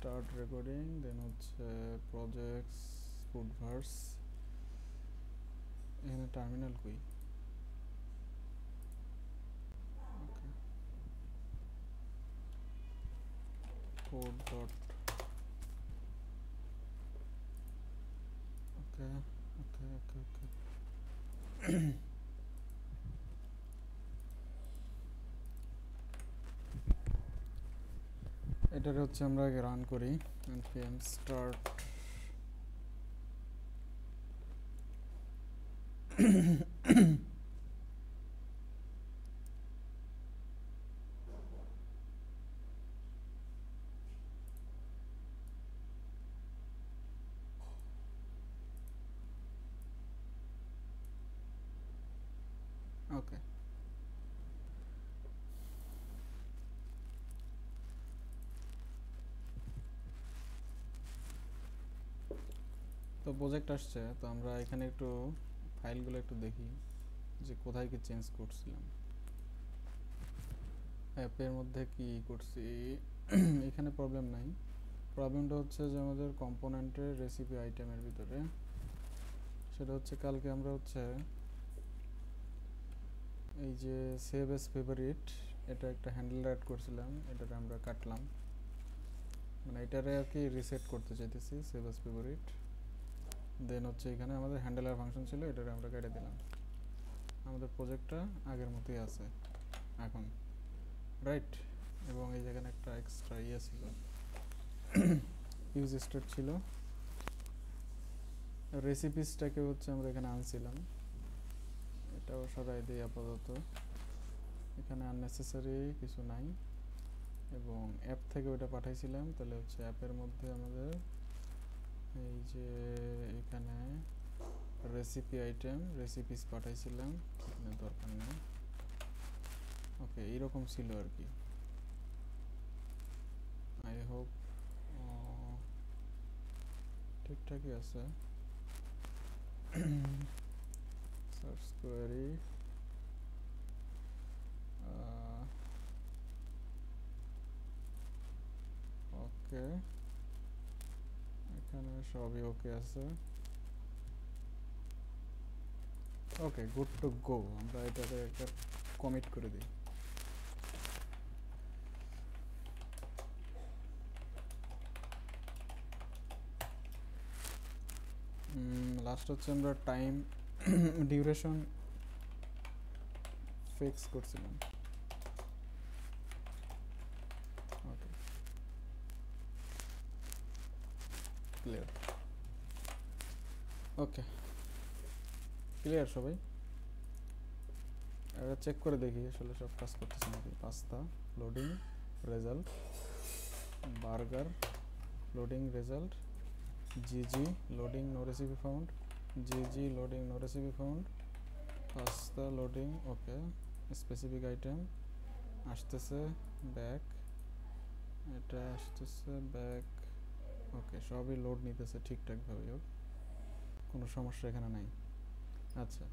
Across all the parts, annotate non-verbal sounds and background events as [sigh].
Start recording দেন হচ্ছে projects ফুডভার্স এখানে terminal কই code dot okay okay okay okay [clears throat] এটার হচ্ছে আমরা আগে রান করি npm start ওকে তো প্রজেক্ট আসছে, তো আমরা এখানে একটু ফাইলগুলো একটু দেখি যে কোথায় কি চেঞ্জ করছিলাম। অ্যাপের মধ্যে কি করছি? [clears throat] এখানে প্রবলেম নাই। প্রবলেমটা হচ্ছে যে আমাদের কম্পোনেন্টের রেসিপি আইটেমের ভিতরে। সেটা হচ্ছে কালকে আমরা হচ্ছে এই যে সেভ এস ফেভারিট এটা একটা হ্যান্ডেল অ্যাড করছিলাম এটাকে আমরা কাটলাম। মানে এটারে আর কি রিসেট করতে চাইতেছি সেভ এস ফেভারিট দেন হচ্ছে এখানে আমাদের হ্যান্ডেলার ফাংশন ছিল এটারে আমরা কেটে দিলাম। আমাদের প্রজেক্টটা আগের মতোই আছে, এখন। রাইট এবং এই যেখানে একটা এক্সট্রা ইয়ে ছিল। ইউজ স্টেট ছিল। রেসিপিসটাকে হচ্ছে আমরা এখানে আনছিলাম। এটাও সরাই দিই আপাতত। এখানে আননেসেসারি কিছু নাই। এবং অ্যাপ থেকে ওটা পাঠাইছিলাম, তাহলে হচ্ছে অ্যাপের মধ্যে আমাদের এই যে এখানে রেসিপি আইটেম রেসিপিস পাঠাইছিলাম দরকার নেই। ওকে এইরকম ছিল আর কি। আই হোপ ঠিকঠাকই আছে। সার্চ কোয়ারি ওকে এখানে সবই ওকে আছে। ওকে গুড টু গো আমরা এটাকে একটা কমিট করে দিই। লাস্ট হচ্ছে আমরা টাইম ডিউরেশন ফিক্স করছিলাম ওকে ক্লিয়ার ওকে ক্লিয়ার সবাই? এবার চেক করে দেখি আসলে সব কাজ করতেছে নাকি। Pasta loading result burger loading result GG loading no recipe found GG loading no recipe found pasta loading okay specific item আসতেছে ব্যাক এটা আসতেছে ব্যাক ওকে সবই লোড নিতেছে ঠিকঠাকভাবে হোক কোনো সমস্যা এখানে নাই। আচ্ছা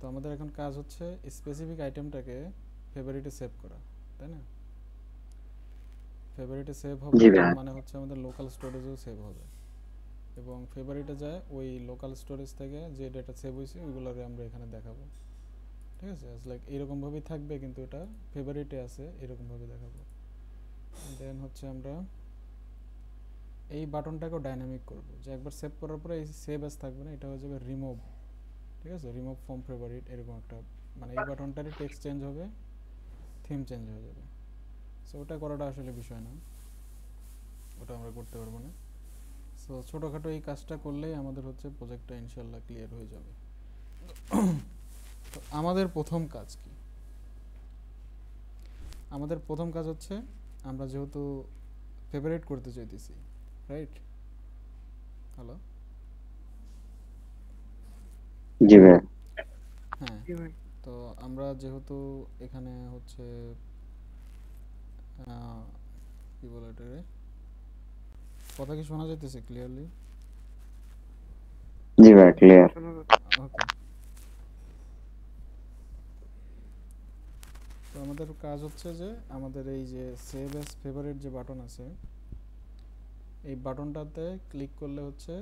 তো আমাদের এখন কাজ হচ্ছে স্পেসিফিক আইটেমটাকে ফেভারিটে সেভ করা তাই না? ফেভারিটে সেভ হবে মানে হচ্ছে আমাদের লোকাল স্টোরেজেও সেভ হবে। এবং ফেভারিটে যায় ওই লোকাল স্টোরেজ থেকে যে ডেটা সেভ হয়েছে ওইগুলোরে আমরা এখানে দেখাবো। ঠিক আছে? লাইক এরকমভাবেই থাকবে কিন্তু এটা ফেভারিটে আছে এরকমভাবে দেখাবো। দেন হচ্ছে আমরা এই বাটনটাকেও ডাইনামিক করব। যে একবার সেভ করার পরে এই সেভ অ্যাজ থাকবে না, এটা হয়ে যাবে রিমুভ ঠিক আছে? রিমুভ ফ্রম ফেভারিট এরকম একটা মানে এই বাটনটারই টেক্সট চেঞ্জ হবে থিম চেঞ্জ হয়ে যাবে। সো ওটা করাটা আসলে বিষয় না। ওটা আমরা করতে পারব না। সো ছোটোখাটো এই কাজটা করলেই আমাদের হচ্ছে প্রজেক্টটা ইনশাল্লাহ ক্লিয়ার হয়ে যাবে। তো আমাদের প্রথম কাজ কি? আমাদের প্রথম কাজ হচ্ছে, আমরা যেহেতু ফেভারিট করতে চাইতেছি রাইট হ্যালো জি ভাই। হ্যাঁ। তো আমরা যেহেতু এখানে হচ্ছে কি বলে এটাকে কথা কি শোনা যাইতেছে ক্লিয়ারলি জি ভাই ক্লিয়ার ওকে তো আমাদের কাজ হচ্ছে যে আমাদের এই যে সেভ অ্যাজ ফেভারিট যে বাটন আছে এই বাটনটাতে ক্লিক করলে হচ্ছে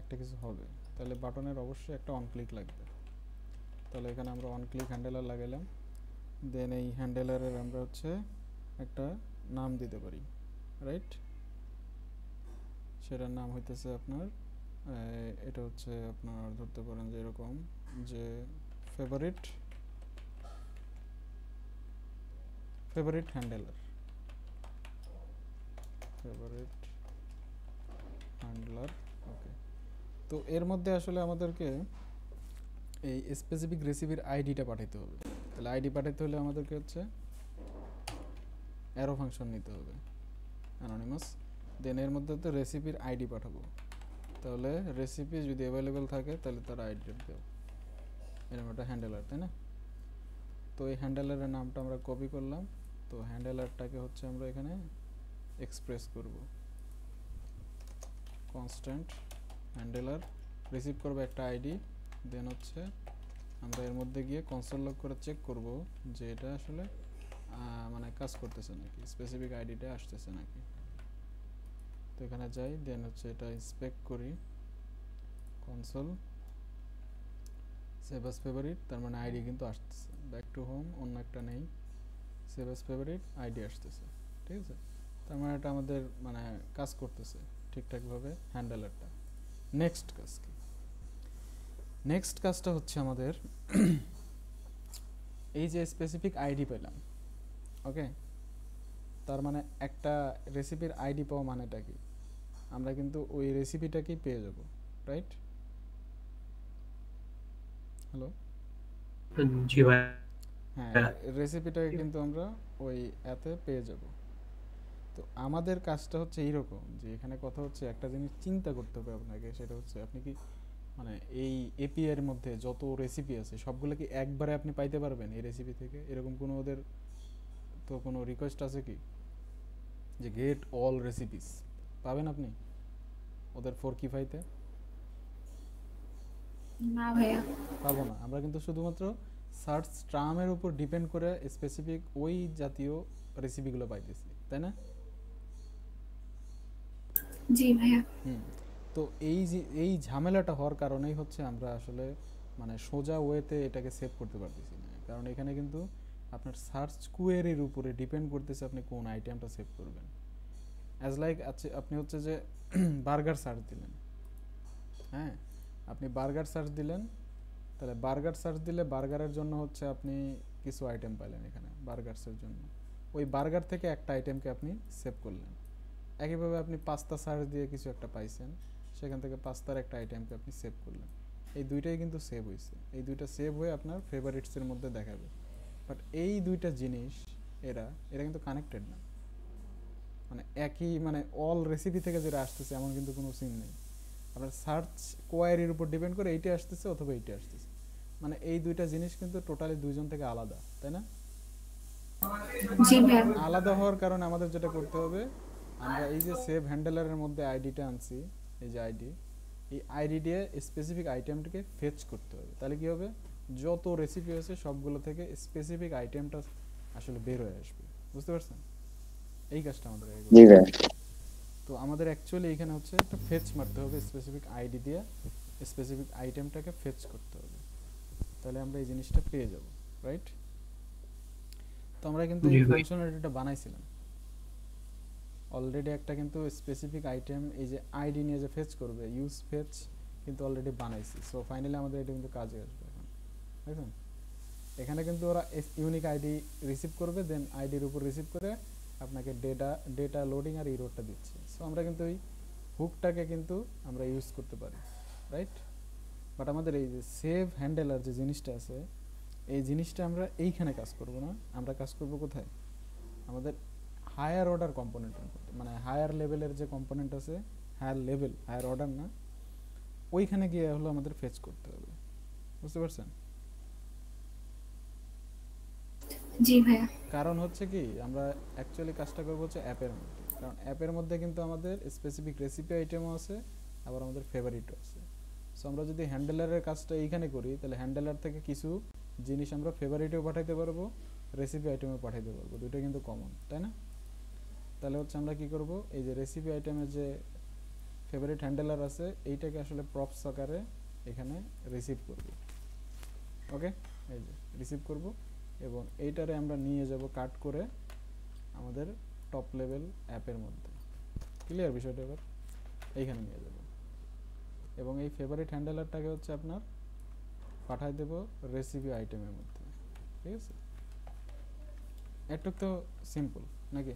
একটা কিছু হবে। তাহলে বাটনের অবশ্যই একটা অন ক্লিক লাগবে। তাহলে এখানে আমরা অন ক্লিক হ্যান্ডেলার লাগাইলাম। দেন এই হ্যান্ডেলারের আমরা হচ্ছে একটা নাম দিতে পারি রাইট সেটার নাম হইতেছে আপনার এটা হচ্ছে আপনার ধরতে পারেন যে এরকম যে favourite favourite handler favourite handler okay তো এর মধ্যে আসলে আমাদেরকে এই স্পেসিফিক রেসিপির আইডিটা পাঠাতে হবে। তাহলে আইডি পাঠাতে হলে আমাদেরকে হচ্ছে অ্যারো ফাংশন নিতে হবে অ্যানোনিমাস দেন এর মধ্যে তো রেসিপির আইডি পাঠাবো। তাহলে রেসিপি যদি অ্যাভেলেবেল থাকে, তাহলে তার আইডিটা দেবো এরকম একটা হ্যান্ডেলার তাই না? তো এই হ্যান্ডেলারের নামটা আমরা কপি করলাম। তো হ্যান্ডেলারটাকে হচ্ছে আমরা এখানে এক্সপ্রেস করব। কনস্ট্যান্ট হ্যান্ডেলার রিসিভ করবে একটা আইডি দেন হচ্ছে আমরা এর মধ্যে গিয়ে কনসোল লক করে চেক করব যে এটা আসলে মানে কাজ করতেছে নাকি স্পেসিফিক আইডিটা আসতেছে নাকি। তো এখানে যাই দেন হচ্ছে এটা ইন্সপেক্ট করি কনসোল সেভ ফেভারিট তার মানে আইডি কিন্তু আসতেছে। ব্যাক টু হোম অন্য একটা নেই সেভ আস ফেভারিট আইডি আসতেছে, ঠিক আছে? তার মানে এটা আমাদের মানে কাজ করতেছে। ঠিকঠাকভাবে হ্যান্ডেলারটা নেক্সট কাজ কি? নেক্সট কাজটা হচ্ছে আমাদের [clears throat] এই যে স্পেসিফিক আইডি পেলাম ওকে তার মানে একটা রেসিপির আইডি পাওয়া মানেটা কি? আমরা কিন্তু ওই রেসিপিটাকেই পেয়ে যাব রাইট হ্যালো জি ভাই। হ্যাঁ হ্যাঁ। রেসিপিটাকে কিন্তু আমরা ওই অ্যাপে পেয়ে যাব। তো আমাদের কাজটা হচ্ছে এইরকম যে এখানে কথা হচ্ছে একটা জিনিস চিন্তা করতে হবে আপনাকে সেটা হচ্ছে আপনি কি মানে এই এপিআই এর মধ্যে যত রেসিপি আছে সবগুলো কি একবারে আপনি পাইতে পারবেন এই রেসিপি থেকে? এরকম কোনো ওদের তো কোনো রিকোয়েস্ট আছে কি? যে গেট অল রেসিপিস পাবেন আপনি ওদের ফোর কি ফাইতে না ভাইয়া। পাবো না। আমরা কিন্তু শুধুমাত্র সার্চ ট্রামের উপর ডিপেন্ড করে স্পেসিফিক ওই জাতীয় রেসিপিগুলো পাইতেছি তাই না? জি ভাইয়া। তো এই যে, এই ঝামেলাটা হওয়ার কারণেই হচ্ছে আমরা আসলে মানে সোজা ওয়েতে এটাকে সেভ করতে পারতেছি না। কারণ এখানে কিন্তু আপনার সার্চ কোয়েরির উপরে ডিপেন্ড করতেছে আপনি কোন আইটেমটা সেভ করবেন। অ্যাজ লাইক আপনি হচ্ছে যে [clears throat] বার্গার সার্চ দিলেন। হ্যাঁ আপনি বার্গার সার্চ দিলেন, তাহলে বার্গার সার্চ দিলে বার্গারের জন্য হচ্ছে আপনি কিছু আইটেম পাইলেন এখানে বার্গারসের জন্য। ওই বার্গার থেকে একটা আইটেমকে আপনি সেভ করলেন। একইভাবে আপনি পাস্তা সার্চ দিয়ে কিছু একটা পাইছেন সেখান থেকে পাস্তার একটা আইটেমকে আপনি সেভ করলেন। এই দুইটাই কিন্তু সেভ হয়েছে এই দুইটা সেভ হয়ে আপনার ফেভারিটসের মধ্যে দেখাবে। বাট এই দুইটা জিনিস এরা এরা কিন্তু কানেক্টেড না। মানে একই মানে অল রেসিপি থেকে যেটা আসতেছে এমন কিন্তু কোনো সিন নেই। আপনার সার্চ কোয়ারির উপর ডিপেন্ড করে এইটা আসতেছে অথবা এইটা আসতেছে। মানে এই দুইটা জিনিস কিন্তু টোটালি দুইজন থেকে আলাদা তাই না? আলাদা হওয়ার কারণে আমাদের যেটা করতে হবে আমরা এই যে সেভ হ্যান্ডেলারের মধ্যে আইডিটা আনছি এই যে আইডি এই আইডি দিয়ে স্পেসিফিক আইটেমটাকে ফেচ করতে হবে। তাহলে কি হবে? যত রেসিপি আছে সবগুলো থেকে স্পেসিফিক আইটেমটা আসলে বের হয়ে আসবে। বুঝতে পারছেন? এই কাজটা আমাদের তো আমাদের অ্যাকচুয়ালি এখানে হচ্ছে একটা ফেচ মারতে হবে স্পেসিফিক আইডি দিয়ে স্পেসিফিক আইটেমটাকে ফেচ করতে হবে। তাহলে আমরা এই জিনিসটা পেয়ে যাব রাইট তো আমরা কিন্তু এই ফাংশনালিটিটা বানাইছিলাম। অলরেডি একটা কিন্তু স্পেসিফিক আইটেম এই যে আইডি নিয়ে যে ফেচ করবে ইউজ ফেচ কিন্তু অলরেডি বানাইছি। সো ফাইনালি আমাদের এটা কিন্তু কাজে আসবে এখন। দেখুন এখানে কিন্তু ওরা ইউনিক আইডি রিসিভ করবে দেন আইডির উপর রিসিভ করে আপনাকে ডেটা ডেটা লোডিং আর ইরোডটা দিচ্ছে। সো আমরা কিন্তু ওই হুকটাকে কিন্তু আমরা ইউজ করতে পারি রাইট বাট আমাদের এই যে সেভ হ্যান্ডেলার যে জিনিসটা আছে, এই জিনিসটা আমরা এইখানে কাজ করব না। আমরা কাজ করব কোথায়? আমাদের হায়ার অর্ডার কম্পোনেন্ট মানে হায়ার লেভেলের যে কম্পোনেন্ট আছে হায়ার লেভেল হায়ার অর্ডার না ওইখানে গিয়ে হলো আমাদের ফেচ করতে হবে। বুঝতে পারছেন? জি ভাইয়া। কারণ হচ্ছে কি আমরা অ্যাকচুয়ালি কাজটা করব হচ্ছে অ্যাপের মধ্যে। কারণ অ্যাপের মধ্যে কিন্তু আমাদের স্পেসিফিক রেসিপি আইটেমও আছে আবার আমাদের ফেভারিটও আছে। সো আমরা যদি হ্যান্ডেলারের কাজটা এইখানে করি তাহলে হ্যান্ডেলার থেকে কিছু জিনিস আমরা ফেভারিটেও পাঠাইতে পারব রেসিপি আইটেমেও পাঠাইতে পারব। দুটো কিন্তু কমন তাই না? তাহলে হচ্ছে আমরা কি করব? এই যে রেসিপি আইটেমের যে ফেভারিট হ্যান্ডেলার আছে, এইটাকে আসলে প্রপস আকারে এখানে রিসিভ করব। ওকে এই যে রিসিভ করব এবং এইটারে আমরা নিয়ে যাব কাট করে আমাদের টপ লেভেল অ্যাপের মধ্যে। ক্লিয়ার বিষয়টা এবার? এইখানে নিয়ে যাব। এবং এই ফেভারিট হ্যান্ডেলারটাকে হচ্ছে আপনার পাঠাই দেব রেসিপি আইটেমের মধ্যে। ঠিক আছে? একটু তো সিম্পল নাকি?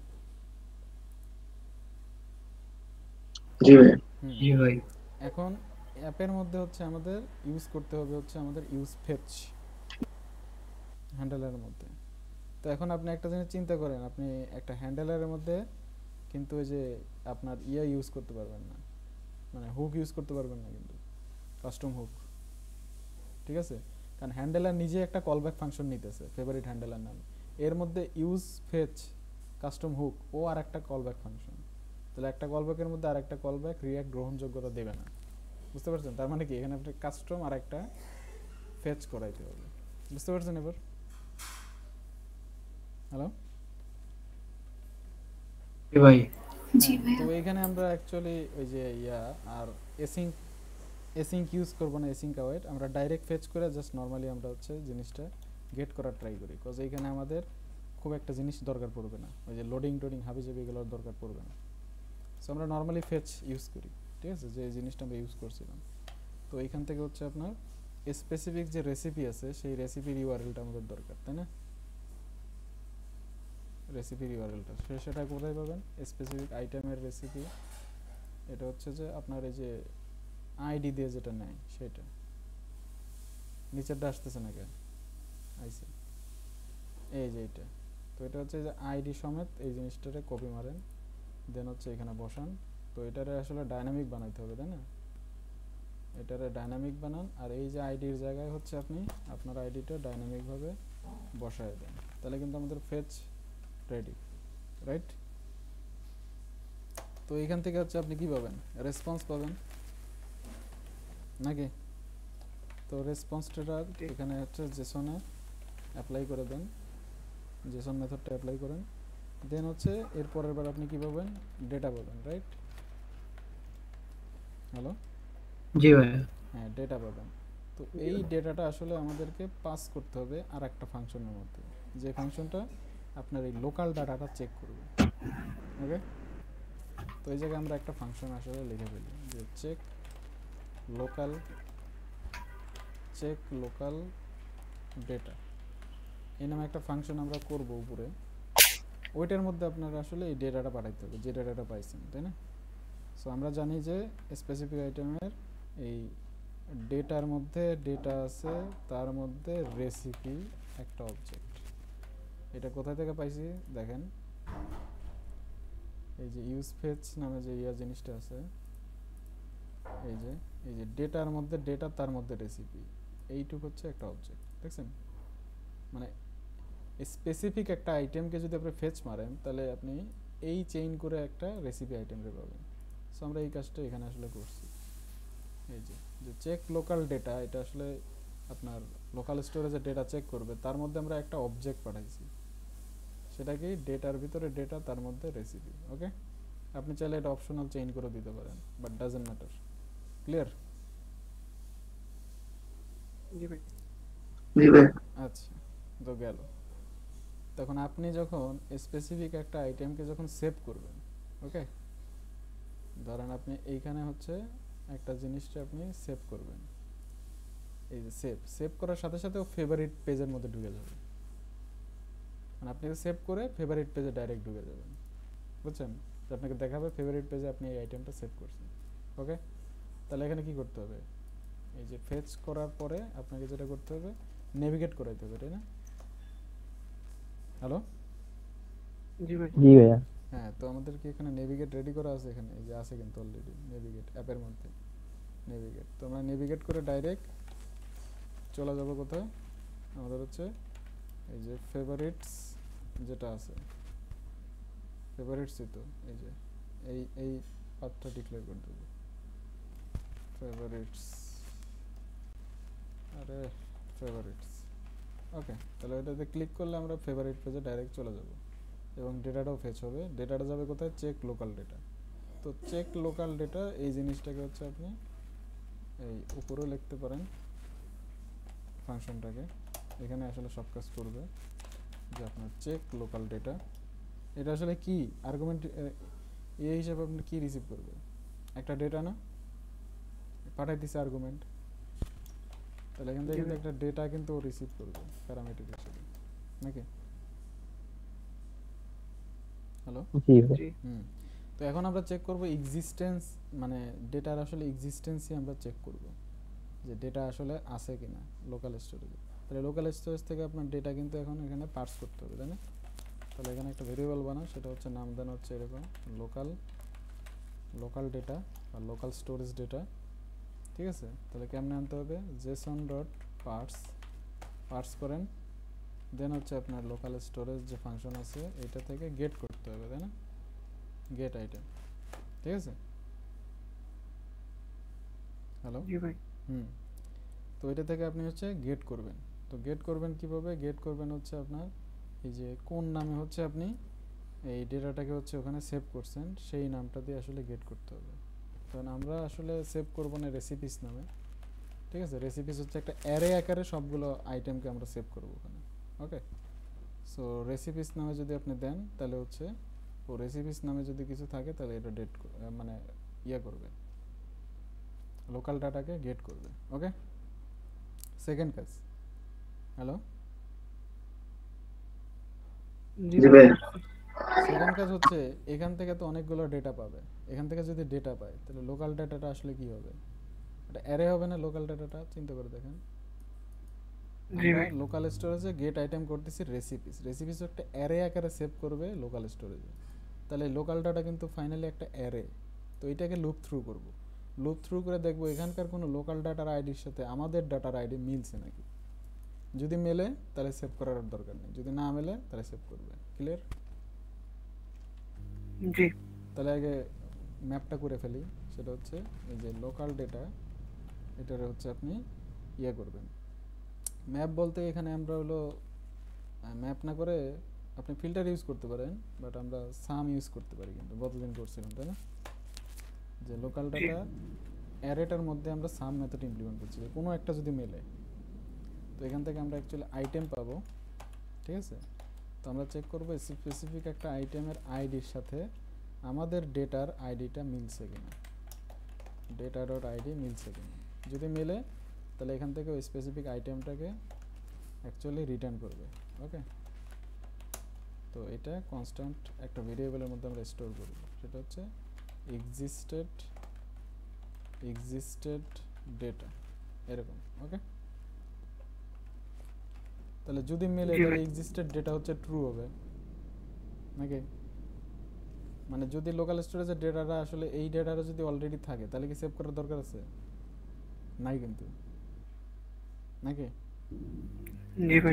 জি ভাইয়া জি ভাই। এখন অ্যাপের মধ্যে হচ্ছে আমাদের ইউজ করতে হবে হচ্ছে আমাদের ইউজ ফেচ হ্যান্ডেলের মধ্যে। তো এখন আপনি একটা জিনিস চিন্তা করেন আপনি একটা হ্যান্ডেলের মধ্যে কিন্তু ওই যে আপনার ইয়ে ইউজ করতে পারবেন না। মানে হুক ইউজ করতে পারবেন না কিন্তু কাস্টম হুক ঠিক আছে? কারণ হ্যান্ডেলার নিজে একটা কলব্যাক ফাংশন নিতেছে ফেভারিট হ্যান্ডেলার নামে। এর মধ্যে ইউজ ফেচ কাস্টম হুক ও আর একটা কলব্যাক ফাংশন তাহলে একটা কলব্যাকের মধ্যে আর একটা কলব্যাক রিয়াক্ট গ্রহণযোগ্যতা দেবে না। বুঝতে পারছেন? তার মানে কি? এখানে আপনি কাস্টম আর একটা ফেচ করাইতে হবে। বুঝতে পারছেন এবার? হ্যালো ভাই। হ্যাঁ, তো এখানে আমরা অ্যাকচুয়ালি ওই যে ইয়া আর এসিঙ্ক এসিঙ্ক ইউজ করব না এসিঙ্ক অ্যাওয়েড আমরা ডাইরেক্ট ফেচ করে জাস্ট নর্মালি আমরা হচ্ছে জিনিসটা গেট করার ট্রাই করি। বিকজ এইখানে আমাদের খুব একটা জিনিস দরকার পড়বে না। ওই যে লোডিং টোডিং হাবি জাবি এগুলোর দরকার পড়বে না। সো আমরা নর্মালি ফেচ ইউজ করি, ঠিক আছে? যে জিনিসটা আমরা ইউজ করছিলাম। তো এইখান থেকে হচ্ছে আপনার স্পেসিফিক যে রেসিপি আছে, সেই রেসিপির ইউআরএলটা আমাদের দরকার, তাই না? রেসিপির ইউআরএলটা সেটা কোথায় পাবেন? স্পেসিফিক আইটেমের রেসিপি এটা হচ্ছে যে আপনার এই যে আইডি দিয়ে যেটা নেয়, সেটা। নিচেরটা আসতেছে না কেন? আইসে এই যে এটা। তো এটা হচ্ছে যে আইডি সমেত এই জিনিসটারে কপি মারেন। দেন হচ্ছে এখানে বসান। তো এটারে আসলে ডাইনামিক বানাইতে হবে, তাই না? এটারে ডাইনামিক বানান, আর এই যে আইডির জায়গায় হচ্ছে আপনি আপনার আইডিটা ডাইনামিকভাবে বসায় দেন। তাহলে কিন্তু আমাদের ফেচ রেডি রাইট তো এখান থেকে হচ্ছে আপনি কি পাবেন? রেসপন্স পাবেন। নাকি? তো রেসপন্সটা এখানে হচ্ছে জেসনে অ্যাপ্লাই করে দেন। জেসন মেথডটা অ্যাপ্লাই করেন। দেন হচ্ছে এর পরের বার আপনি কি পাবেন ডেটা পাবেন রাইট হ্যালো জি ভাই। হ্যাঁ ডেটা পাবেন তো এই ডেটাটা আসলে আমাদেরকে পাস করতে হবে আর একটা ফাংশনের মধ্যে। যে ফাংশনটা আপনার এই লোকাল ডাটাটা চেক করবে। ওকে তো এই জায়গায় আমরা একটা ফাংশন আসলে লিখে ফেলি। যে check local check local data এই নামে একটা ফাংশন আমরা করব উপরে। ওইটার মধ্যে আপনার আসলে এই ডেটাটা পাঠাইতে হবে, যে ডেটাটা পাইছেন, তাই না? সো আমরা জানি যে স্পেসিফিক আইটেমের এই ডেটার মধ্যে ডেটা আছে, তার মধ্যে রেসিপি একটা অবজেক্ট এটা কোথা থেকে পাইছি? দেখেন। এই যে ইউজ ফেচ নামে যে ইয়া জিনিসটা আছে, এই যে এই যে ডেটার মধ্যে ডেটা তার মধ্যে রেসিপি এইটুক হচ্ছে একটা অবজেক্ট দেখছেন? মানে স্পেসিফিক একটা আইটেমকে যদি আপনি ফেচ মারেন তাহলে আপনি এই চেইন করে একটা রেসিপি আইটেম পাবেন। সো আমরা এই কাজটা এখানে আসলে করছি। এই যে যে চেক লোকাল ডেটা এটা আসলে আপনার লোকাল স্টোরেজে ডেটা চেক করবে তার মধ্যে আমরা একটা অবজেক্ট পাঠাইছি। সেটা কি? ডেটার ভিতরে ডেটা তার মধ্যে রেসিপি ওকে আপনি চাইলে এটা অপশনাল চেইন করে দিতে পারেন বাট ডাজেন্ট ম্যাটার ক্লিয়ার আচ্ছা তো গেল। তখন আপনি যখন স্পেসিফিক একটা আইটেমকে যখন সেভ করবেন ওকে ধরেন আপনি এইখানে হচ্ছে একটা জিনিসটা আপনি সেভ করবেন। এই যে সেভ সেভ করার সাথে সাথে ও ফেভারিট পেজের মধ্যে ঢুকে যাবে। মানে আপনি সেভ করে ফেভারিট পেজে ডাইরেক্ট ঢুকে যাবেন। বুঝছেন? আপনাকে দেখাবে ফেভারিট পেজে আপনি এই আইটেমটা সেভ করছেন ওকে তাহলে এখানে কি করতে হবে? এই যে ফেচ করার পরে আপনাকে যেটা করতে হবে নেভিগেট করাইতে হবে, তাই না? হ্যালো জি ভাই। জি ভাইয়া। হ্যাঁ তো আমাদের কি এখানে নেভিগেট রেডি করা আছে এখানে? এই যে আছে কিন্তু অলরেডি নেভিগেট অ্যাপের মধ্যে নেভিগেট তো আমরা নেভিগেট করে ডাইরেক্ট চলে যাব কোথায়? আমাদের হচ্ছে এই যে ফেভারিটস যেটা আছে। ফেভারিটসই তো এই যে এই এই পাথটা ডিক্লেয়ার করে দেবো। ফেভারিটস আরে ফেভারিটস ওকে তাহলে এটাতে ক্লিক করলে আমরা ফেভারিট পেজে ডাইরেক্ট চলে যাব। এবং ডেটাটাও ফেচ হবে। ডেটাটা যাবে কোথায়? চেক লোকাল ডেটা তো চেক লোকাল ডেটা এই জিনিসটাকে হচ্ছে আপনি এই উপরেও লিখতে পারেন ফাংশনটাকে এখানে আসলে সব কাজ করবে যে আপনার চেক লোকাল ডেটা এটা আসলে কি? আর্গুমেন্ট এই হিসাবে আপনি কি রিসিভ করবে একটা ডেটা না? পাঠাই দিছে আর্গুমেন্ট তাহলে এখান থেকে কিন্তু একটা ডেটা কিন্তু রিসিভ করবে প্যারামিটার হিসেবে। নাকি? হ্যালো জি হুম। তো এখন আমরা চেক করব এক্সিস্টেন্স মানে ডেটার আসলে এক্সিস্টেন্সই আমরা চেক করব যে ডেটা আসলে আছে কিনা লোকাল স্টোরেজে তাহলে লোকাল স্টোরেজ থেকে আপনার ডেটা কিন্তু এখন এখানে পার্স করতে হবে তাই না? তাহলে এখানে একটা ভেরিয়েবল বানাও সেটা হচ্ছে নাম দেন হচ্ছে এরকম লোকাল লোকাল ডেটা বা লোকাল স্টোরেজ ডেটা ঠিক আছে? তাহলে কেমনে আনতে হবে? জেসন ডট পার্স পার্স করেন। দেন হচ্ছে আপনার লোকাল স্টোরেজ যে ফাংশন আছে এটা থেকে গেট করতে হবে তাই না? গেট আইটেম ঠিক আছে? হ্যালো হুম। তো এটা থেকে আপনি হচ্ছে গেট করবেন। তো গেট করবেন কীভাবে? গেট করবেন হচ্ছে আপনার এই যে কোন নামে হচ্ছে আপনি এই ডেটাটাকে হচ্ছে ওখানে সেভ করছেন সেই নামটা দিয়ে আসলে গেট করতে হবে। কারণ আমরা আসলে সেভ করব না রেসিপিস নামে। ঠিক আছে? রেসিপিস হচ্ছে একটা অ্যারে আকারে সবগুলো আইটেমকে আমরা সেভ করব ওখানে। ওকে সো রেসিপিস নামে যদি আপনি দেন তাহলে হচ্ছে ও রেসিপিস নামে যদি কিছু থাকে তাহলে এটা ডেট মানে ইয়ে করবে। লোকাল ডাটাকে গেট করবে। ওকে সেকেন্ড কাজ। হ্যালো সেকেন্ড কাজ হচ্ছে এখান থেকে তো অনেকগুলো ডেটা পাবে। এখান থেকে যদি ডেটা পায় তাহলে লোকাল ডাটাটা আসলে কি হবে? এটা অ্যারে হবে না লোকাল ডাটাটা চিন্তা করে দেখেন। জি ভাই। লোকাল স্টোরেজে গেট আইটেম করতেছি রেসিপিস রেসিপিস একটা অ্যারে আকারে সেভ করবে লোকাল স্টোরেজে তাহলে লোকাল ডাটা কিন্তু ফাইনালি একটা অ্যারে তো এটাকে লুপ থ্রু করব। লুপ থ্রু করে দেখব এখানকার কোনো লোকাল ডাটার আইডির সাথে আমাদের ডাটার আইডি মিলছে নাকি? যদি মেলে তাহলে সেভ করার দরকার নেই। যদি না মেলে তাহলে সেভ করবে। ক্লিয়ার জি। তাহলে আগে ম্যাপটা করে ফেলি সেটা হচ্ছে এই যে লোকাল ডেটা এটার হচ্ছে আপনি ইয়ে করবেন। ম্যাপ বলতে এখানে আমরা হলো ম্যাপ না করে আপনি ফিল্টার ইউজ করতে পারেন বাট আমরা সাম ইউজ করতে পারি কিন্তু গতদিন করছিলাম তাই না? যে লোকাল ডাটা অ্যারেটার মধ্যে আমরা সাম মেথড ইমপ্লিমেন্ট করছি কোনো একটা যদি মেলে তো এখান থেকে আমরা অ্যাকচুয়ালি আইটেম পাবো ঠিক আছে? তো আমরা চেক করব স্পেসিফিক একটা আইটেমের আইডির সাথে আমাদের ডেটার আইডিটা মিলছে কিনা? ডেটা ডট আইডি মিলছে কিনা? যদি মিলে তাহলে এখান থেকে ওই স্পেসিফিক আইটেমটাকে অ্যাকচুয়ালি রিটার্ন করবে ওকে তো এটা কনস্ট্যান্ট একটা ভেরিয়েবলের মধ্যে আমরা স্টোর করব সেটা হচ্ছে এক্সিস্টেড এক্সিস্টেড ডেটা এরকম ওকে তাহলে যদি মেলে এক্সিস্টেড ডেটা হচ্ছে ট্রু হবে নাকি? মানে যদি লোকাল স্টোরেজের ডেটাটা আসলে এই ডেটাটা যদি অলরেডি থাকে তাহলে কি সেভ করার দরকার আছে? নাই কিন্তু। নাকি?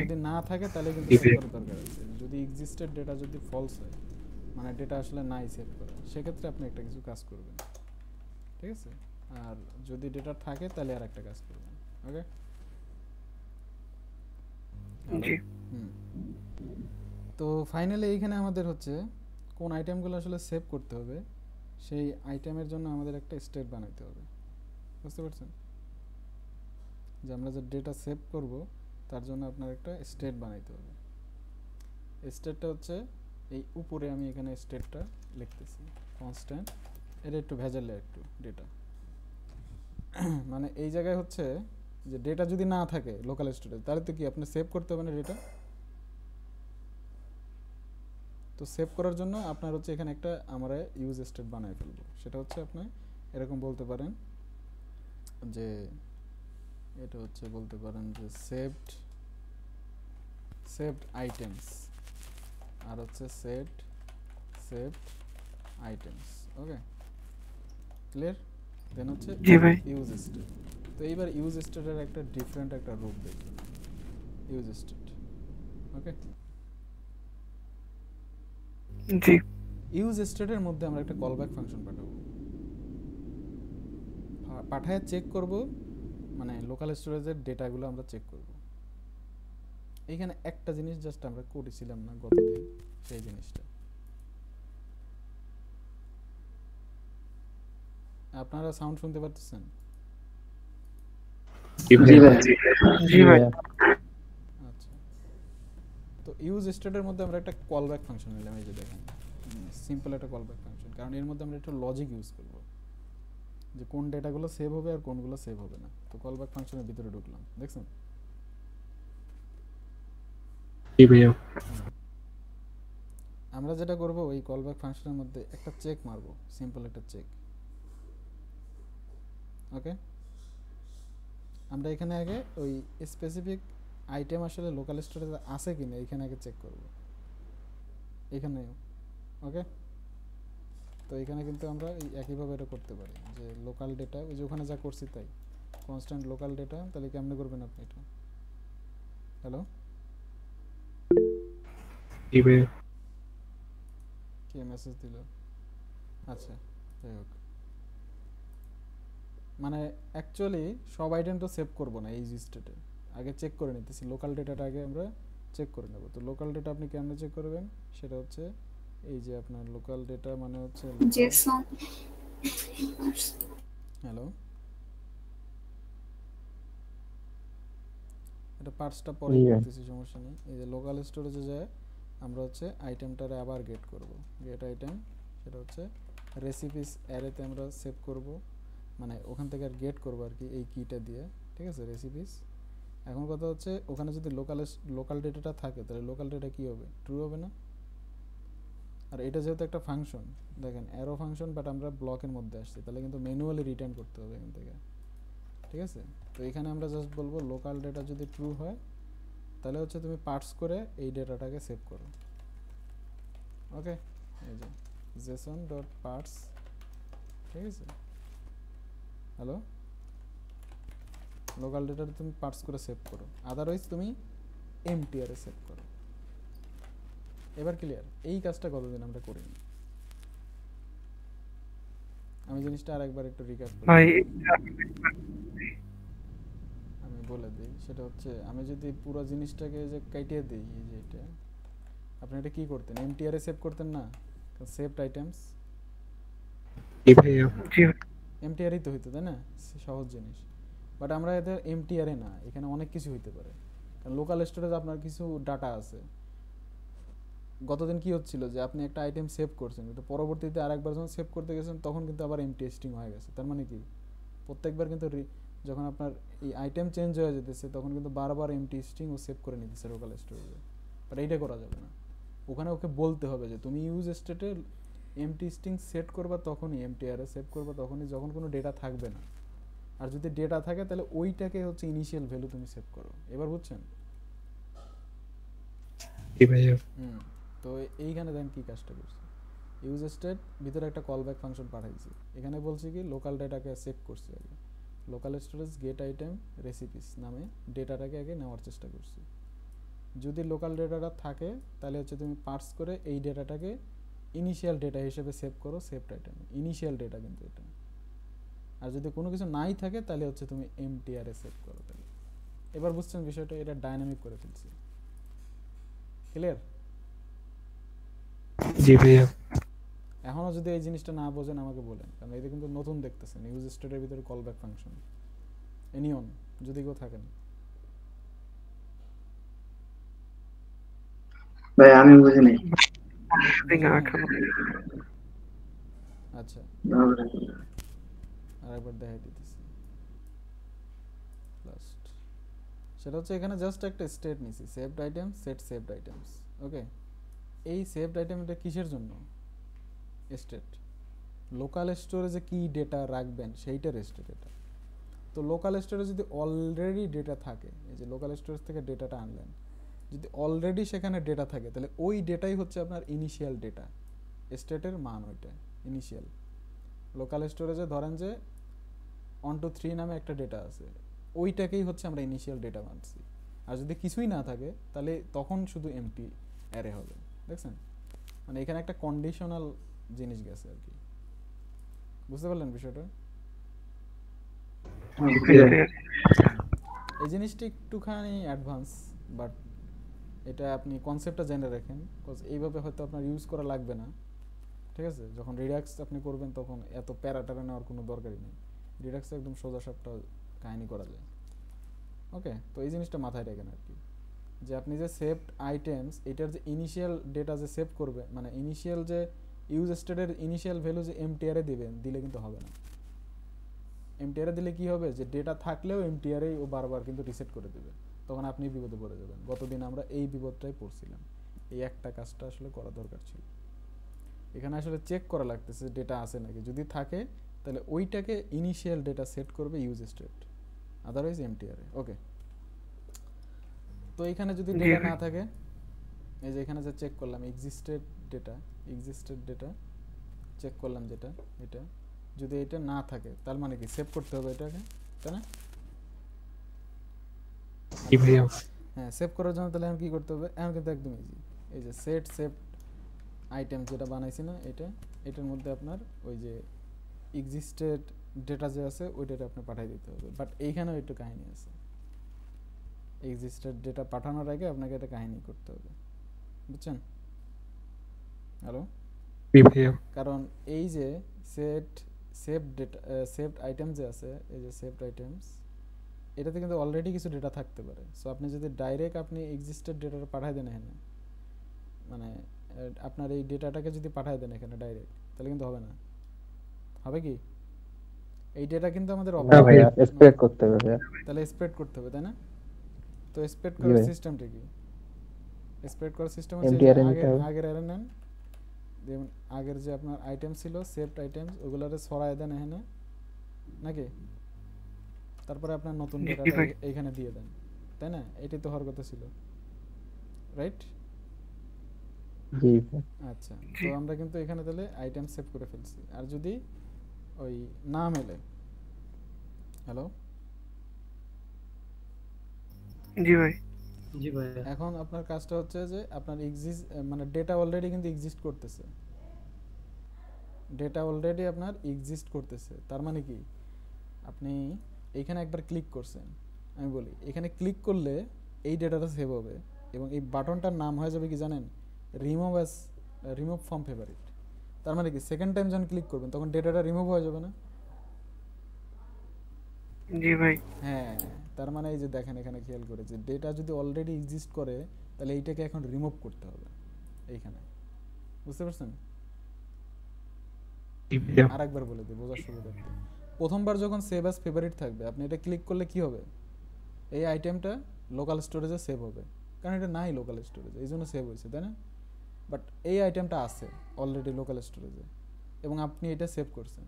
যদি না থাকে তাহলে কিন্তু সেভ করার দরকার আছে। যদি এক্সিস্টেড ডেটা যদি ফলস হয় মানে ডেটা আসলে নাই সেভ করা সেক্ষেত্রে আপনি একটা কিছু কাজ করবেন। ঠিক আছে? আর যদি ডেটা থাকে তাহলে আর একটা কাজ করবেন। ওকে তো ফাইনালি এইখানে আমাদের হচ্ছে কোন আইটেমগুলো আসলে সেভ করতে হবে, সেই আইটেমের জন্য আমাদের একটা স্টেট বানাইতে হবে। বুঝতে পারছেন? যে আমরা যে ডেটা সেভ করব, তার জন্য আপনার একটা স্টেট বানাইতে হবে। স্টেটটা হচ্ছে, এই উপরে আমি এখানে স্টেটটা লিখতেছি। কনস্ট্যান্ট এটা একটু ভেজালে একটু ডেটা মানে এই জায়গায় হচ্ছে যে ডেটা যদি না থাকে লোকাল স্টোরেজ তাহলে তো কি আপনি সেভ করতে হবে না ডেটা তো সেভ করার জন্য আপনার হচ্ছে এখানে একটা আমরা ইউজ স্টেট বানাই ফেলব। সেটা হচ্ছে আপনি এরকম বলতে পারেন যে এটা হচ্ছে বলতে পারেন যে সেভড সেভড আইটেমস আর হচ্ছে set saved items okay clear then হচ্ছে। ইউজ স্টেট তো এইবার ইউজ স্টেটের একটা ডিফারেন্ট একটা রূপ দেখবেন ইউজ স্টেট ওকে জি। ইউজ স্টেটের মধ্যে আমরা একটা কলব্যাক ফাংশন পাঠাবো। পাঠায় চেক করব মানে লোকাল স্টোরেজের ডেটাগুলো আমরা চেক করব। এখানে একটা জিনিস জাস্ট আমরা করেছিলাম না গতদিন সেই জিনিসটা। আপনারা সাউন্ড শুনতে পারতেছেন? জি ভাই। জি ভাই। ইউজ স্টেটের মধ্যে আমরা একটা কল ব্যাক ফাংশন নিলাম এই যে দেখেন। সিম্পল একটা কল ব্যাক ফাংশন কারণ এর মধ্যে আমরা একটু লজিক ইউজ করব। যে কোন ডেটাগুলো সেভ হবে আর কোনগুলো সেভ হবে না। তো কল ব্যাক ফাংশনের ভিতরে ঢুকলাম দেখছেন? আমরা যেটা করব ওই কল ব্যাক ফাংশনের মধ্যে একটা চেক মারবো সিম্পল একটা চেক ওকে আমরা এখানে আগে ওই স্পেসিফিক আইটেম আসলে লোকাল স্টোরেজে আছে কিনা এখানে আগে চেক করব। এখানে ওকে তো এখানে কিন্তু আমরা একইভাবে এটা করতে পারি যে লোকাল ডেটা ওই যে ওখানে যা করছি তাই। কনস্ট্যান্ট লোকাল ডেটা তাহলে কেমনে করবেন আপনি এটা? হ্যালো কে মেসেজ দিল? আচ্ছা যাই হোক। মানে অ্যাকচুয়ালি সব আইটেম তো সেভ করব না এই স্টেটে আগে চেক করে নিতেছি। লোকাল ডেটাটা আগে আমরা চেক করে নেব। তো লোকাল ডেটা আপনি কেমনে চেক করবেন? সেটা হচ্ছে এই যে আপনার লোকাল ডেটা মানে হচ্ছে হ্যালো এটা পার্টসটা পরে. করতেছি সমস্যা নেই। এই যে লোকাল স্টোরেজে যায় আমরা হচ্ছে আইটেমটারে আবার গেট করব। গেট আইটেম সেটা হচ্ছে রেসিপিস অ্যারেতে আমরা সেভ করব। মানে ওখান থেকে আর গেট করব আর কি এই কিটা দিয়ে। ঠিক আছে? রেসিপিস এখন কথা হচ্ছে ওখানে যদি লোকাল লোকাল ডেটাটা থাকে, তাহলে লোকাল ডেটা কী হবে? ট্রু হবে না? আর এটা যেহেতু একটা ফাংশন দেখেন অ্যারো ফাংশন বাট আমরা ব্লকের মধ্যে আসছি, তাহলে কিন্তু ম্যানুয়ালি রিটার্ন করতে হবে এখান থেকে। ঠিক আছে? তো এখানে আমরা জাস্ট বলব লোকাল ডেটা যদি ট্রু হয়, তাহলে হচ্ছে তুমি পার্টস করে এই ডেটাটাকে সেভ করো। ওকে এই যে জেসন ডট পার্টস ঠিক আছে? হ্যালো লোকাল ডেটা তুমি পার্টস করে সেভ করো। আদারওয়াইজ তুমি এমটিআরে সেভ করো। এবার ক্লিয়ার এই কাজটা কতদিন আমরা করিনি? আমি জিনিসটা আরেকবার একটু রিক্যাপ করি ভাই আমি বলে দিই সেটা হচ্ছে আমি যদি পুরো জিনিসটাকে যে কাটিয়ে দিই এই যে এটা আপনি এটা কি করতেন? এম এমটিআরে সেভ করতেন না? সেভড আইটেমস জি ভাইয়া। এমটিআরই তো হইতো তাই না? সহজ জিনিস। বাট আমরা এদের এমটিআরে না, এখানে অনেক কিছু হইতে পারে। কারণ লোকাল স্টোরেজ আপনার কিছু ডাটা আছে। গতদিন কি হচ্ছিল যে, আপনি একটা আইটেম সেভ করছেন, কিন্তু পরবর্তীতে আরেকবার যখন সেভ করতে গেছেন, তখন কিন্তু আবার এমটি স্ট্রিং হয়ে গেছে। তার মানে কি? প্রত্যেকবার কিন্তু যখন আপনার এই আইটেম চেঞ্জ হয়ে যেতেছে, তখন কিন্তু বারবার এমটি স্ট্রিং ও সেভ করে নিতেছে লোকাল স্টোরেজে বাট এইটা করা যাবে না। ওখানে ওকে বলতে হবে যে, তুমি ইউজ স্টেটে এমটি স্ট্রিং সেট করবা তখনই এমটিআরে সেভ করবা তখনই, যখন কোনো ডেটা থাকবে না। আর যদি ডেটা থাকে তাহলে ওইটাকে হচ্ছে ইনিশিয়াল ভ্যালু তুমি সেভ করো। এবার বুঝছেন? তো এইখানে দেন কি কাজটা করছি। ইউজ স্টেট ভিতরে একটা কল ব্যাক ফাংশন পাঠাইছি। এখানে বলছি কি লোকাল ডেটাকে সেভ করছি আগে। Local storage get item recipes নামে ডেটাটাকে আগে নেওয়ার চেষ্টা করছি। যদি লোকাল ডেটাটা থাকে তাহলে হচ্ছে তুমি পার্স করে এই ডেটাটাকে ইনিশিয়াল ডেটা হিসেবে সেভ করো সেভড আইটেম ইনিশিয়াল ডেটা কিন্তু এটা। আর যদি কোনো কিছু নাই থাকে তাহলে হচ্ছে তুমি এমটিআরে সেভ করো তাহলে। এবার বুঝছেন বিষয়টা এটা ডাইনামিক করে ফেলছি ক্লিয়ার জি ভাইয়া। এখনও যদি এই জিনিসটা না বোঝেন আমাকে বলেন। কারণ এটা কিন্তু নতুন দেখতেছেন ইউজ স্টেটের ভিতরে কল ব্যাক ফাংশন এনিয়ন যদি কেউ থাকেন। ভাই আমি বুঝিনি না এখনও আচ্ছা। আরেকবার দেখাই দিতেছি। লাস্ট সেটা হচ্ছে এখানে জাস্ট একটা স্টেট নিছি saved item set saved items okay এই সেভড আইটেম এটা কিসের জন্য? স্টেট লোকাল স্টোরেজে কি ডেটা রাখবেন, সেইটার স্টেট এটা। তো লোকাল স্টোরেজ যদি অলরেডি ডেটা থাকে, এই যে লোকাল স্টোরেজ থেকে ডেটাটা আনলেন, যদি অলরেডি সেখানে ডেটা থাকে, তাহলে ওই ডেটাই হচ্ছে আপনার ইনিশিয়াল ডেটা স্টেটের মান ওইটা ইনিশিয়াল লোকাল স্টোরেজে ধরেন যে ওয়ান টু থ্রি নামে একটা ডেটা আছে। ওইটাকেই হচ্ছে আমরা ইনিশিয়াল ডেটা মানছি আর যদি কিছুই না থাকে, তাহলে তখন শুধু এমটি অ্যারে হবে। দেখছেন? মানে এখানে একটা কন্ডিশনাল জিনিস গেছে আর কি। বুঝতে পারলেন বিষয়টা? এই জিনিসটা একটুখানি অ্যাডভান্স বাট এটা আপনি কনসেপ্টটা জেনে রাখেন বিকজ এইভাবে হয়তো আপনার ইউজ করা লাগবে না। ঠিক আছে? যখন রিডাক্স আপনি করবেন, তখন এত প্যারাটারা নেওয়ার কোনো দরকারই নেই। রিডাক্সে একদম সোজা সাপটা কাহিনি করা যায়। ওকে তো এই জিনিসটা মাথায় রাখেন আর কি। যে আপনি যে সেভড আইটেমস এটার যে ইনিশিয়াল ডেটা যে সেভ করবে মানে ইনিশিয়াল যে ইউজ স্টেটের ইনিশিয়াল ভ্যালু যে এমটিআরে দিবেন, দিলে কিন্তু হবে না। এমটিআরে দিলে কি হবে? যে ডেটা থাকলেও এমটিআরেই ও বারবার কিন্তু রিসেট করে দেবে। তখন আপনি বিপদে পড়ে যাবেন। গতদিন আমরা এই বিপদটাই পড়ছিলাম। এই একটা কাজটা আসলে করা দরকার ছিল। এখানে আসলে চেক করা লাগতেছে ডেটা আছে নাকি। যদি থাকে তাহলে ওইটাকে ইনিশিয়াল ডেটা সেট করবে use state otherwise empty array okay তো এখানে যদি ডেটা না থাকে এই যে এখানে যে চেক করলাম existed data existed data check করলাম যেটা এটা যদি এটা না থাকে তার মানে কি? সেভ করতে হবে এটাকে তাই না? হ্যাঁ সেভ করার জন্য তাহলে এখন কি করতে হবে? এখন কিন্তু একদম ইজি এই যে সেট সেভ আইটেম যেটা বানাইছি না এটা এটার মধ্যে আপনার ওই যে এক্সিস্টেড ডেটা যে আছে ওই ডেটা আপনি পাঠিয়ে দিতে হবে। বাট এইখানেও একটু কাহিনী আছে। এক্সিস্টেড ডেটা পাঠানোর আগে আপনাকে একটা কাহিনী করতে হবে। বুঝছেন? হ্যালো কারণ এই যে set save data saved item যে আছে এই যে সেভড আইটেমস এটাতে কিন্তু অলরেডি কিছু ডেটা থাকতে পারে। সো আপনি যদি ডাইরেক্ট আপনি এক্সিস্টেড ডেটাটা পাঠায় দেন এখানে মানে আপনার এই ডেটাটাকে যদি পাঠায় দেন এখানে ডাইরেক্ট তাহলে কিন্তু হবে না। হবে কি? এই ডেটা কিন্তু আমাদের স্প্রেড করতে হবে তাহলে স্প্রেড করতে হবে তাই না? তো স্প্রেড করার সিস্টেমটা কি? স্প্রেড করার সিস্টেম হচ্ছে আগের এর নেন। যেমন আগের যে আপনার আইটেম ছিল সেভড আইটেমস ওগুলারে সরায় দেন এখানে নাকি? তারপরে আপনার নতুন ভাই। এইখানে দিয়ে দেন তাই না? এটাই তো হওয়ার কথা ছিল। রাইট জি আচ্ছা তো আমরা কিন্তু এখানে তাহলে আইটেম সেভ করে ফেলছি। আর যদি ওই না মেলে হ্যালো জি ভাই। জি ভাইয়া এখন আপনার কাজটা হচ্ছে যে আপনার এক্সিস্ট মানে ডেটা অলরেডি কিন্তু এক্সিস্ট করতেছে। ডেটা অলরেডি আপনার এক্সিস্ট করতেছে। তার মানে কি? আপনি এখানে একবার ক্লিক করছেন। আমি বলি এখানে ক্লিক করলে এই ডেটাটা সেভ হবে এবং এই বাটনটার নাম হয়ে যাবে কি জানেন? Remove as remove from favourite তার মানে কি? সেকেন্ড টাইম যখন ক্লিক করবেন তখন ডেটাটা রিমুভ হয়ে যাবে না? জি ভাই। হ্যাঁ তার মানে এই যে দেখেন এখানে খেয়াল করে যে ডেটা যদি অলরেডি এক্সিস্ট করে তাহলে এইটাকে এখন রিমুভ করতে হবে এইখানে। বুঝতে পারছেন? আরেকবার বলে দিই বোঝার সুবিধার্থে প্রথমবার যখন সেভ অ্যাজ ফেভারিট থাকবে আপনি এটা ক্লিক করলে কি হবে? এই আইটেমটা লোকাল স্টোরেজে সেভ হবে কারণ এটা নাই লোকাল স্টোরেজে এই জন্য সেভ হয়েছে তাই না? বাট এই আইটেমটা আছে অলরেডি লোকাল স্টোরেজে এবং আপনি এটা সেভ করছেন।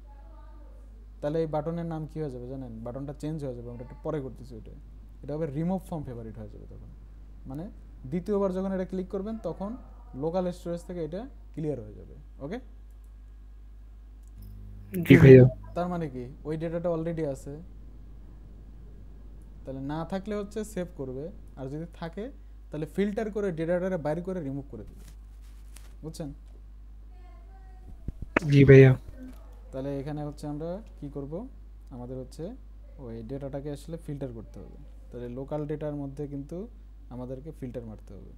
তাহলে এই বাটনের নাম কি হয়ে যাবে জানেন? বাটনটা চেঞ্জ হয়ে যাবে। আমরা একটু পরে করতেছি ওটা এটা হবে রিমুভ ফ্রম ফেভারিট হয়ে যাবে তখন। মানে দ্বিতীয়বার যখন এটা ক্লিক করবেন তখন লোকাল স্টোরেজ থেকে এটা ক্লিয়ার হয়ে যাবে। ওকে তার মানে কি? ওই ডেটাটা অলরেডি আছে। তাহলে না থাকলে হচ্ছে সেভ করবে। আর যদি থাকে তাহলে ফিল্টার করে ডেটাটারে বাইর করে রিমুভ করে দিবে। বুঝছেন? জি ভাইয়া। তাহলে এখানে হচ্ছে আমরা কি করব? আমাদের হচ্ছে ওই ডেটাটাকে আসলে ফিল্টার করতে হবে। তাহলে লোকাল ডেটার মধ্যে কিন্তু আমাদেরকে ফিল্টার মারতে হবে।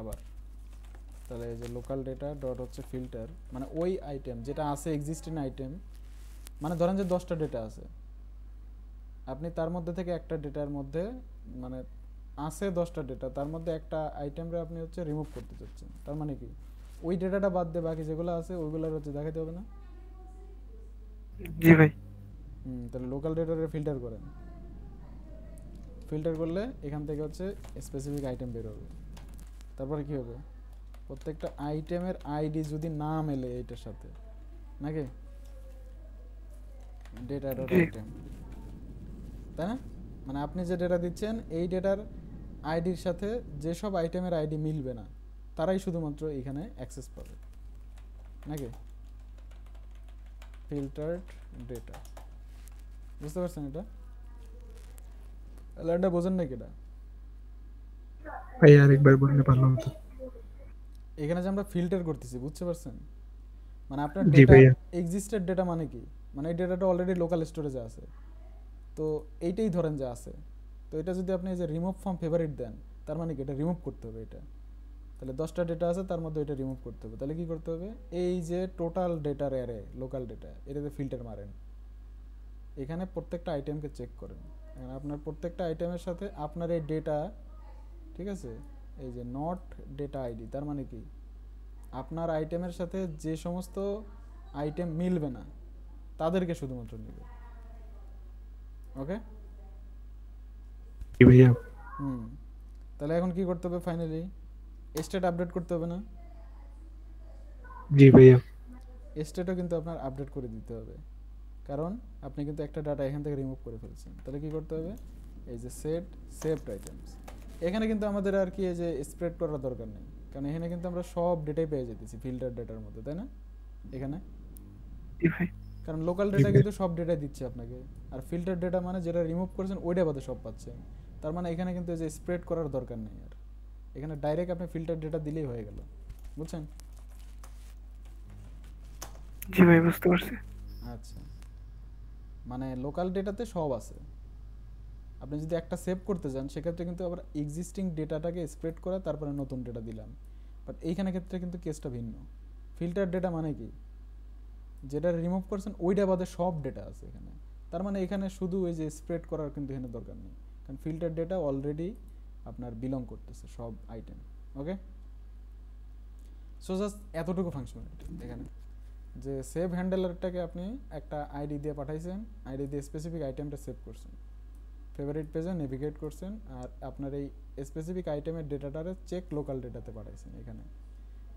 আবার তাহলে এই যে লোকাল ডেটা ডট হচ্ছে ফিল্টার মানে ওই আইটেম যেটা আছে এক্সিস্টিং আইটেম মানে ধরেন যে দশটা ডেটা আছে। আপনি তার মধ্যে থেকে একটা ডেটার মধ্যে মানে আছে দশটা ডেটা তার মধ্যে একটা আইটেমরে আপনি হচ্ছে রিমুভ করতে চাচ্ছেন। তার মানে কি? ওই ডেটাটা বাদ দিয়ে বাকি যেগুলো আছে ওইগুলোর হচ্ছে দেখাতে হবে না। জি ভাই। হুম তাহলে লোকাল ডেটারে ফিল্টার করেন ফিল্টার করলে এখান থেকে হচ্ছে স্পেসিফিক আইটেম বের হবে। তারপরে কি হবে? প্রত্যেকটা আইটেমের আইডি যদি না মেলে এইটার সাথে নাকি? ডেটা ডট আইটেম তাই না? মানে আপনি যে ডেটা দিচ্ছেন এই ডেটার আইডির সাথে যেসব আইটেমের আইডি মিলবে না তারাই শুধুমাত্র এখানে অ্যাক্সেস পাবে। নাকি? ফিল্টার্ড ডেটা বুঝতে পারছেন এটা? এটা বোঝেন নাকি এটা? আরেকবার হতো। এখানে যে আমরা ফিল্টার করতেছি বুঝতে পারছেন? মানে আপনার ডেটা এক্সিস্টেড ডেটা মানে কি? মানে এই ডেটাটা অলরেডি লোকাল স্টোরেজে আছে। তো এইটাই ধরেন যে আছে। তো এটা যদি আপনি এই যে রিমুভ ফ্রম ফেভারিট দেন তার মানে কি? এটা রিমুভ করতে হবে এটা। তাহলে দশটা ডেটা আছে তার মধ্যে এটা রিমুভ করতে হবে। তাহলে কি করতে হবে? এই যে টোটাল ডেটার অ্যারে লোকাল ডেটা এটাতে ফিল্টার মারেন। এখানে প্রত্যেকটা আইটেমকে চেক করেন। এখন আপনার প্রত্যেকটা আইটেমের সাথে আপনার এই ডেটা ঠিক আছে? এই যে নট ডেটা আইডি তার মানে কি? আপনার আইটেমের সাথে যে সমস্ত আইটেম মিলবে না তাদেরকে শুধুমাত্র নেবে। ওকে ভাইয়া। হুম। তাহলে এখন কি করতে হবে ফাইনালি স্টেট আপডেট করতে হবে না? জি ভাইয়া। স্টেটও কিন্তু আপনার আপডেট করে দিতে হবে। কারণ আপনি কিন্তু একটা ডাটা এখান থেকে রিমুভ করে ফেলছেন। তাহলে কি করতে হবে? এই যে সেট সেভড আইটেমস এখানে কিন্তু আমাদের আর কি এই যে স্প্রেড করার দরকার নেই। কারণ এখানে কিন্তু আমরা সব ডেটাই পেয়ে যেতেছি ফিল্টার ডেটার মধ্যে তাই না? এখানে? কারণ লোকাল ডেটা কিন্তু সব ডেটা দিচ্ছে আপনাকে। আর ফিল্টার ডেটা মানে যেটা রিমুভ করেছেন ওইটা বাদে সব পাচ্ছেন। তার মানে এখানে কিন্তু এই যে স্প্রেড করার দরকার নেই আর এখানে ডাইরেক্ট আপনি ফিল্টার ডেটা দিলেই হয়ে গেল। বুঝছেন? জি ভাই বুঝতে পারছি। আচ্ছা। মানে লোকাল ডেটাতে সব আছে। আপনি যদি একটা সেভ করতে যান সেক্ষেত্রে কিন্তু আবার এক্সিস্টিং ডেটাটাকে স্প্রেড করে তারপরে নতুন ডেটা দিলাম। বাট এইখানে ক্ষেত্রে কিন্তু কেসটা ভিন্ন। ফিল্টার ডেটা মানে কি? যেটা রিমুভ করছেন ওইটা বাদে সব ডেটা আছে এখানে। তার মানে এখানে শুধু ওই যে স্প্রেড করার কিন্তু এখানে দরকার নেই। কারণ ফিল্টার ডেটা অলরেডি আপনার বিলং করতেছে, সব আইটেম ওকে সো জাস্ট এতটুকু ফাংশনালিটি এখানে যে সেভ হ্যান্ডেলারটাকে আপনি একটা আইডি দিয়ে পাঠাইছেন আইডি দিয়ে স্পেসিফিক আইটেমটা সেভ করছেন। ফেভারিট পেজে নেভিগেট করছেন, আর আপনার এই স্পেসিফিক আইটেমের ডেটাটারে চেক লোকাল ডেটাতে পাঠাইছেন এখানে।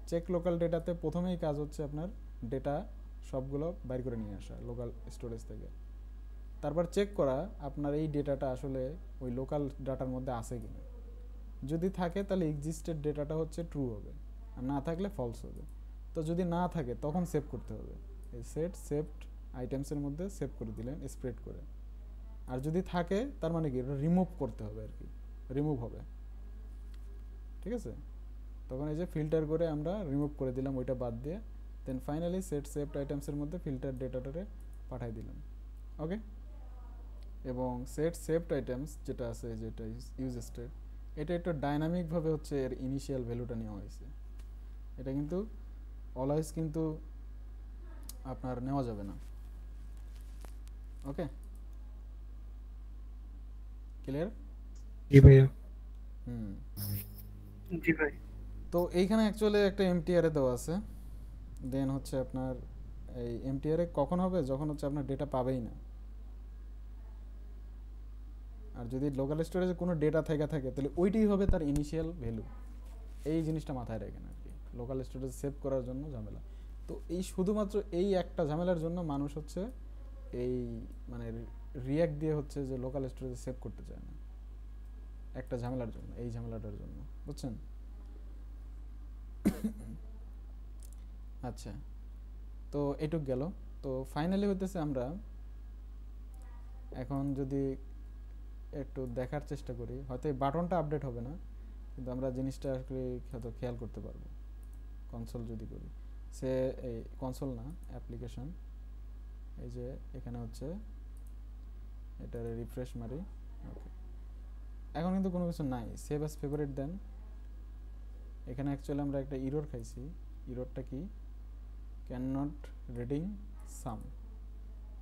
চেক লোকাল ডেটাতে প্রথমেই কাজ হচ্ছে আপনার ডেটা সবগুলো বাইর করে নিয়ে আসা লোকাল স্টোরেজ থেকে। তারপর চেক করা, আপনার এই ডেটাটা আসলে ওই লোকাল ডাটার মধ্যে আছে কিনা। যদি থাকে তাহলে এক্সিস্টেড ডেটাটা হচ্ছে ট্রু হবে। আর না থাকলে ফলস হবে। তো যদি না থাকে, তখন সেভ করতে হবে। এই সেট সেভড আইটেমসের মধ্যে সেভ করে দিলেন স্প্রেড করে। আর যদি থাকে, তার মানে কি? রিমুভ করতে হবে আর কি। রিমুভ হবে। ঠিক আছে? তখন এই যে ফিল্টার করে আমরা রিমুভ করে দিলাম ওইটা বাদ দিয়ে দেন ফাইনালি সেট সেভড আইটেমসের মধ্যে ফিল্টার ডেটাটারে পাঠাই দিলাম। ওকে এবং সেট সেভড আইটেমস যেটা আছে, যেটা ইউজ স্টেট এটা একটু ডাইনামিকভাবে হচ্ছে এর ইনিশিয়াল ভ্যালুটা নেওয়া হয়েছে। এটা কিন্তু অলওয়েজ কিন্তু আপনার নেওয়া যাবে না। ওকে ক্লিয়ার জি ভাইয়া। হুম। জি ভাই। তো এইখানে অ্যাকচুয়ালি একটা এমটিআরে দেওয়া আছে। দেন হচ্ছে আপনার এই এমটিআরে কখন হবে? যখন হচ্ছে আপনার ডেটা পাবেই না। আর যদি লোকাল স্টোরেজে কোনো ডেটা থেকে থাকে, তাহলে ওইটাই হবে তার ইনিশিয়াল ভ্যালু এই জিনিসটা মাথায় রাখেন আর কি। লোকাল স্টোরেজ সেভ করার জন্য ঝামেলা। তো এই শুধুমাত্র এই একটা ঝামেলার জন্য মানুষ হচ্ছে এই মানে রিয়াক্ট দিয়ে হচ্ছে যে লোকাল স্টোরেজে সেভ করতে চায় না। একটা ঝামেলার জন্য, এই ঝামেলাটার জন্য। বুঝছেন? আচ্ছা। তো এটুক গেল। তো ফাইনালি হইতেছে আমরা এখন যদি একটু দেখার চেষ্টা করি। হয়তো এই বাটনটা আপডেট হবে না, কিন্তু আমরা জিনিসটা আসলে হয়তো খেয়াল করতে পারব। কনসোল যদি করি। সে এই কনসোল না অ্যাপ্লিকেশন এই যে এখানে হচ্ছে, এটার রিফ্রেশ মারি। ওকে এখন কিন্তু কোনো কিছু নাই। সেভ অ্যাজ ফেভারিট দেন এখানে অ্যাকচুয়ালি আমরা একটা ইরোর খাইছি। ইরোরটা কি? ক্যান নট রিডিং সাম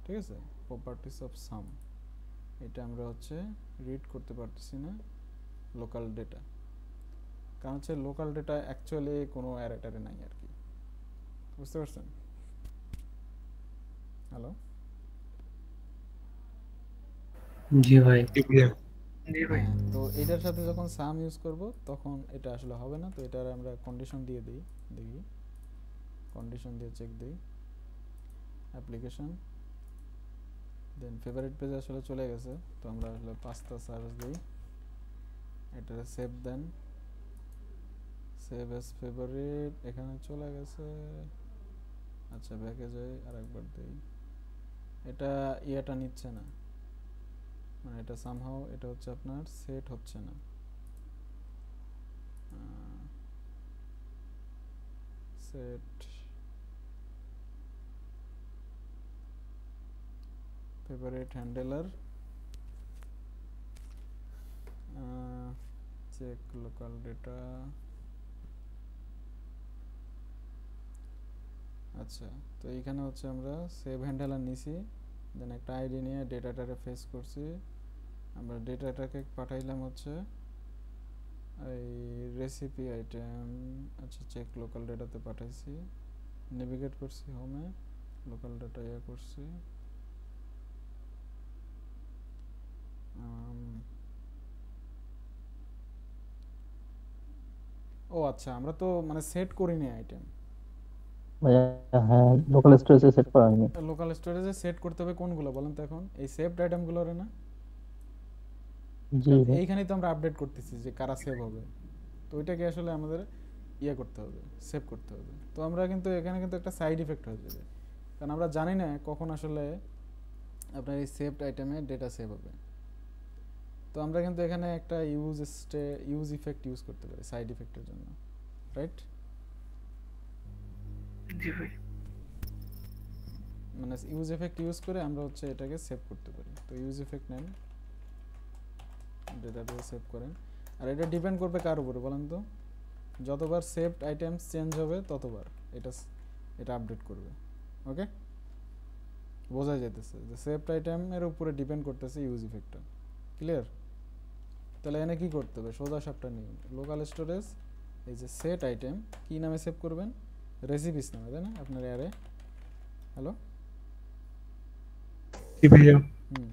ঠিক আছে? প্রপার্টিস অফ সাম এটা আমরা হচ্ছে রিড করতে পারতেছি না লোকাল ডেটা কারণ হচ্ছে লোকাল ডেটা অ্যাকচুয়ালি কোনো অ্যারেটারে নাই আর কি। বুঝতে পারছেন? হ্যালো জি ভাই। জি ভাই। হ্যাঁ, তো এটার সাথে যখন সাম ইউজ করব তখন এটা আসলে হবে না। তো এটার আমরা কন্ডিশন দিয়ে দিই দেখি। কন্ডিশন দিয়ে চেক দিই। অ্যাপ্লিকেশন দেন ফেভারিট পেজে আসলে চলে গেছে। তো আমরা আসলে পাঁচটা সার্চ দিই। এটা সেভ দেন সেভ এস ফেভারিট এখানে চলে গেছে। আচ্ছা ব্যাকে যাই আর একবার দিই। এটা ইয়েটা নিচ্ছে না। মানে এটা সামহাও এটা হচ্ছে আপনার সেট হচ্ছে না। Set favorite handler? uh, check local data. আচ্ছা তো এইখানে হচ্ছে আমরা সেভ হ্যান্ডেলার নিছি দেন একটা আইডি নিয়ে ডেটাটাকে ফেস করছি। আমরা ডেটাটাকে পাঠাইলাম হচ্ছে এই রেসিপি আইটেম আচ্ছা চেক লোকাল ডেটাতে পাঠাইছি। নেভিগেট করছি হোমে লোকাল ডেটা ইয়ে করছি। ও আচ্ছা আমরা তো মানে সেট করিনি আইটেম ভাইয়া হ্যাঁ লোকাল স্টোরেজে সেট করা হয়নি। লোকাল স্টোরেজে সেট করতে হবে কোনগুলো বলেন তো এখন? এই সেভড আইটেমগুলো না? জি ভাই এইখানেই তো আমরা আপডেট করতেছি যে কারা সেভ হবে। তো ওইটাকে আসলে আমাদের ইয়ে করতে হবে সেভ করতে হবে। তো আমরা কিন্তু এখানে কিন্তু একটা সাইড ইফেক্ট হয়ে যাবে। কারণ আমরা জানি না কখন আসলে আপনার এই সেভড আইটেমে ডেটা সেভ হবে। তো আমরা কিন্তু এখানে একটা use state use effect use করতে পারি সাইড ইফেক্টের জন্য রাইট জি ভাই। মানে ইউজ এফেক্ট ইউজ করে আমরা হচ্ছে এটাকে সেভ করতে পারি। তো ইউজ এফেক্ট নেন ডেটাটাকে সেভ করেন। আর এটা ডিপেন্ড করবে কার উপরে বলেন তো? যতবার সেভড আইটেমস চেঞ্জ হবে ততবার এটা এটা আপডেট করবে ওকে বোঝা যাইতেছে যে সেভড আইটেমের উপরে ডিপেন্ড করতেছে ইউজ ইফেক্টটা ক্লিয়ার তাহলে এনে কি করতে হবে? সোজা সাপটা নিয়ে লোকাল স্টোরেজ এই যে সেট আইটেম কি নামে সেভ করবেন? রেসিপিস নামে তাই না? আপনার অ্যারে হ্যালো হুম।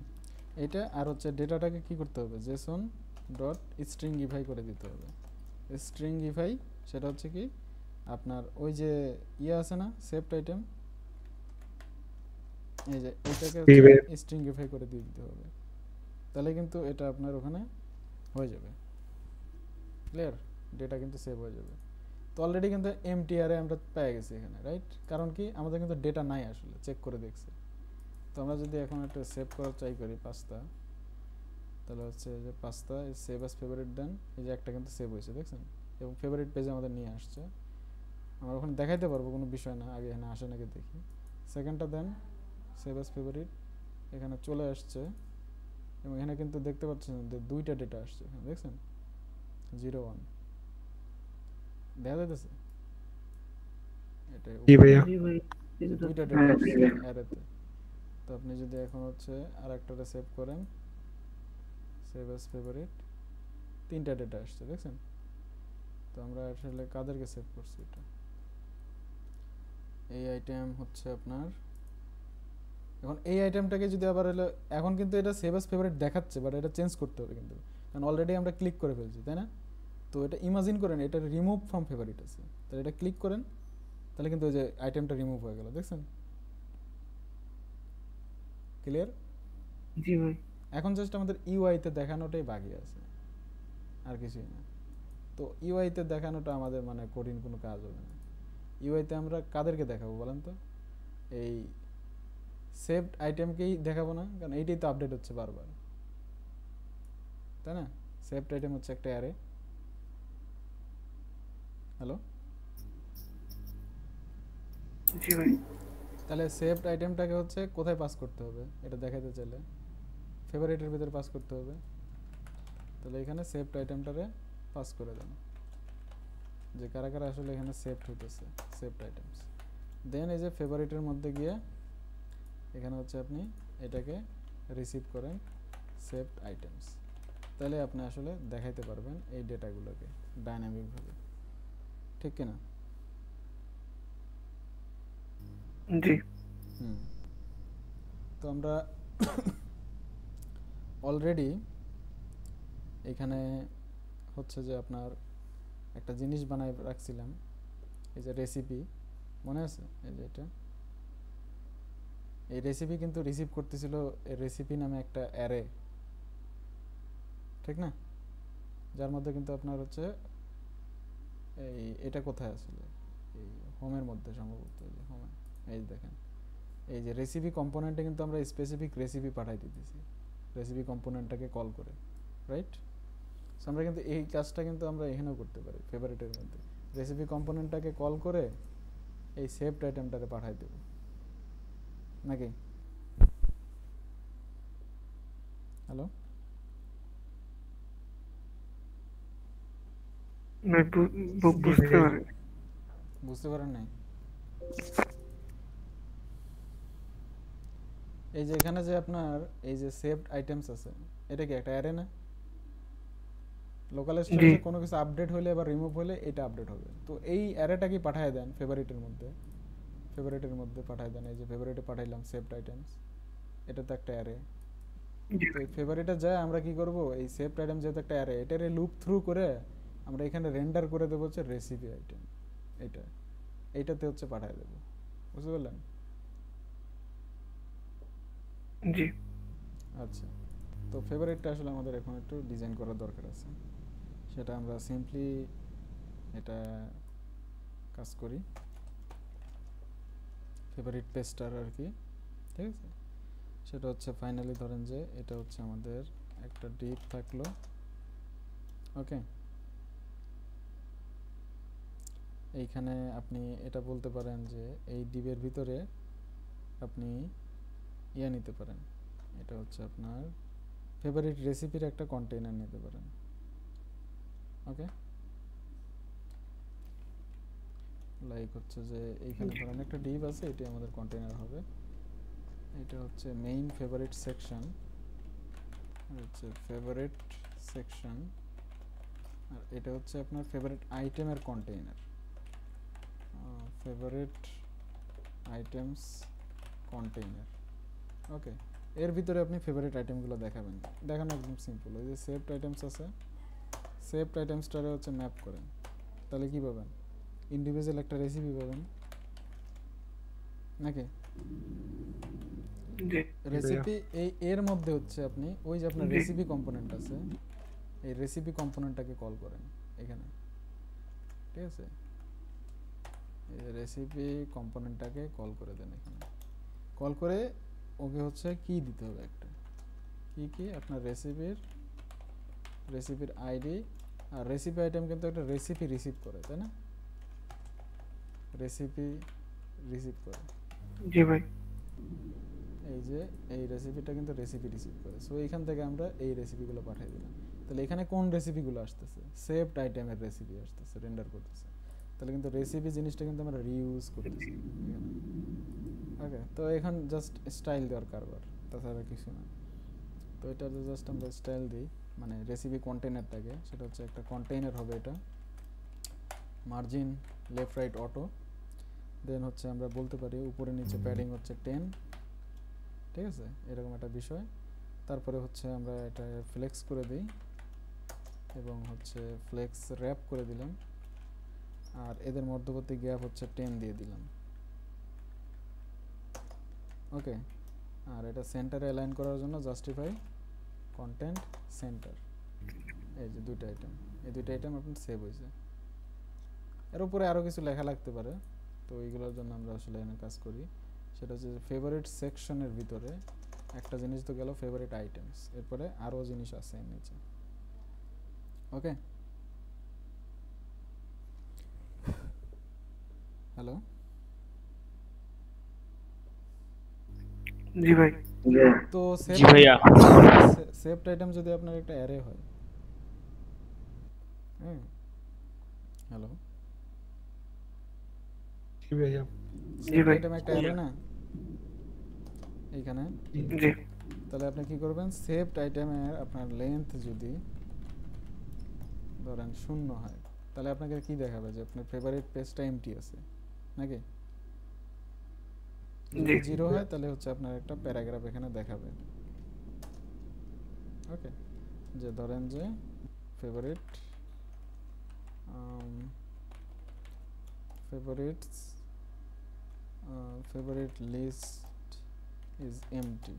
এটা আর হচ্ছে ডেটাটাকে কি করতে হবে? জেসন ডট স্ট্রিং ইফাই করে দিতে হবে। স্ট্রিং ইফাই সেটা হচ্ছে কি? আপনার ওই যে ইয়ে আছে না? সেভড আইটেম এই যে এটাকে স্ট্রিং ইফাই করে দিয়ে দিতে হবে। তাহলে কিন্তু এটা আপনার ওখানে হয়ে যাবে। ক্লিয়ার ডেটা কিন্তু সেভ হয়ে যাবে। তো অলরেডি কিন্তু এমটিআরে আমরা পেয়ে গেছি এখানে রাইট কারণ কি? আমাদের কিন্তু ডেটা নাই আসলে চেক করে দেখছি। তো আমরা যদি এখন একটা সেভ করার ট্রাই করি পাস্তা তাহলে হচ্ছে যে pasta save as favourite then এই যে একটা কিন্তু সেভ হয়েছে, দেখছেন? এবং ফেভারিট পেজে আমাদের নিয়ে আসছে। আমরা ওখানে দেখাইতে পারব, কোনো বিষয় না, আগে এখানে আসে নাকি দেখি। সেকেন্ডটা দেন সেভ অ্যাজ ফেভারিট এখানে চলে আসছে। এবং এখানে কিন্তু দেখতে পাচ্ছেন যে দুইটা ডেটা আসছে এখানে দেখছেন? জিরো ওয়ান দেখা যাইতেছে? এটা জি ভাইয়া। জি ভাই এই যে দুইটা হ্যাঁ, ডেটা জি অ্যারেতে তো। আপনি যদি এখন হচ্ছে আর একটাতে সেভ করেন সেভ অ্যাজ ফেভারিট তিনটা ডেটা আসছে দেখছেন? তো আমরা আসলে কাদেরকে সেভ করছি এটা? এই আইটেম হচ্ছে আপনার এখন এই আইটেমটাকে যদি আবার হলো এখন কিন্তু এটা সেভ অ্যাজ ফেভারিট দেখাচ্ছে বাট এটা চেঞ্জ করতে হবে কিন্তু। কারণ অলরেডি আমরা ক্লিক করে ফেলছি তাই না? তো এটা ইমাজিন করেন এটা রিমুভ ফ্রম ফেভারিট আছে। তাহলে এটা ক্লিক করেন তাহলে কিন্তু ওই যে আইটেমটা রিমুভ হয়ে গেল দেখছেন? ক্লিয়ার জি ভাই। এখন জাস্ট আমাদের ইউআইতে দেখানোটাই বাকি আছে আর কিছুই না। তো ইউআইতে দেখানোটা আমাদের মানে কঠিন কোনো কাজ হবে না। ইউআইতে আমরা কাদেরকে দেখাবো বলেন তো? এই সেভড আইটেমকেই দেখাবো না কারণ এইটাই তো আপডেট হচ্ছে বারবার। তাই না? সেভড আইটেম হচ্ছে একটা অ্যারে হ্যালো জি ভাই। তাহলে সেভড আইটেমটাকে হচ্ছে কোথায় পাস করতে হবে? এটা দেখাতে চাইলে। ফেভারিটের ভিতরে পাস করতে হবে। তাহলে এখানে সেভড আইটেমটারে পাস করে দেন। যে কারা কারা আসলে এখানে সেভড হইতেছে সেভড আইটেমস দেন এই যে ফেভারিটের মধ্যে গিয়ে এখানে হচ্ছে আপনি এটাকে রিসিভ করেন সেভড আইটেমস তাহলে আপনি আসলে দেখাইতে পারবেন এই ডেটাগুলোকে ডাইনামিকভাবে। ঠিক কিনা? জি। হুম। তো আমরা অলরেডি এখানে হচ্ছে যে আপনার একটা জিনিস বানাই রাখছিলাম এই যে রেসিপি মনে আছে? এই যে এটা? এই রেসিপি কিন্তু রিসিভ করতেছিল রেসিপি নামে একটা অ্যারে ঠিক না? যার মধ্যে কিন্তু আপনার হচ্ছে এই, এটা কোথায় আসলে? এই হোমের মধ্যে সম্ভবত এই যে হোমে এই দেখেন। এই যে রেসিপি কম্পোনেন্টে কিন্তু আমরা স্পেসিফিক রেসিপি পাঠাই দিতেছি। রেসিপি কম্পোনেন্টটাকে কল করে রাইট সো আমরা কিন্তু এই কাজটা কিন্তু আমরা এখানেও করতে পারি ফেভারিটের মধ্যে। রেসিপি কম্পোনেন্টটাকে কল করে এই সেভড আইটেমটাকে পাঠাই দেব। নাকি? হ্যালো বুঝতে পারেন নাই? এই যে এখানে যে আপনার এই যে সেভড আইটেমস আছে এটা কি একটা অ্যারে না? লোকাল স্টোরেজে কোনো কিছু আপডেট হলে বা রিমুভ হলে এটা আপডেট হবে। তো এই অ্যারেটা কি পাঠায় দেন ফেভারিটের মধ্যে? ফেভারিটের মধ্যে পাঠায় দেন এই যে ফেভারিটে পাঠাইলাম সেভড আইটেমস এটা তো একটা অ্যারে তো এই ফেভারিটে যায় আমরা কি করব? এই সেভড আইটেম যেহেতু একটা অ্যারে এটারে লুপ থ্রু করে আমরা এখানে রেন্ডার করে দেবো হচ্ছে রেসিপি আইটেম এটা। এইটাতে হচ্ছে পাঠায় দেবো। বুঝতে পারলেন? জি। আচ্ছা তো ফেভারিটটা আসলে আমাদের এখন একটু ডিজাইন করার দরকার আছে। সেটা আমরা সিম্পলি এটা কাজ করি। ফেভারিট পেস্টার আর কি ঠিক আছে? সেটা হচ্ছে ফাইনালি ধরেন যে এটা হচ্ছে আমাদের একটা ডিপ থাকল ওকে এইখানে আপনি এটা বলতে পারেন যে এই ডিপের ভিতরে আপনি ইয়ে নিতে পারেন। এটা হচ্ছে আপনার ফেভারিট রেসিপির একটা কন্টেইনার নিতে পারেন ওকে লাইক হচ্ছে যে এইখানে ধরেন একটা ডিপ আছে, এটি আমাদের কন্টেনার হবে। এটা হচ্ছে মেইন ফেভারিট সেকশন হচ্ছে ফেভারিট সেকশন আর এটা হচ্ছে আপনার ফেভারিট আইটেমের container favourite items container okay এর ভিতরে আপনি ফেভারিট আইটেমগুলো দেখাবেন। দেখানো একদম সিম্পল ওই যে সেভড আইটেমস আছে সেভড আইটেমসটারে হচ্ছে ম্যাপ করেন। তাহলে কী পাবেন? ইন্ডিভিজুয়াল একটা রেসিপি পাবেন। নাকি? রেসিপি এই এর মধ্যে হচ্ছে আপনি ওই যে আপনার রেসিপি কম্পোনেন্ট আছে এই রেসিপি কম্পোনেন্টটাকে কল করেন এখানে। ঠিক আছে? এই রেসিপি কম্পোনেন্টটাকে কল করে দেন এখানে। কল করে ওকে হচ্ছে কি দিতে হবে একটা? কি কি? আপনার রেসিপির রেসিপির আইডি আর রেসিপি আইটেম কিন্তু একটা রেসিপি রিসিভ করে তাই না? রেসিপি রিসিভ করে। জি ভাই। এই যে এই রেসিপিটা কিন্তু রেসিপি রিসিভ করে। সো এইখান থেকে আমরা এই রেসিপিগুলো পাঠিয়ে দিলাম। তাহলে এখানে কোন রেসিপিগুলো আসতেছে? সেভড আইটেমের রেসিপি আসতেছে রেন্ডার করতেছে। তাহলে কিন্তু রেসিপি জিনিসটা কিন্তু আমরা রিউজ করতেছি। ওকে তো এখন জাস্ট স্টাইল দেওয়ার কারবার তাছাড়া কিছু না। তো এটা জাস্ট আমরা স্টাইল দিই। মানে রেসিপি কন্টেনার থাকে সেটা হচ্ছে একটা কন্টেইনার হবে এটা। Margin left right auto then হচ্ছে আমরা বলতে পারি উপরে নিচে প্যাডিং হচ্ছে টেন ঠিক আছে? এরকম একটা বিষয়। তারপরে হচ্ছে আমরা এটা ফ্লেক্স করে দিই এবং হচ্ছে ফ্লেক্স র্যাপ করে দিলাম। আর এদের মধ্যবর্তী গ্যাপ হচ্ছে টেন দিয়ে দিলাম। ওকে আর এটা সেন্টারে অ্যালাইন করার জন্য জাস্টিফাই কন্টেন্ট সেন্টার এই যে দুইটা আইটেম এই দুইটা আইটেম আপনার সেভ হয়েছে। এর উপরে আরও কিছু লেখা লাগতে পারে। তো এইগুলোর জন্য আমরা আসলে এখানে কাজ করি। সেটা হচ্ছে ফেভারিট সেকশনের ভিতরে একটা জিনিস তো গেল ফেভারিট আইটেমস এরপরে আরও জিনিস আছে এর নিচে। ওকে হ্যালো জি ভাই. তো জি ভাইয়া। সেভড আইটেম যদি আপনার একটা অ্যারে হয়। হ্যাঁ? হ্যালো ভাই। একটা অ্যারে না? এইখানে? জি। তাহলে আপনি কি করবেন? সেভড আইটেমের আপনার লেন্থ যদি ধরেন শূন্য হয় তাহলে আপনাকে কি দেখাবে যে আপনার ফেভারিট পেজটা এমটি আছে নাকি? জিরো হয় তাহলে হচ্ছে আপনার একটা প্যারাগ্রাফ এখানে দেখাবে। ওকে যে ধরেন যে favourite favourite favourite list is empty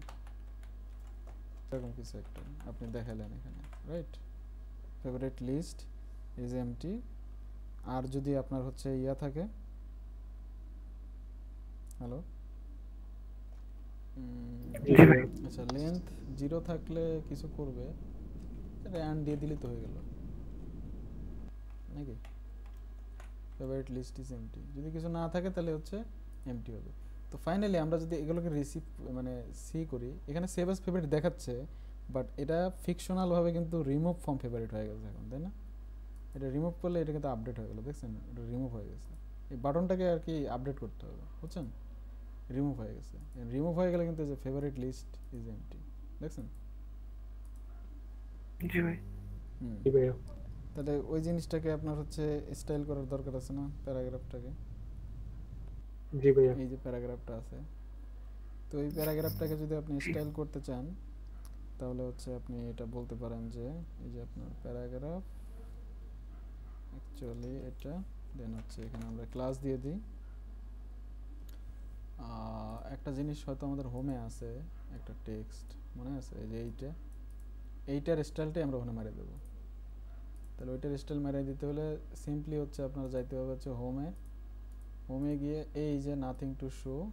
এরকম কিছু একটা আপনি দেখালেন এখানে right favourite list is empty আর যদি আপনার হচ্ছে ইয়া থাকে হ্যালো আচ্ছা লেন্থ জিরো থাকলে কিছু করবে র্যান দিয়ে দিলে তো হয়ে গেল। নাকি? ফেভারিট লিস্ট ইজ এমটি যদি কিছু না থাকে তাহলে হচ্ছে এমটি হবে তো ফাইনালি আমরা যদি এগুলোকে রিসিভ মানে সি করি এখানে সেভ এস ফেভারিট দেখাচ্ছে বাট এটা ফিকশনাল ভাবে কিন্তু রিমুভ ফ্রম ফেভারিট হয়ে গেছে এখন তাই না? এটা রিমুভ করলে এটা কিন্তু আপডেট হয়ে গেল দেখছেন? এটা রিমুভ হয়ে গেছে। এই বাটনটাকে আর কি আপডেট করতে হবে বুঝছেন? রিমুভ হয়ে গেছে। রিমুভ হয়ে গেলে কিন্তু যে ফেভারিট লিস্ট ইজ এমটি দেখছেন? জি ভাই। তাহলে ওই জিনিসটাকে আপনার হচ্ছে স্টাইল করার দরকার আছে না প্যারাগ্রাফটাকে? জি ভাইয়া। এই যে প্যারাগ্রাফটা আছে। তো এই প্যারাগ্রাফটাকে যদি আপনি স্টাইল করতে চান, তাহলে হচ্ছে আপনি এটা বলতে পারেন যে, এই যে আপনার প্যারাগ্রাফ অ্যাকচুয়ালি এটা দেন হচ্ছে এখানে আমরা ক্লাস দিয়ে দিই। একটা জিনিস হয়তো আমাদের হোমে আছে, একটা টেক্সট মনে আছে, এই যে এইটা, এইটার স্টাইলটাই আমরা ওখানে মারিয়ে দেবো। তাহলে ওইটার স্টাইল মারিয়ে দিতে হলে সিম্পলি হচ্ছে আপনার যাইতে হবে হচ্ছে হোমে হোমে গিয়ে এই যে নাথিং টু শো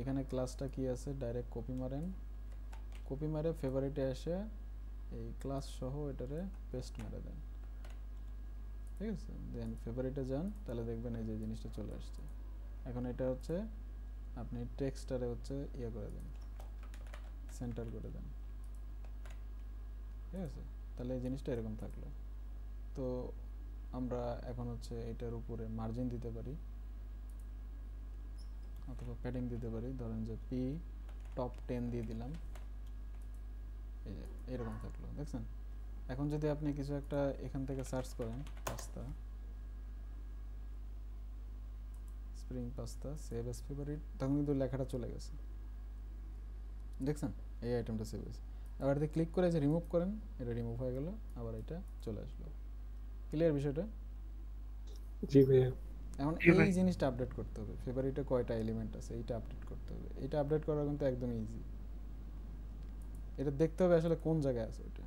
এখানে ক্লাসটা কি আছে? ডাইরেক্ট কপি মারেন। কপি মারে ফেভারিটে এসে এই ক্লাস সহ এটারে পেস্ট মেরে দেন। ঠিক আছে? দেন ফেভারিটে যান, তাহলে দেখবেন এই যে জিনিসটা চলে আসছে। এখন এটা হচ্ছে আপনি টেক্সটারে হচ্ছে ইয়ে করে দেন সেন্টার করে দেন। ঠিক আছে? তাহলে এই জিনিসটা এরকম থাকল। তো আমরা এখন হচ্ছে এটার উপরে মার্জিন দিতে পারি। অথবা প্যাডিং দিতে পারি। ধরেন যে পি টপ টেন দিয়ে দিলাম। এই যে এরকম থাকল, দেখছেন? এখন যদি আপনি কিছু একটা এখান থেকে সার্চ করেন pasta spring pasta save as favourite তখন কিন্তু লেখাটা চলে গেছে। দেখছেন? এই আইটেমটা সেভ হয়েছে। আবার এতে ক্লিক করে যে রিমুভ করেন, এটা রিমুভ হয়ে গেল, আবার এটা চলে আসলো। ক্লিয়ার বিষয়টা? জি ভাইয়া। এখন এই জিনিসটা আপডেট করতে হবে। ফেভারিটে কয়টা এলিমেন্ট আছে এইটা আপডেট করতে হবে। এটা আপডেট করা কিন্তু একদম ইজি এটা দেখতে হবে আসলে কোন জায়গায় আছে ওটা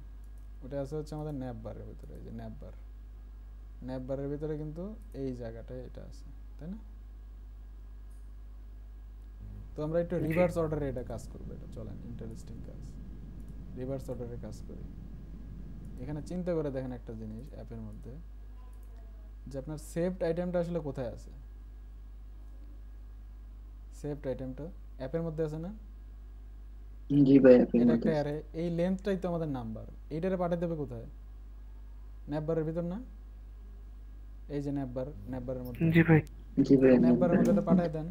ওটা আছে হচ্ছে আমাদের ন্যাপ বারের ভিতরে এই যে ন্যাপ বার ন্যাপ বারের ভিতরে কিন্তু এই জায়গাটায় এটা আছে তাই না? তো আমরা একটু রিভার্স অর্ডারে এটা কাজ করব এটা চলেন ইন্টারেস্টিং কাজ। রিভার্স অর্ডারে কাজ করি। এখানে চিন্তা করে দেখেন একটা জিনিস অ্যাপের মধ্যে। যে আপনার সেভড আইটেমটা আসলে কোথায় আছে? সেভড আইটেমটা অ্যাপের মধ্যে আছে না? জি ভাই এটা মতো একটা এই লেন্থটাই তো আমাদের নাম্বার এইটারে পাঠিয়ে দেবে কোথায়? ন্যাপবারের ভিতর না? এই যে ন্যাপবার ন্যাপবারের মধ্যে। জি ভাই। জি ভাই ন্যাপবারের মধ্যে পাঠিয়ে দেন।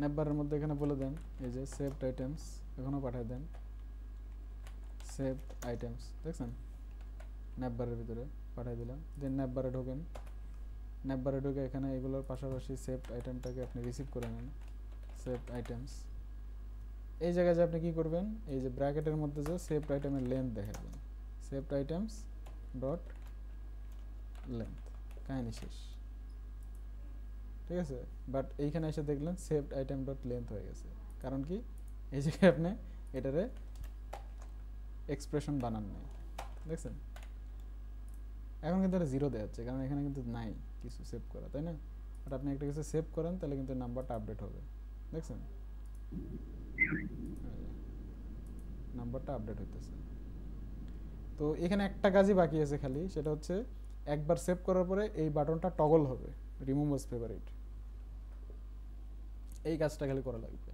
ন্যাপবারের মধ্যে এখানে বলে দেন এই যে সেভড আইটেমস এখানেও পাঠিয়ে দেন। সেভড আইটেমস দেখছেন? ন্যাপবারের ভিতরে। পাঠিয়ে দিলাম। দেন ন্যাপবারে ঢোকেন। ন্যাপবারে ঢুকে এখানে এগুলোর পাশাপাশি সেভড আইটেমটাকে আপনি রিসিভ করে নেন। সেভড আইটেমস এই জায়গায় যে আপনি কি করবেন? এই যে ব্র্যাকেটের মধ্যে যে সেভড আইটেমের লেন্থ দেখাবেন সেভড আইটেমস ডট লেন্থ কাহিনী শেষ। ঠিক আছে? বাট এইখানে এসে দেখলেন সেভড আইটেম ডট লেন্থ হয়ে গেছে। কারণ কি? এই জায়গায় আপনি এটারে এক্সপ্রেশন বানান নাই। দেখছেন? এখন কিন্তু এটা জিরো দেওয়া যাচ্ছে কারণ এখানে কিন্তু নাই কিছু সেভ করা, তাই না? বাট আপনি একটা কিছু সেভ করেন, তাহলে কিন্তু নাম্বারটা আপডেট হবে, দেখছেন? নাম্বারটা আপডেট হইতেছে। তো এখানে একটা কাজই বাকি আছে খালি, সেটা হচ্ছে একবার সেভ করার পরে এই বাটনটা টগল হবে রিমুভ ফেভারিট এই কাজটা খালি করা লাগবে,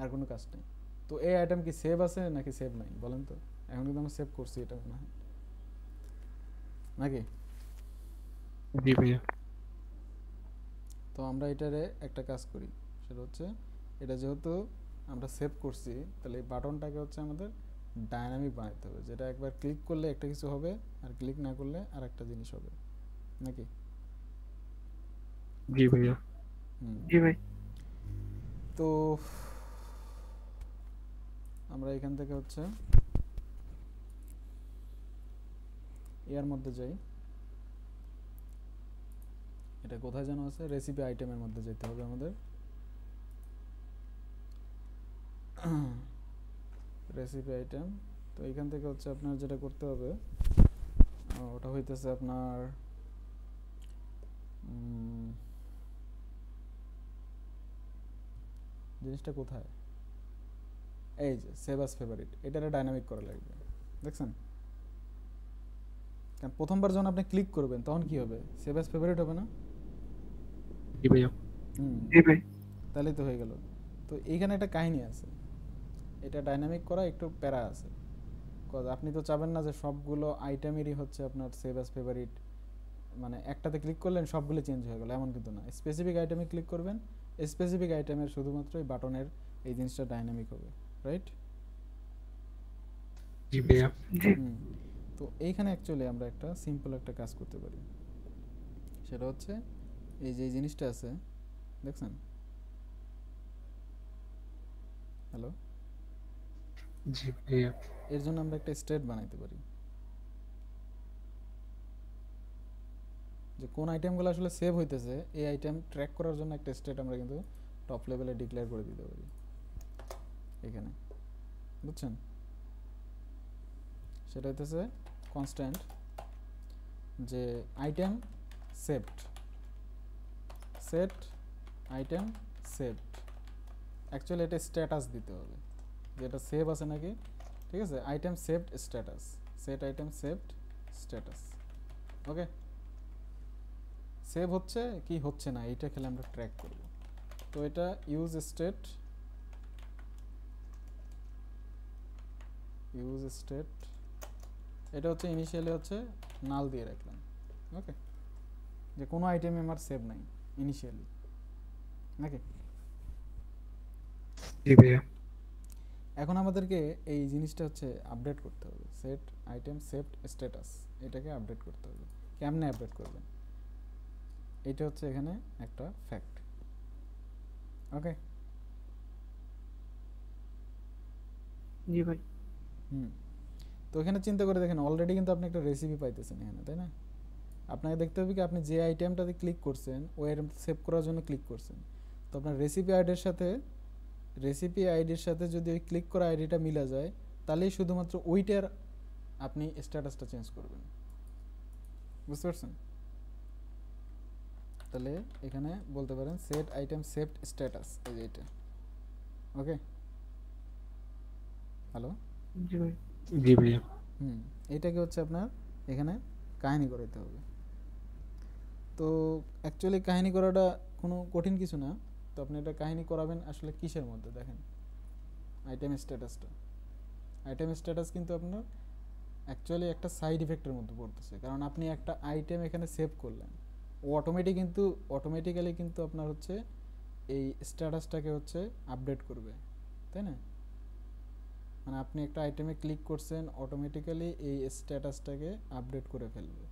আর কোনো কাজ নেই। তো এই আইটেম কি সেভ আছে নাকি সেভ নাই, বলেন তো? এখন কিন্তু আমরা সেভ করছি এটা মনে হয়। নাকি? জি ভাইয়া। তো আমরা এটারে একটা কাজ করি সেটা হচ্ছে এটা যেহেতু আমরা সেভ করছি তাহলে এই বাটনটাকে হচ্ছে আমাদের ডায়নামিক বানাতে হবে যেটা একবার ক্লিক করলে একটা কিছু হবে আর ক্লিক না করলে আর একটা জিনিস হবে নাকি? জি ভাইয়া। হুম। জি ভাই। তো আমরা এখান থেকে হচ্ছে এর মধ্যে যাই। এটা কোথায় যেন আছে? রেসিপি আইটেমের মধ্যে যেতে হবে আমাদের। [clears throat] রেসিপি আইটেম তো এখান থেকে হচ্ছে আপনার যেটা করতে হবে ওটা হইতেছে আপনার জিনিসটা কোথায়? এই যে সেভ আস ফেভারিট এটারে ডাইনামিক করা লাগবে। দেখছেন? প্রথমবার যখন আপনি ক্লিক করবেন তখন কি হবে? সেভ আস ফেভারিট হবে না? জি হুম। জি ভাই। তাহলেই তো হয়ে গেল। তো এইখানে একটা কাহিনী আছে। এটা ডাইনামিক করা একটু প্যারা আছে। Cause আপনি তো চাবেন না যে সবগুলো আইটেমেরই হচ্ছে আপনার সেভ অ্যাজ ফেভারিট মানে একটাতে ক্লিক করলেন সবগুলো চেঞ্জ হয়ে গেল। এমন কিন্তু না। স্পেসিফিক আইটেমে ক্লিক করবেন স্পেসিফিক আইটেমের শুধুমাত্র এই বাটনের এই জিনিসটা ডাইনামিক হবে রাইট জি ভাইয়া। তো এইখানে অ্যাকচুয়ালি আমরা একটা সিম্পল একটা কাজ করতে পারি। সেটা হচ্ছে এই যে জিনিসটা আছে দেখছেন? হ্যালো জি ভাইয়া। এর জন্য আমরা একটা স্টেট বানাইতে পারি। যে কোন আইটেমগুলো আসলে সেভ হইতেছে এই আইটেম ট্র্যাক করার জন্য একটা স্টেট আমরা কিন্তু টপ লেভেলে ডিক্লেয়ার করে দিতে পারি। এখানে। বুঝছেন? সেটা হইতেছে কনস্ট্যান্ট যে item saved set item saved actually এটা স্ট্যাটাস দিতে হবে। যেটা সেভ আছে নাকি? ঠিক আছে? Item saved status set item saved status okay save হচ্ছে কি হচ্ছে না, এইটা খেলে আমরা ট্র্যাক করব। তো এটা ইউজ স্টেট ইউজ স্টেট এটা হচ্ছে ইনিশিয়ালি হচ্ছে নাল দিয়ে রাখলাম ওকে যে কোনো আইটেমে আমার সেভ নাই ইনিশিয়ালি নাকি জি ভাইয়া। এখন আমাদেরকে এই জিনিসটা হচ্ছে আপডেট করতে হবে সেট আইটেম সেভড স্ট্যাটাস এটাকে আপডেট করতে হবে। কেমনে আপডেট করবেন? এটা হচ্ছে এখানে একটা ফ্যাক্ট ওকে জি ভাই। হুম। তো এখানে চিন্তা করে দেখেন অলরেডি কিন্তু আপনি একটা রেসিপি পাইতেছেন এখানে, তাই না? আপনাকে দেখতে হবে কি আপনি যে আইটেমটাতে ক্লিক করছেন, ওই আইটেমটা সেভ করার জন্য ক্লিক করছেন। তো আপনার রেসিপি আইডির সাথে রেসিপি আইডির সাথে যদি ওই ক্লিক করা আইডিটা মিলা যায়, তাহলেই শুধুমাত্র ওইটার আপনি স্ট্যাটাসটা চেঞ্জ করবেন। বুঝতে পারছেন? তাহলে এখানে বলতে পারেন সেট আইটেম সেভড স্ট্যাটাস এই যে এটা। ওকে হ্যালো জি ভাই। জি হুম, এটাকে হচ্ছে আপনার এখানে কাহিনী করাইতে হবে। তো অ্যাকচুয়ালি কাহিনী করাটা কোনো কঠিন কিছু না। তো আপনি এটা কাহিনী করাবেন আসলে কিসের মধ্যে দেখেন? আইটেম স্ট্যাটাসটা আইটেম স্ট্যাটাস কিন্তু আপনার অ্যাকচুয়ালি একটা সাইড ইফেক্টের মধ্যে পড়তেছে। কারণ আপনি একটা আইটেম এখানে সেভ করলেন। ও অটোমেটিক কিন্তু অটোমেটিক্যালি কিন্তু আপনার হচ্ছে এই স্ট্যাটাসটাকে হচ্ছে আপডেট করবে। তাই না? মানে আপনি একটা আইটেমে ক্লিক করছেন অটোমেটিক্যালি এই স্ট্যাটাসটাকে আপডেট করে ফেলবে।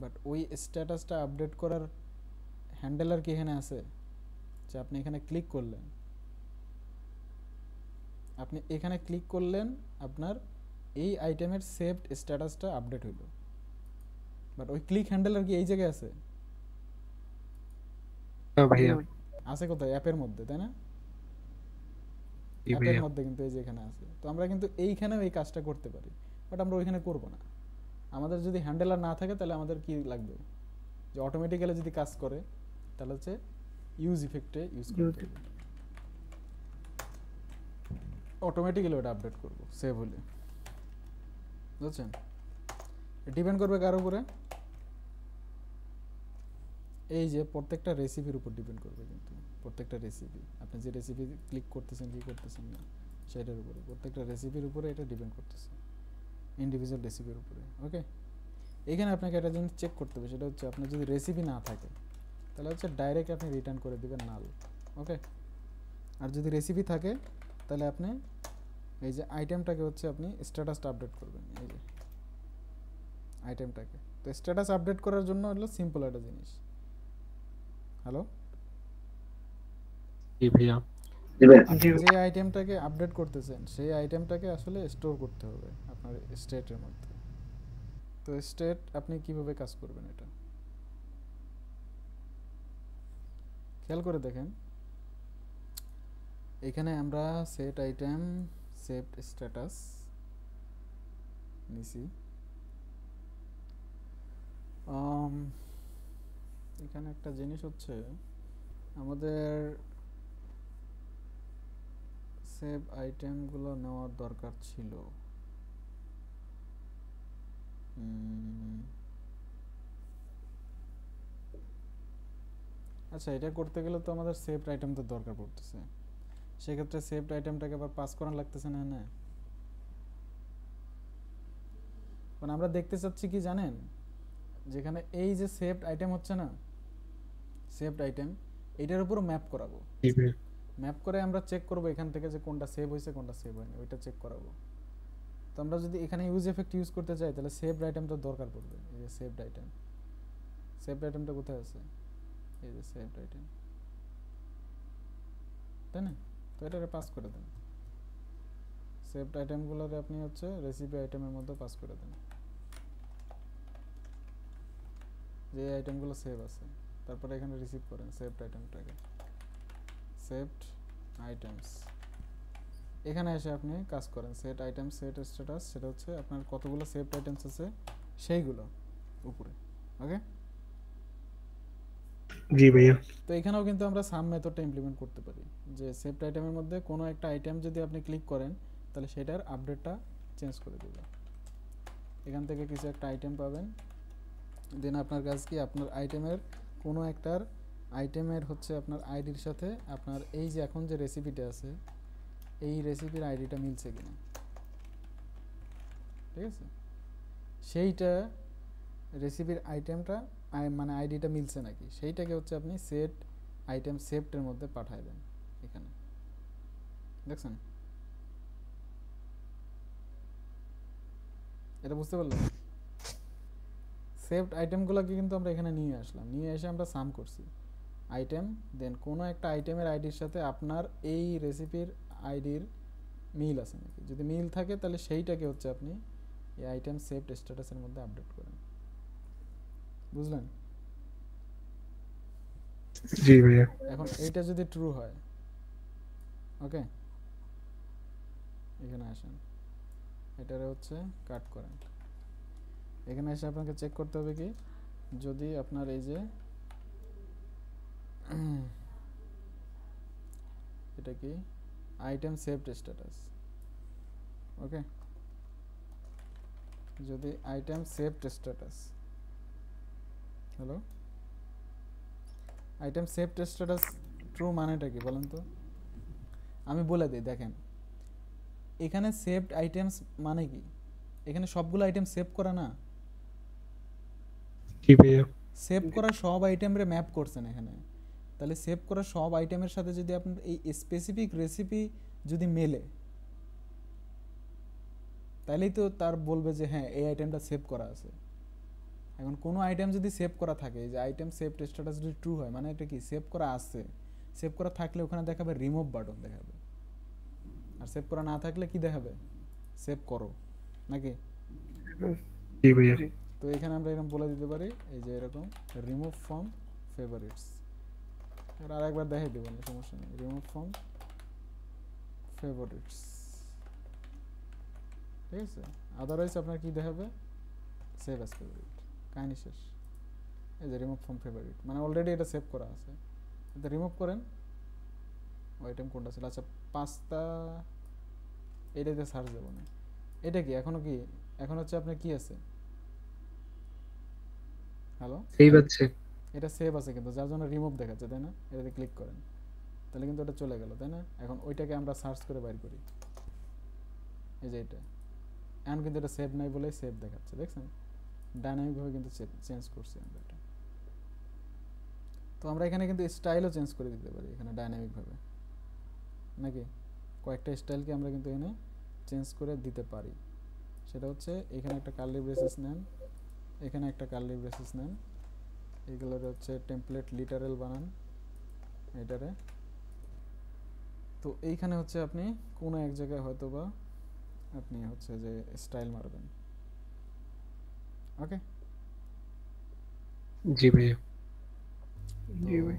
বাট ওই স্ট্যাটাসটা আপডেট করার হ্যান্ডেলার কি এখানে আছে? যে আপনি এখানে ক্লিক করলেন। আপনি এখানে ক্লিক করলেন আপনার এই আইটেমের সেভড স্ট্যাটাসটা আপডেট হইল। বাট ওই ক্লিক হ্যান্ডেলার কি এই জায়গায় আছে? হ্যাঁ আছে কোথায়? অ্যাপের মধ্যে তাই না? অ্যাপের মধ্যে কিন্তু এই যে এখানে আছে। তো আমরা কিন্তু এইখানেও এই কাজটা করতে পারি। বাট আমরা ওইখানে করব না। আমাদের যদি হ্যান্ডেলার না থাকে তাহলে আমাদের কি লাগবে? যে অটোমেটিক্যালি যদি কাজ করে তাহলে হচ্ছে ইউজ ইফেক্টে ইউজ করতে হবে। অটোমেটিক্যালি ওটা আপডেট করব সেভ হলে। বুঝছেন? ডিপেন্ড করবে কার উপরে? এই যে প্রত্যেকটা রেসিপির উপর ডিপেন্ড করবে কিন্তু। প্রত্যেকটা রেসিপি আপনি যে রেসিপি ক্লিক করতেছেন, কি করতেছেন না, সেটার উপরে, প্রত্যেকটা রেসিপির উপরে এটা ডিপেন্ড করতেছে ইন্ডিভিজুয়াল রেসিপির উপরে ওকে এখানে আপনাকে একটা জিনিস চেক করতে হবে, সেটা হচ্ছে আপনার যদি রেসিপি না থাকে, তাহলে হচ্ছে ডাইরেক্ট আপনি রিটার্ন করে দেবেন নাল ওকে আর যদি রেসিপি থাকে, তাহলে আপনি এই যে আইটেমটাকে হচ্ছে আপনি স্ট্যাটাসটা আপডেট করবেন, এই যে আইটেমটাকে তো স্ট্যাটাস আপডেট করার জন্য হলো সিম্পল একটা জিনিস। হ্যালো জি ভাইয়া। যে আইটেমটাকে আপডেট করতেছেন সেই আইটেমটাকে আসলে স্টোর করতে হবে আপনার স্টেটের মধ্যে। তো স্টেট আপনি কীভাবে কাজ করবেন এটা? খেয়াল করে দেখেন। এখানে আমরা সেট আইটেম সেভড স্ট্যাটাস নিছি। এখানে একটা জিনিস হচ্ছে আমাদের সেভ আইটেমগুলো নেওয়ার দরকার ছিল। আচ্ছা এটা করতে গেলে তো আমাদের সেভড আইটেম তো দরকার পড়তেছে। সেক্ষেত্রে সেভড আইটেমটাকে আবার পাস করানো লাগতেছে না না? মানে আমরা দেখতে চাচ্ছি কি জানেন? যেখানে এই যে সেভড আইটেম হচ্ছে না, সেভড আইটেম, এটার উপর ম্যাপ করাবো। ম্যাপ করে আমরা চেক করব এখান থেকে যে কোনটা সেভ হয়েছে, কোনটা সেভ হয়নি, ওইটা চেক করাবো। তো আমরা যদি এখানে ইউজ এফেক্ট ইউজ করতে চাই, তাহলে সেভড আইটেমটা দরকার পড়বে, এই যে সেভড আইটেম সেভড আইটেমটা কোথায় আছে? এই যে সেভড আইটেম তাই না? তো এটারে পাস করে দেন। সেভড আইটেমগুলোরে আপনি হচ্ছে রেসিপি আইটেমের মধ্যে পাস করে দেন। যে আইটেমগুলো সেভ আছে, তারপরে এখানে রিসিভ করেন সেভড আইটেমটাকে সেভড আইটেমস এখানে এসে আপনি কাজ করেন। সেট আইটেম সেট স্ট্যাটাস সেটা হচ্ছে আপনার কতগুলো সেভড আইটেমস আছে সেইগুলো উপরে। ওকে জি ভাইয়া। তো এখানেও কিন্তু আমরা সাম মেথডটা ইমপ্লিমেন্ট করতে পারি। যে সেভড আইটেমের মধ্যে কোনো একটা আইটেম যদি আপনি ক্লিক করেন তাহলে সেটার আপডেটটা চেঞ্জ করে দেবে। এখান থেকে কিছু একটা আইটেম পাবেন। দেন আপনার কাজ কি? আপনার আইটেমের কোনো একটার আইটেমের হচ্ছে আপনার আইডির সাথে আপনার এই যে এখন যে রেসিপিটা আছে, এই রেসিপির আইডিটা মিলছে কিনা। ঠিক আছে? সেইটা রেসিপির আইটেমটা মানে আইডিটা মিলছে নাকি? সেইটাকে হচ্ছে আপনি সেট আইটেম সেফটের মধ্যে পাঠায় দেন এখানে। দেখছেন? এটা বুঝতে পারলেন? সেভড আইটেমগুলোকে কিন্তু আমরা এখানে নিয়ে আসলাম। নিয়ে এসে আমরা সাম করছি। আইটেম দেন কোনো একটা আইটেমের আইডির সাথে আপনার এই রেসিপির আইডির মিল আছে নাকি? যদি মিল থাকে তাহলে সেইটাকে হচ্ছে আপনি এই আইটেম সেভড স্ট্যাটাসের মধ্যে আপডেট করেন। বুঝলেন? জি ভাইয়া। এখন এইটা যদি ট্রু হয় ওকে এখানে আসেন। এটারে হচ্ছে কাট করেন। এখানে এসে আপনাকে চেক করতে হবে কি? যদি আপনার এই যে এটা কি? আইটেম সেভড স্ট্যাটাস ওকে যদি item saved status hello item saved status true মানেটা কি বলেন তো? আমি বলে দিই দেখেন। এখানে সেভড আইটেমস মানে কি? এখানে সবগুলো আইটেম সেভ করা না? সেভ করা সব আইটেমরে ম্যাপ করছেন এখানে। তাহলে সেভ করা সব আইটেমের সাথে যদি আপনার এই স্পেসিফিক রেসিপি যদি মেলে তাহলেই তো তার বলবে যে হ্যাঁ এই আইটেমটা সেভ করা আছে। এখন কোনো আইটেম যদি সেভ করা থাকে এই যে আইটেম সেভ স্ট্যাটাস যদি ট্রু হয় মানে এটা কি সেভ করা আছে। সেভ করা থাকলে ওখানে দেখাবে রিমুভ বাটন দেখাবে। আর সেভ করা না থাকলে কি দেখাবে? সেভ করো। নাকি? তো এখানে আমরা এরকম বলে দিতে পারি এই যে এরকম রিমুভ ফ্রম ফেভারিটস আর আরেকবার দেখাই দেবো না সমস্যা নেই। রিমুভ ফ্রম ফেভারিটস ঠিক আছে? আদারওয়াইজ আপনার কি দেখাবে? সেভ অ্যাজ ফেভারিট কাহিনি শেষ। এই যে রিমুভ ফ্রম ফেভারিট মানে অলরেডি এটা সেভ করা আছে। এটা রিমুভ করেন। আইটেম কোনটা ছিল? আচ্ছা পাঁচটা এটাতে সার্চ দেবো না এটা কি? এখনও কি? এখন হচ্ছে আপনার কি আছে? হ্যালো এই বাচ্চা এটা সেভ আছে কিন্তু, যার জন্য রিমুভ দেখাচ্ছে, তাই না? এটাতে ক্লিক করেন। তাহলে কিন্তু ওটা চলে গেল, তাই না? এখন ওইটাকে আমরা সার্চ করে বাইর করি। এই যে এটা। এখন কিন্তু এটা সেভ নাই বলেই সেভ দেখাচ্ছে, দেখছেন? ডাইনামিকভাবে কিন্তু চেঞ্জ করছি আমরা এটা। তো আমরা এখানে কিন্তু স্টাইলও চেঞ্জ করে দিতে পারি, এখানে ডাইনামিকভাবে নাকি? কয়েকটা স্টাইলকে আমরা কিন্তু এখানে চেঞ্জ করে দিতে পারি। সেটা হচ্ছে, এখানে একটা কার্লি ব্রেসেস নেন, এখানে একটা কার্লি ব্রেসেস নেন। এগুলোর হচ্ছে টেমপ্লেট লিটারেল বানান এটারে। তো এইখানে হচ্ছে আপনি কোনো এক জায়গায় হয়তো বা আপনি হচ্ছে যে স্টাইল মারবেন। ওকে জি ভাইয়া। জি ভাই।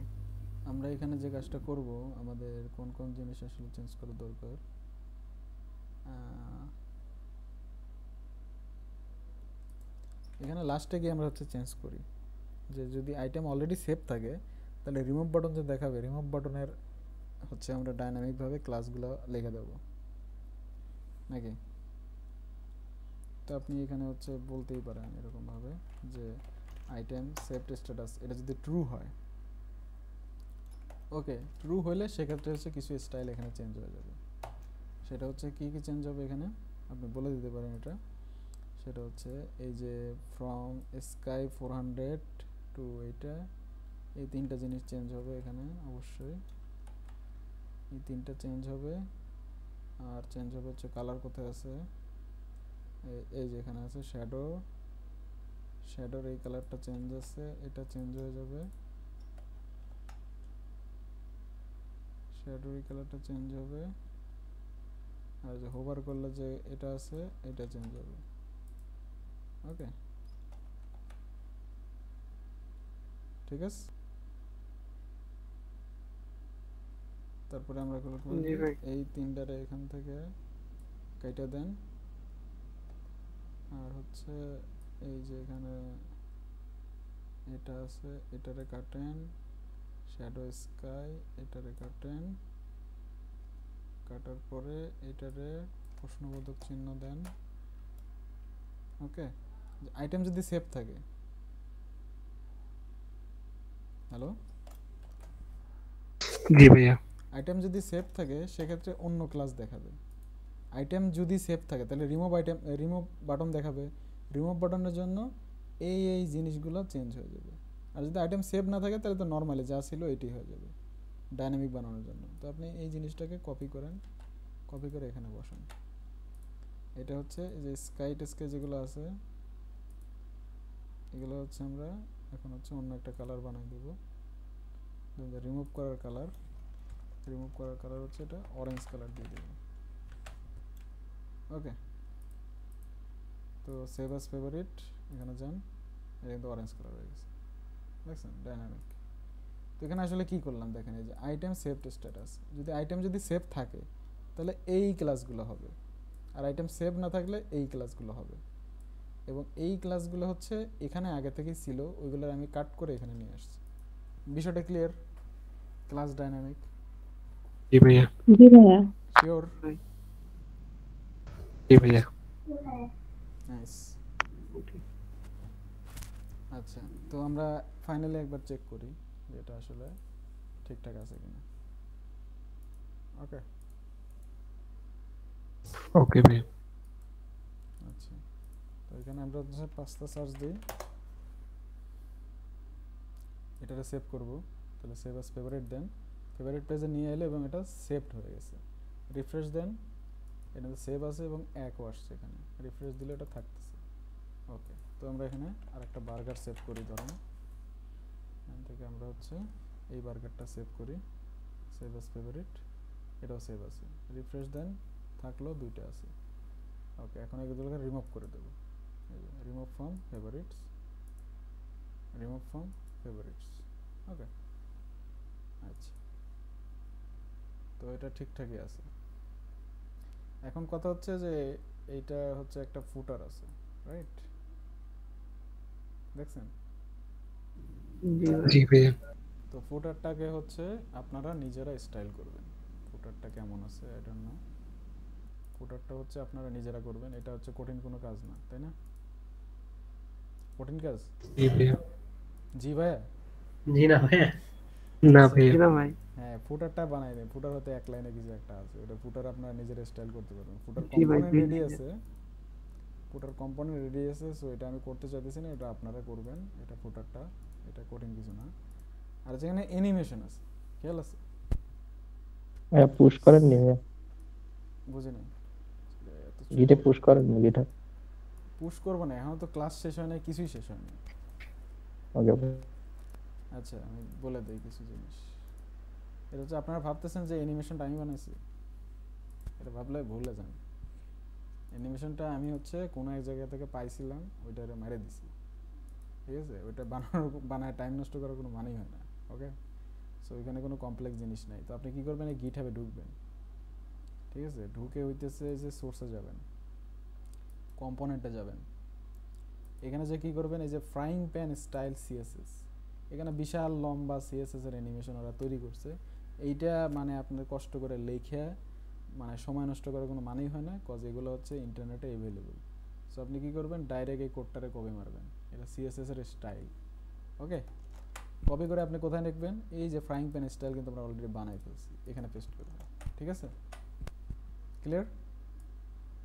আমরা এখানে যে কাজটা করব আমাদের কোন কোন জিনিস আসলে চেঞ্জ করা দরকার? এখানে লাস্টে গিয়ে আমরা হচ্ছে চেঞ্জ করি। যে যদি আইটেম অলরেডি সেভ থাকে, তাহলে রিমুভ বাটন যে দেখাবে রিমুভ বাটনের হচ্ছে আমরা ডাইনামিকভাবে ক্লাসগুলো লিখে দেব। নাকি? তো আপনি এখানে হচ্ছে বলতেই পারেন এরকমভাবে যে আইটেম সেভড স্ট্যাটাস এটা যদি ট্রু হয়। ওকে ট্রু হলে সেক্ষেত্রে হচ্ছে কিছু স্টাইল এখানে চেঞ্জ হয়ে যাবে। সেটা হচ্ছে কি কি চেঞ্জ হবে এখানে? আপনি বলে দিতে পারেন এটা। সেটা হচ্ছে এই যে from sky four hundred to এইটা এই তিনটা জিনিস চেঞ্জ হবে এখানে, অবশ্যই। এই তিনটা চেঞ্জ হবে, আর চেঞ্জ হবে হচ্ছে কালার কোথায় আছে? এই- এই যে এখানে আছে শ্যাডো শ্যাডোর এই কালারটা চেঞ্জ আছে, এটা চেঞ্জ হয়ে যাবে। শ্যাডোর এই কালারটা চেঞ্জ হবে। আর যে হোভার করলে যে এটা আছে, এটা চেঞ্জ হবে। ওকে ঠিক আছে? তারপরে আমরা এই তিনটারে এখান থেকে কেটে দেন। আর হচ্ছে এই যে এখানে এটা আছে এটারে কাটেন। শ্যাডো স্কাই এটারে কাটেন। কাটার পরে এটারে প্রশ্নবোধক চিহ্ন দেন। ওকে আইটেম যদি সেভ থাকে হ্যালো জি ভাইয়া। আইটেম যদি সেভ থাকে সেক্ষেত্রে অন্য ক্লাস দেখাবে। আইটেম যদি সেভ থাকে তাহলে রিমুভ আইটেম রিমুভ বাটন দেখাবে। রিমুভ বাটনের জন্য এই এই জিনিসগুলো চেঞ্জ হয়ে যাবে। আর যদি আইটেম সেভ না থাকে তাহলে তো নর্মালি যা ছিল এটি হয়ে যাবে। ডাইনামিক বানানোর জন্য। তো আপনি এই জিনিসটাকে কপি করেন। কপি করে এখানে বসান। এটা হচ্ছে যে স্কাই টেস্কে যেগুলো আছে এগুলো হচ্ছে আমরা এখন হচ্ছে অন্য একটা কালার বানাই দেবো। রিমুভ করার কালার রিমুভ করার কালার হচ্ছে এটা অরেঞ্জ কালার দিয়ে দেবো। ওকে তো সেভ আস ফেভারিট এখানে যান, এটা কিন্তু অরেঞ্জ কালার হয়ে গেছে। দেখছেন? ডাইনামিক তো এখানে আসলে কি করলাম? দেখেন, এই যে আইটেম সেভড স্ট্যাটাস যদি আইটেম যদি সেভ থাকে, তাহলে এই ক্লাসগুলো হবে। আর আইটেম সেভ না থাকলে এই ক্লাসগুলো হবে। এবং এই ক্লাসগুলো হচ্ছে এখানে আগে থেকেই ছিল ওইগুলো আমি কাট করে এখানে নিয়ে আসছি। বিষয়টা ক্লিয়ার ক্লাস ডাইনামিক জি ভাইয়া। জি ভাইয়া। শিওর জি ভাইয়া। নাইস আচ্ছা তো আমরা ফাইনালি একবার চেক করি যে এটা আসলে ঠিকঠাক আছে কিনা। ওকে ওকে ভাইয়া। এখানে আমরা হচ্ছে পাঁচটা সার্চ দিই। এটাকে সেভ করব। তাহলে save as favourite then favourite পেজে নিয়ে এলে এবং এটা সেভড হয়ে গেছে। রিফ্রেশ দেন এটাতে সেভ আছে এবং একও আসছে এখানে। রিফ্রেশ দিলে এটা থাকতেছে। ওকে তো আমরা এখানে আরেকটা বার্গার সেভ করি ধরুন। এখান থেকে আমরা হচ্ছে এই বার্গারটা সেভ করি। সেভ আস ফেভারিট এটাও সেভ আছে। রিফ্রেশ দেন থাকল দুইটা আছে। ওকে এখন এগুলোকে রিমুভ করে দেবো। Remove from favourites remove from favourites okay আচ্ছা। তো এটা ঠিকঠাকই আছে। এখন কথা হচ্ছে যে এইটা হচ্ছে একটা ফুটার আছে রাইট দেখছেন। জি ভাইয়া। তো ফুটারটাকে হচ্ছে আপনারা নিজেরা স্টাইল করবেন। ফুটারটা কেমন আছে আই ডোন্ট নো ফুটারটা হচ্ছে আপনারা নিজেরা করবেন এটা হচ্ছে কঠিন কোনো কাজ না তাই না? কঠিন কাজ জি ভাইয়া জি ভাইয়া জি না ভাইয়া না ভাইয়া জি না ভাই হ্যাঁ ফুটারটা বানাই দিন ফুটার হতে এক লাইনে কিছু একটা আছে ওটা ফুটার আপনারা নিজেরা স্টাইল করতে পারবেন ফুটার কম্পোনেন্ট রেডি আছে ফুটার কম্পোনেন্ট রেডি আছে সো এটা আমি করতে চাইতেছি না এটা আপনারা করবেন এটা ফুটারটা এটা কঠিন কিছু না আর যেখানে অ্যানিমেশন আছে খেয়াল আছে ভাইয়া পুশ করেন নি ভাইয়া গিটে পুশ করেন নি গিটা পুশ করব না এখন তো ক্লাস শেষ হয় নাই কিছুই শেষ হয়নি। ওকে আচ্ছা আমি বলে দেই কিছু জিনিস। এটা হচ্ছে আপনারা ভাবতেছেন যে অ্যানিমেশনটা আমি বানাইছি? এটা ভাবলে ভুলে যান অ্যানিমেশনটা আমি হচ্ছে কোনো এক জায়গা থেকে পাইছিলাম ওইটারে মেরে দিছি। ঠিক আছে? ওইটা বানানোর বানায় টাইম নষ্ট করার কোনো মানেই হয় না ওকে সো ওইখানে কোনো কমপ্লেক্স জিনিস নাই। তো আপনি কি করবেন এই গিটহাবে ঢুকবেন। ঠিক আছে? ঢুকে হইতেছে যে সোর্সে যাবেন। কম্পোনেন্টে যাবেন। এখানে যে কি করবেন, এই যে ফ্রাইং প্যান স্টাইল সিএসএস এখানে বিশাল লম্বা সিএসএস এর অ্যানিমেশন ওরা তৈরি করছে। এইটা মানে আপনার কষ্ট করে লেখে মানে সময় নষ্ট করার কোনো মানেই হয় না কজ এগুলো হচ্ছে ইন্টারনেটে অ্যাভেলেবল সো আপনি কি করবেন ডাইরেক্ট এই কোডটারে কপি মারবেন। এটা সিএসএস এর স্টাইল ওকে কপি করে আপনি কোথায় লিখবেন? এই যে ফ্রাইং প্যান স্টাইল কিন্তু আমরা অলরেডি বানাই ফেলছি। এখানে পেস্ট করবেন ঠিক আছে? ক্লিয়ার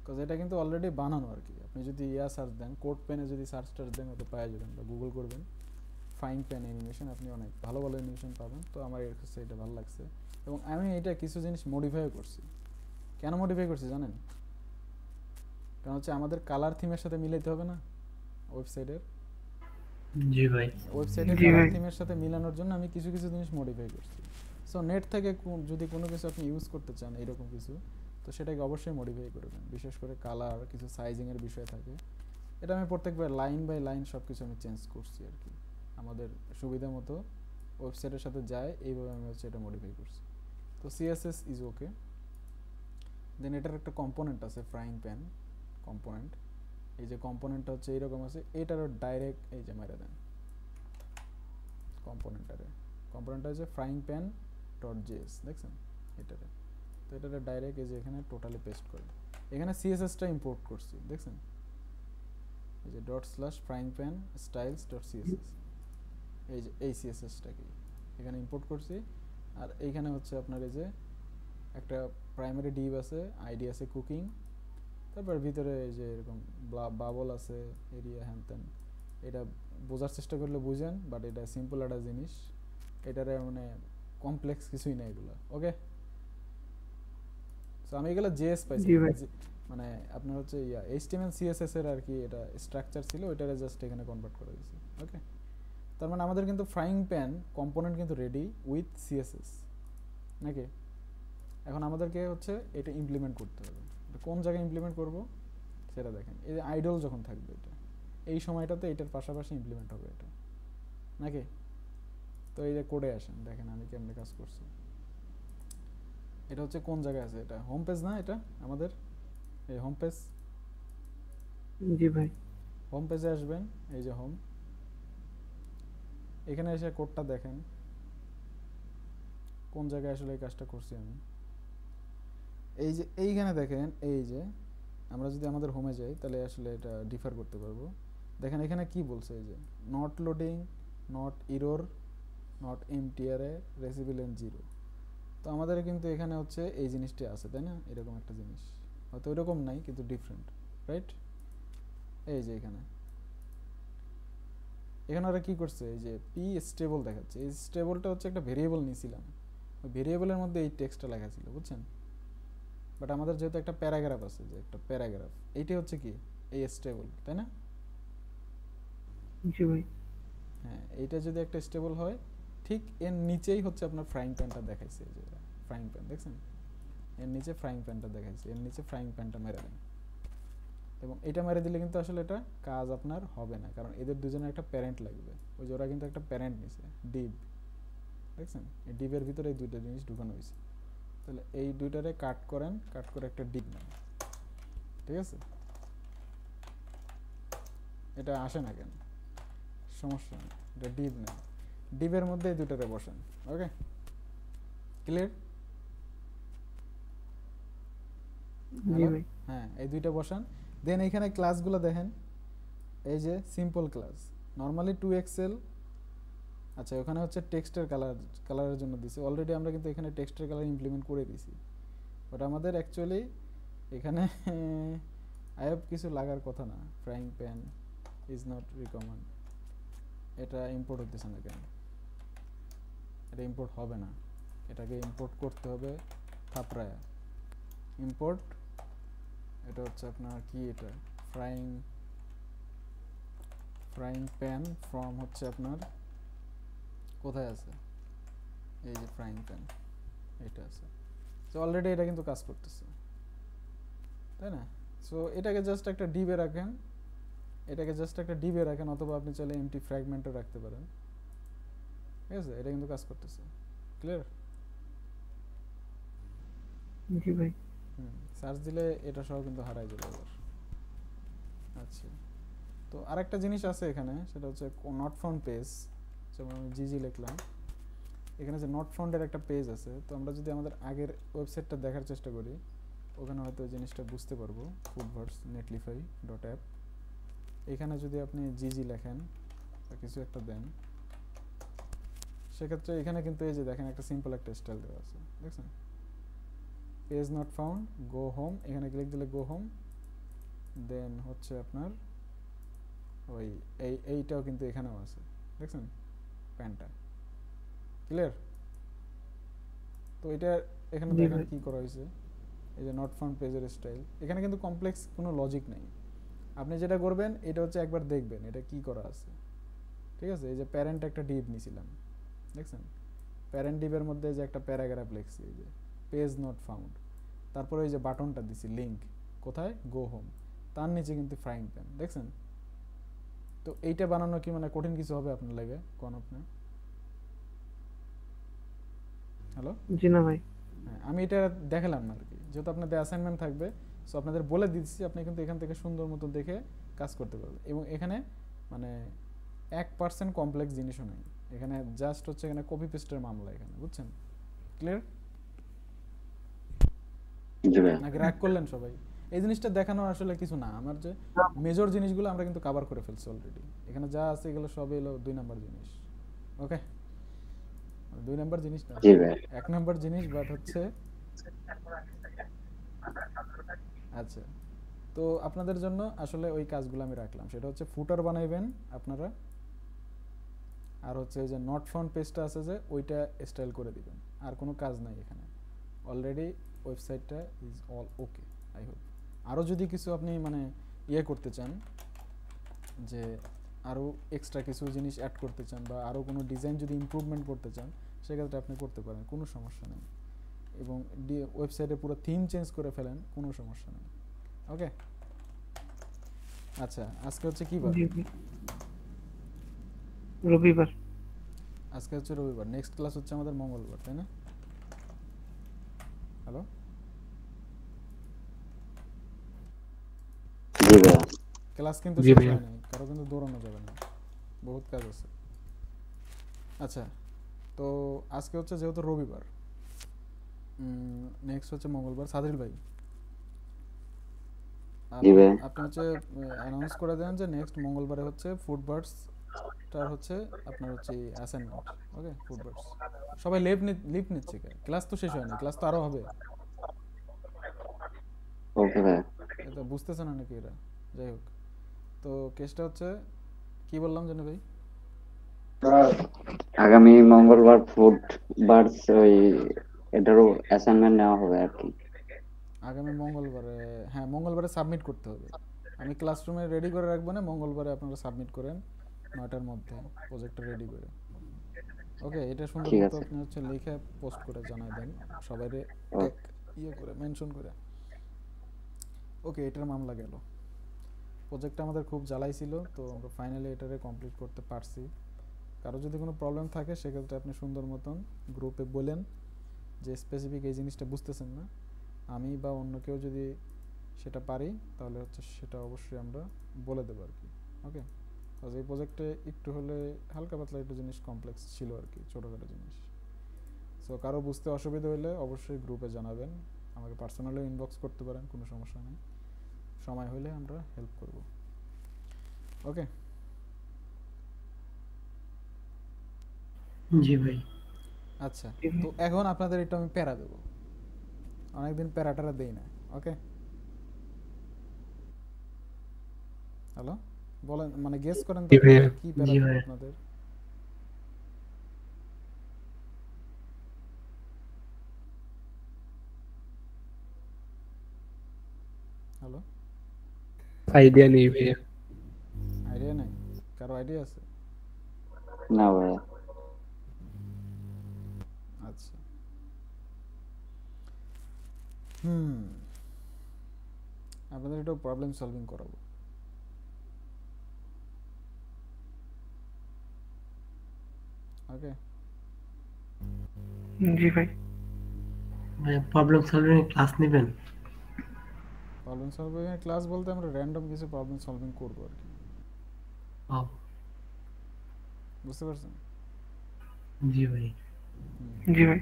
বিকজ এটা কিন্তু অলরেডি বানানো আর কি। আপনি যদি ইয়া সার্চ দেন কোড পেনে যদি সার্চ টার্চ দেন হয়তো পাওয়া যাবেন বা গুগল করবেন। ফাইন পেন অ্যানিমেশন আপনি অনেক ভালো ভালো অ্যানিমেশন পাবেন। তো আমার এর কাছে এটা ভালো লাগছে। এবং আমি এটা কিছু জিনিস মডিফাই করছি। কেন মডিফাই করছি জানেন? কারণ হচ্ছে আমাদের কালার থিমের সাথে মিলাইতে হবে না ওয়েবসাইটের জি ভাই। ওয়েবসাইটের কালার থিমের সাথে মিলানোর জন্য আমি কিছু কিছু জিনিস মডিফাই করছি। সো নেট থেকে যদি কোনো কিছু আপনি ইউজ করতে চান এরকম কিছু তো সেটাকে অবশ্যই মডিফাই করবেন। বিশেষ করে কালার কিছু সাইজিং এর বিষয় থাকে। এটা আমি প্রত্যেকবার লাইন বাই লাইন সব কিছু আমি চেঞ্জ করছি আর কি। আমাদের সুবিধা মতো ওয়েবসাইটের সাথে যায়, এইভাবে আমি হচ্ছে এটা মডিফাই করছি। তো সিএসএস ইজ ওকে দেন এটার একটা কম্পোনেন্ট আছে ফ্রাইং প্যান কম্পোনেন্ট এই যে কম্পোনেন্টটা হচ্ছে এইরকম আছে, এটারও ডাইরেক্ট এই যে মেরে দেন। কম্পোনেন্টারে কম্পোনেন্টটা হচ্ছে ফ্রাইং প্যান ডট জেএস দেখছেন? এটারে। তো এটারে ডাইরেক্ট এই যে এখানে টোটালি পেস্ট করে এখানে সিএসএসটা ইম্পোর্ট করছি, দেখছেন? এই যে dot slash frying pan styles dot CSS এই যে, এই সিএসএসটাকে এখানে ইম্পোর্ট করছি। আর এইখানে হচ্ছে আপনার এই যে একটা প্রাইমারি ডিভ আছে আইডি আছে কুকিং তারপর ভিতরে এই যে এরকম বাবল আছে এরিয়া হ্যান ত্যান এটা বোঝার চেষ্টা করলে বুঝেন বাট এটা সিম্পল একটা জিনিস। এটারে মানে কমপ্লেক্স কিছুই না এগুলো ওকে সো আমি এগুলো জেএস পাইছি। মানে আপনার হচ্ছে ইয়া এইচটিএমএল সিএসএস এর আর কি এটা স্ট্রাকচার ছিল ওইটারে জাস্ট এখানে কনভার্ট করে দিয়েছি। ওকে তার মানে আমাদের কিন্তু ফ্রাইং প্যান কম্পোনেন্ট কিন্তু রেডি উইথ সিএসএস নাকি? এখন আমাদেরকে হচ্ছে এটা ইমপ্লিমেন্ট করতে হবে। কোন জায়গায় ইমপ্লিমেন্ট করব? সেটা দেখেন। এই যে আইডল যখন থাকবে এটা। এই সময়টাতে এটার পাশাপাশি ইমপ্লিমেন্ট হবে এটা। নাকি? তো এই যে কোডে আসেন দেখেন আমি কেমনে কাজ করছি। এটা হচ্ছে কোন জায়গায় আছে? এটা হোম পেজ না এটা আমাদের? এই হোম পেজ জি ভাই। হোম পেজে আসবেন এই যে হোম এখানে এসে কোডটা দেখেন। কোন জায়গায় আসলে এই কাজটা করছি আমি? এই যে এইখানে দেখেন এই যে আমরা যদি আমাদের হোমে যাই তাহলে আসলে এটা ডিফার করতে পারব। দেখেন এখানে কি বলছে এই যে not loading not error not empty array recipes n zero তো আমাদের কিন্তু এখানে হচ্ছে এই জিনিসটি আছে তাই না? এরকম একটা জিনিস। হয়তো এরকম নাই কিন্তু ডিফারেন্ট রাইট এই যে এখানে। এখানে ওরা কী করছে? এই যে পি স্টেবল দেখাচ্ছে। এই স্টেবলটা হচ্ছে একটা ভেরিয়েবল নিয়েছিলাম। ওই ভেরিয়েবলের মধ্যে এই টেক্সটটা লেখা ছিল বুঝছেন? বাট আমাদের যেহেতু একটা প্যারাগ্রাফ আছে যে একটা প্যারাগ্রাফ এইটি হচ্ছে কি? এই স্টেবল তাই না? জি ভাই। হ্যাঁ এইটা যদি একটা স্টেবল হয় ঠিক এর নিচেই হচ্ছে আপনার ফ্রাইং প্যানটা দেখাইছে যে ফ্রাইং প্যান দেখছেন? এর নিচে ফ্রাইং প্যানটা দেখাইছে, এর নিচে ফ্রাইং প্যানটা মেরে দেন। এবং এটা মেরে দিলে কিন্তু আসলে এটা কাজ আপনার হবে না, কারণ এদের দুজনের একটা প্যারেন্ট লাগবে। ওই যে ওরা কিন্তু একটা প্যারেন্ট নিছে, ডিব। দেখছেন? এই ডিবের ভিতরে এই দুইটা জিনিস ঢুকানো হয়েছে তাহলে এই দুইটারে কাট করেন, কাট করে একটা ডিব নেন। ঠিক আছে? এটা আসে না কেন? সমস্যা নেই, এটা ডিপ নেই ডিপের মধ্যে এই দুটারে বসেন ওকে ক্লিয়ার হ্যাঁ এই দুইটা বসান। দেন এখানে ক্লাসগুলো দেখেন। এই যে simple class normally to excel আচ্ছা ওখানে হচ্ছে টেক্সটের কালার কালারের জন্য দিছি। অলরেডি আমরা কিন্তু এখানে টেক্সটের কালার ইমপ্লিমেন্ট করে দিছি। বাট আমাদের অ্যাকচুয়ালি এখানে [laughs] আইএফ কিছু লাগার কথা না। Frying pan is not recommend এটা ইম্পোর্ট হতেছে না কেন? এটা ইম্পোর্ট হবে না। এটাকে ইম্পোর্ট করতে হবে থাপড়ায়া। ইম্পোর্ট এটা হচ্ছে আপনার কি এটা? ফ্রাইং ফ্রাইং প্যান ফ্রম হচ্ছে আপনার কোথায় আছে? এই যে ফ্রাইং প্যান এটা আছে। তো অলরেডি এটা কিন্তু কাজ করতেছে। তাই না? সো এটাকে জাস্ট একটা ডিবে রাখেন। এটাকে জাস্ট একটা ডিবে রাখেন অথবা আপনি চাইলে এমটি ফ্র্যাগমেন্টও রাখতে পারেন। ঠিক আছে? এটা কিন্তু কাজ করতেছে। ক্লিয়ার জি ভাই। সার্চ দিলে এটা সহ কিন্তু হারাই যাবে আবার আচ্ছা। তো আরেকটা জিনিস আছে এখানে সেটা হচ্ছে নট ফাউন্ড পেজ যেমন আমি জিজি লিখলাম। এখানে যে নট ফাউন্ডের একটা পেজ আছে তো আমরা যদি আমাদের আগের ওয়েবসাইটটা দেখার চেষ্টা করি ওখানে হয়তো ওই জিনিসটা বুঝতে পারব। ফুডভার্স নেটলিফাই ডট অ্যাপ এখানে যদি আপনি জিজি লেখেন বা কিছু একটা দেন। সেক্ষেত্রে এখানে কিন্তু এই যে দেখেন একটা সিম্পল একটা স্টাইল দেওয়া আছে দেখছেন? Page not found go home এখানে ক্লিক দিলে গো হোম দেন হচ্ছে আপনার ওই এই এইটাও কিন্তু এখানেও আছে দেখছেন? প্যান্টটা ক্লিয়ার তো এটা এখানে দেখেন। কি করা হয়েছে এই যে নট ফাউন্ড পেজের স্টাইল এখানে কিন্তু কমপ্লেক্স কোনো লজিক নেই। আপনি যেটা করবেন এটা হচ্ছে একবার দেখবেন এটা কি করা আছে। ঠিক আছে? এই যে প্যারেন্ট একটা ডিপ নিছিলাম। দেখছেন? প্যারেন্ট ডিপের মধ্যে যে একটা প্যারাগ্রাফ লিখছি এই যে পেজ নট ফাউন্ড তারপরে ওই যে বাটনটা দিছি লিঙ্ক কোথায়? গো হোম তার নিচে কিন্তু ফ্রাইং প্যান দেখছেন? তো এইটা বানানো কি মানে কঠিন কিছু হবে আপনার লাগে? কোন আপনি? হ্যালো জি না ভাই। হ্যাঁ আমি এটা দেখালাম না আর কি। যেহেতু আপনাদের অ্যাসাইনমেন্ট থাকবে সো আপনাদের বলে দিচ্ছি আপনি কিন্তু এখান থেকে সুন্দর মতো দেখে কাজ করতে পারবেন। এবং এখানে মানে এক পার্সেন্ট কমপ্লেক্স জিনিসও নেই। এখানে জাস্ট হচ্ছে এখানে কপি পেস্টের মামলা এখানে বুঝছেন? ক্লিয়ার নাকি রাগ করলেন সবাই? এই জিনিসটা দেখানো আসলে কিছু না। আমার যে মেজর জিনিসগুলো আমরা কিন্তু কভার করে ফেলছি অলরেডি এখানে যা আছে এগুলো সবই হলো দুই নাম্বার জিনিস। ওকে দুই নাম্বার জিনিস না। এক নাম্বার জিনিস বাট হচ্ছে আচ্ছা। তো আপনাদের জন্য আসলে ওই কাজগুলো আমি রাখলাম। সেটা হচ্ছে ফুটার বানাইবেন আপনারা। আর হচ্ছে যে নট ফাউন্ড পেজটা আছে যে, ওইটা স্টাইল করে দিবেন। আর কোনো কাজ নাই এখানে। অলরেডি ওয়েবসাইটটা is all okay I hope আরও যদি কিছু আপনি মানে ইয়ে করতে চান, যে আরও এক্সট্রা কিছু জিনিস অ্যাড করতে চান বা আরও কোনো ডিজাইন যদি ইমপ্রুভমেন্ট করতে চান, সেক্ষেত্রে আপনি করতে পারেন, কোনো সমস্যা নেই। এবং ওয়েবসাইটে পুরো থিম চেঞ্জ করে ফেলেন, কোনো সমস্যা নেই। ওকে আচ্ছা আজকে হচ্ছে কী বার? রবিবার। আজকে হচ্ছে রবিবার নেক্সট ক্লাস হচ্ছে আমাদের মঙ্গলবার তাই না? হ্যালো ক্লাস কিন্তু জি শেষ হয় নাই কারও কিন্তু দৌড়ানো যাবে না বহুত কাজ আছে। আচ্ছা তো আজকে হচ্ছে যেহেতু রবিবার নেক্সট হচ্ছে মঙ্গলবার সাদিল ভাই। আপনি- আপনি হচ্ছে অ্যানাউন্স করে দেন যে নেক্সট মঙ্গলবারে হচ্ছে ফুডবার্ডস তার হচ্ছে আপনার হচ্ছে অ্যাসাইনমেন্ট ওকে ফুডবার্ডস সবাই লিভ লিভ নিচ্ছে ক্লাস তো শেষ হয়নি ক্লাস তো আরও হবে। ওকে ভাইয়া এটা বুঝতেছে না নাকি এরা? যাই হোক। তো কেসটা হচ্ছে কি বললাম জানি ভাই? আগামী মঙ্গলবার ফুড বার্ডস ওই এটারও অ্যাসাইনমেন্ট নেওয়া হবে আর কি। আগামী মঙ্গলবারে হ্যাঁ মঙ্গলবারে সাবমিট করতে হবে। আমি ক্লাসরুমে রেডি করে রাখব না মঙ্গলবারে আপনারা সাবমিট করেন। নয়টার মধ্যে প্রজেক্টটা রেডি করে। ওকে এটা সুন্দর মতো আপনি হচ্ছে লিখে পোস্ট করে জানাই দেন। সবাইরে. ইয়ে করে মেনশন করে। ওকে এটার মামলা গেল। প্রজেক্টটা আমাদের খুব জ্বালাইছিল তো আমরা ফাইনালি এটারে কমপ্লিট করতে পারছি। কারও যদি কোনো প্রবলেম থাকে সেক্ষেত্রে আপনি সুন্দর মতন গ্রুপে বলেন যে স্পেসিফিক এই জিনিসটা বুঝতেছেন না। আমি বা অন্য কেউ যদি সেটা পারি তাহলে হচ্ছে সেটা অবশ্যই আমরা বলে দেবো আর কি। ওকে কাজ এই প্রজেক্টে একটু হলে হালকা পাতলা একটু জিনিস কমপ্লেক্স ছিল আর কি ছোটোখাটো জিনিস। সো কারও বুঝতে অসুবিধা হলে অবশ্যই গ্রুপে জানাবেন। আমাকে পার্সোনালি ইনবক্স করতে পারেন কোনো সমস্যা নেই। সময় হলে আমরা হেল্প করব। ওকে জি ভাই। আচ্ছা তো এখন আপনাদের একটু আমি প্যারা দেবো। অনেকদিন প্যারা ট্যারা দেই না ওকে হ্যালো বলেন মানে গেস করেন কি প্যারা। আপনাদের? হ্যালো আইডিয়া নেই ভাইয়া। আইডিয়া নাই? কারও আইডিয়া আছে? না ভাইয়া। আচ্ছা। হুম। আপনাদের একটু প্রবলেম সলভিং করাবো। ওকে জি ভাই। ভাই প্রবলেম সলভিং ক্লাস নেবেন? প্রবলেম সলভিং ক্লাস বলতে আমরা র্যান্ডম কিছু প্রবলেম সলভিং করব আর কি। বুঝতে পারছেন? জি ভাই। জি ভাই।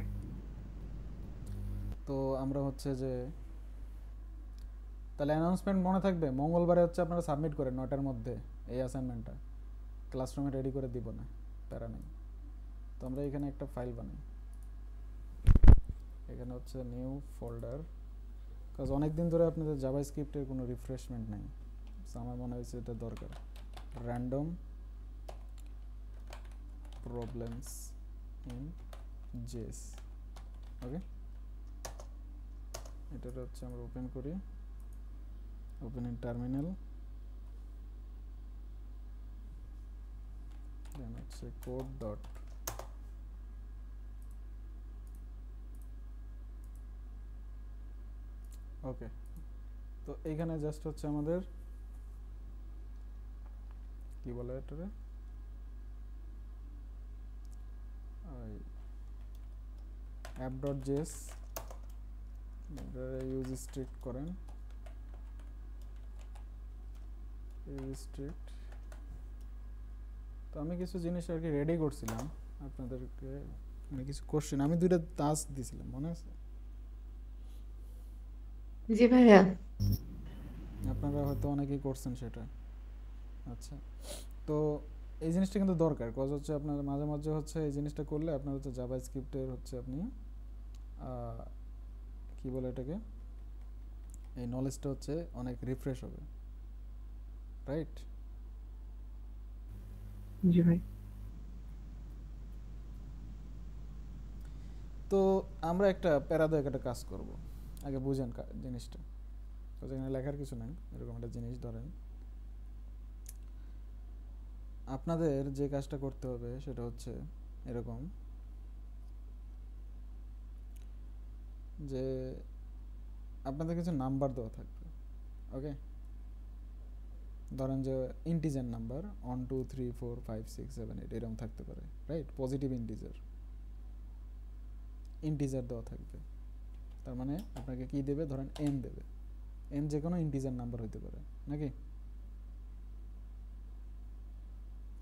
তো আমরা হচ্ছে যে তাহলে অ্যানাউন্সমেন্ট মনে থাকবে? মঙ্গলবারে হচ্ছে আপনারা সাবমিট করেন নটার মধ্যে এই অ্যাসাইনমেন্টটা ক্লাসরুমে রেডি করে দিব না প্যারা নেই। তো আমরা এখানে একটা ফাইল বানাই। এখানে হচ্ছে নিউ ফোল্ডার কাজ অনেক দিন ধরে আপনাদের জাভা স্ক্রিপ্টের কোনো রিফ্রেশমেন্ট নেই। আমার মনে হয়েছে এটা দরকার। Random problems in JS okay এটা হচ্ছে আমরা ওপেন করি। ওপেন ইন টার্মিনাল হচ্ছে কোড ডট ওকে তো এইখানে জাস্ট হচ্ছে আমাদের কি বলে এটারে app dot JS use strict করেন। ইউজ স্ট্রিক্ট তো আমি কিছু জিনিস আর কি রেডি করছিলাম। আপনাদেরকে মানে কিছু কোশ্চেন আমি দুইটা টাস্ক দিছিলাম, মনে আছে? জি ভাইয়া। আপনারা হয়তো অনেকেই করছেন সেটা। আচ্ছা তো এই জিনিসটা কিন্তু দরকার। কজ হচ্ছে আপনার মাঝে মাঝে হচ্ছে এই জিনিসটা করলে আপনার হচ্ছে জাভা স্ক্রিপ্টের হচ্ছে আপনি কি বলে এটাকে? এই নলেজটা হচ্ছে অনেক রিফ্রেশ হবে। রাইট জি ভাই। তো আমরা একটা প্যারাদায়ক একটা কাজ করব। আগে বুঝেন জিনিসটা। তো এখানে লেখার কিছু নাই, এরকম একটা জিনিস ধরেন। আপনাদের যে কাজটা করতে হবে সেটা হচ্ছে এরকম যে আপনাদের কিছু নাম্বার দেওয়া থাকবে ওকে ধরেন যে integer number one two three four five six seven eight এরকম থাকতে পারে রাইট পজিটিভ ইন্টিজার ইন্টিজার দেওয়া থাকবে। তার মানে আপনাকে কি দেবে? ধরেন এন দেবে। এন যে কোনো ইন্টিজার নাম্বার হতে পারে নাকি?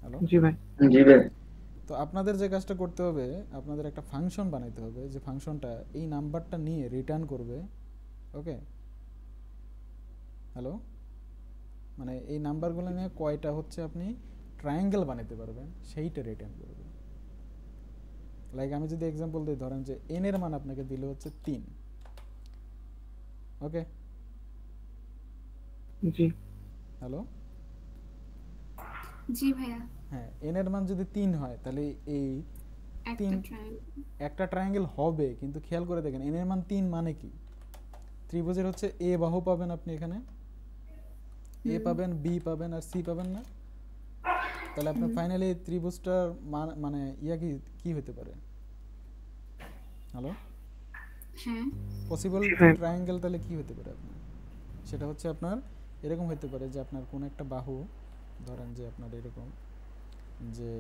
হ্যালো জি ভাই। জি ভাই। তো আপনাদের যে কাজটা করতে হবে আপনাদের একটা ফাংশন বানাইতে হবে যে ফাংশনটা এই নাম্বারটা নিয়ে রিটার্ন করবে ওকে হ্যালো মানে এই নাম্বারগুলো নিয়ে কয়টা হচ্ছে আপনি ট্রায়াঙ্গেল বানাতে পারবেন সেইটা রিটার্ন করবে। লাইক আমি যদি এক্সাম্পল দিই ধরেন যে এন এর মান আপনাকে দিলে হচ্ছে তিন। ওকে জি। হ্যালো জি ভাইয়া। হ্যাঁ এন এর মান যদি তিন হয় তাহলে এই একটা ট্রায়াঙ্গেল হবে কিন্তু খেয়াল করে দেখেন এন এর মান তিন মানে কি? ত্রিভুজের হচ্ছে এ বাহু পাবেন আপনি এখানে এ পাবেন বি পাবেন আর সি পাবেন না। তাহলে আপনার ফাইনালি ত্রিভুজটার মান মানে ইয়া কি কি হতে পারে? হ্যালো হ্যাঁ পসিবল। ট্রায়াঙ্গেল তাহলে কি হতে পারে আপনার? সেটা হচ্ছে আপনার এরকম হতে পারে যে আপনার কোন একটা বাহু ধরেন যে আপনার এরকম যে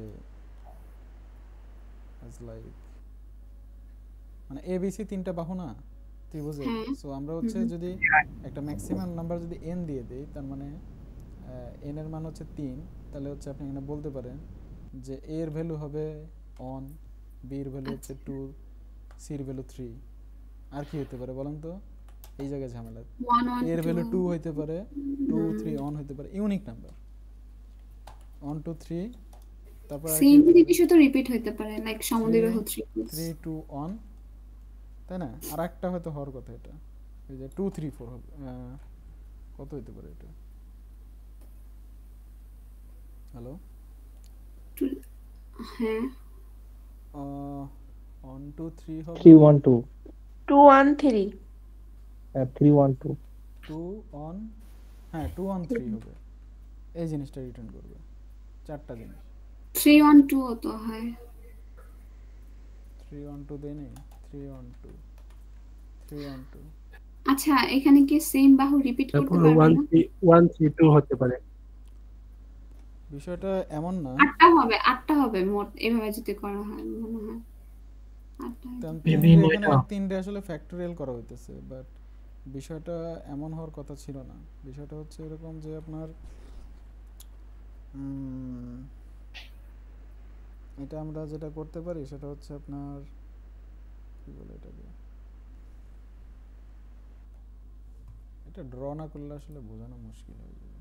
লাইক মানে এ বি সি তিনটা বাহু না? ত্রিভুজে হ্যাঁ। সো আমরা হচ্ছে যদি একটা ম্যাক্সিমাম নাম্বার যদি এন দিয়ে দেই তার মানে এন এর মান হচ্ছে তিন তাহলে হচ্ছে আপনি এখানে বলতে পারেন যে এ এর ভ্যালু হবে অন বি এর ভ্যালু হচ্ছে টু সির ভ্যালু থ্রি আর কি হতে পারে বলেন তো? এই জায়গায় ঝামেলা। এর ভ্যালু টু হইতে পারে টু থ্রি অন হইতে পারে unique number one two three তারপর সেম জিনিসও তো রিপিট হইতে পারে লাইক সমদ্বিবাহু ত্রিভুজ থ্রি টু অন তাই না? আর একটা হয়তো হওয়ার কথা এটা। এই যে টু থ্রি ফোর হবে আহ, কত হইতে পারে এটা? হ্যালো হ্যাঁ। ওয়ান টু থ্রি হবে। Three one two two one three three one two two one হ্যাঁ টু অন থ্রি হবে। এই জিনিসটা রিটার্ন করবে। চারটা জিনিস। থ্রি ওয়ান টু তো হয়। থ্রি ওয়ান টু দেয় three one two three one two আচ্ছা এখানে কি সেম বাহু রিপিট করতে পারবে না? হতে পারে। বিষয়টা এমন না। আটটা হবে আটটা হবে মোট। এভাবে যদি করা হয় মনে হয় আটটা হবে। কারণ Maybe তিনটে। এখানে তিনটে আসলে ফ্যাক্টোরিয়াল করা হইতেছে বাট বিষয়টা এমন হওয়ার কথা ছিল না। বিষয়টা হচ্ছে এরকম যে আপনার এটা আমরা যেটা করতে পারি সেটা হচ্ছে আপনার কি বলে এটাকে? এটা ড্র না করলে আসলে বোঝানো মুশকিল হয়ে যাবে।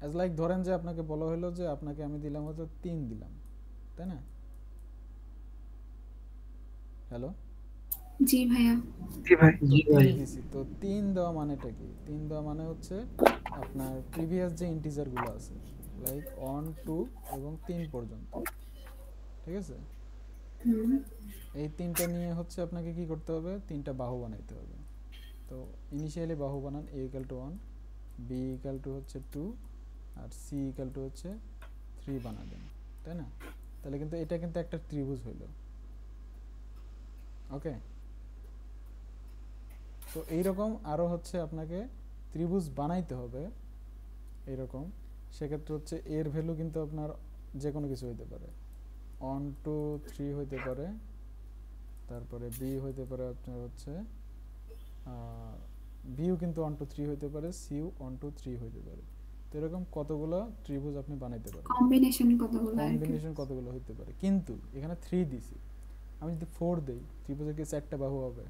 অ্যাজ লাইক ধরেন যে আপনাকে বলা হলো যে আপনাকে আমি দিলাম হয়তো তিন দিলাম তাই না? হ্যালো? জি ভাইয়া। জি ভাই জি ভাই। তো তিন দেওয়া মানেটা কি? তিন দেওয়া মানে হচ্ছে আপনার প্রিভিয়াস যে ইন্টিজারগুলো আছে লাইক ওয়ান টু এবং তিন পর্যন্ত। ঠিক আছে? এই তিনটা নিয়ে হচ্ছে আপনাকে কি করতে হবে? তিনটা বাহু বানাইতে হবে। তো ইনিশিয়ালি বাহু বানান A equal to one B equal to হচ্ছে টু আর সি ইকাল টু হচ্ছে থ্রি বানাবেন। তাই না? তাহলে কিন্তু এটা কিন্তু একটা ত্রিভুজ হইল। ওকে তো এইরকম আরও হচ্ছে আপনাকে ত্রিভুজ বানাইতে হবে এইরকম। সেক্ষেত্রে হচ্ছে এর ভ্যালু কিন্তু আপনার যে কোনো কিছু হইতে পারে। ওয়ান টু থ্রি হইতে পারে। তারপরে বি হইতে পারে আপনার হচ্ছে বিও কিন্তু ওয়ান টু থ্রি হইতে পারে সিও ওয়ান টু থ্রি হইতে পারে। তো এরকম কতগুলো ত্রিভুজ আপনি বানাইতে পারেন? কম্বিনেশন কতগুলো কম্বিনেশন কতগুলো হইতে পারে? কিন্তু এখানে থ্রি দিছি। আমি যদি ফোর দেই ত্রিভুজের কি চারটা বাহু হবে।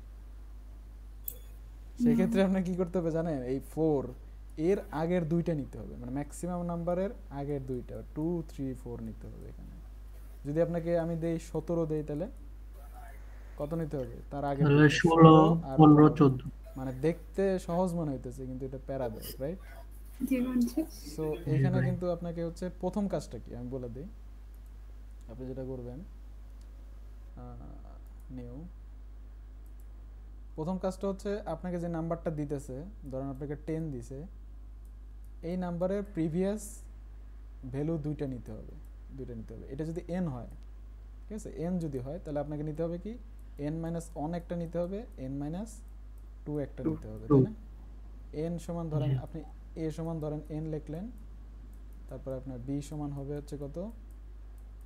সেক্ষেত্রে আপনার কি করতে হবে জানেন? এই ফোর এর আগের দুইটা নিতে হবে। মানে ম্যাক্সিমাম নাম্বারের আগের দুইটা টু থ্রি ফোর নিতে হবে এখানে। যদি আপনাকে আমি দেই সতেরো দেই তাহলে কত নিতে হবে? তার আগে ষোলো পনেরো চোদ্দ। মানে দেখতে সহজ মনে হইতেছে কিন্তু এটা প্যারাদায়ক রাইট জি সো এখানে কিন্তু আপনাকে হচ্ছে প্রথম কাজটা কি? আমি বলে দিই। আপনি যেটা করবেন নিউ। প্রথম কাজটা হচ্ছে আপনাকে যে নাম্বারটা দিতেছে ধরেন আপনাকে টেন দিছে এই নাম্বারের প্রিভিয়াস ভ্যালু দুইটা নিতে হবে দুইটা নিতে হবে। এটা যদি এন হয় ঠিক আছে? এন যদি হয় তাহলে আপনাকে নিতে হবে কি? এন মাইনাস ওয়ান একটা নিতে হবে এন মাইনাস টু একটা নিতে হবে তাই না? এন সমান ধরেন আপনি এ সমান ধরেন এন লিখলেন তারপর আপনার বি সমান হবে হচ্ছে কত?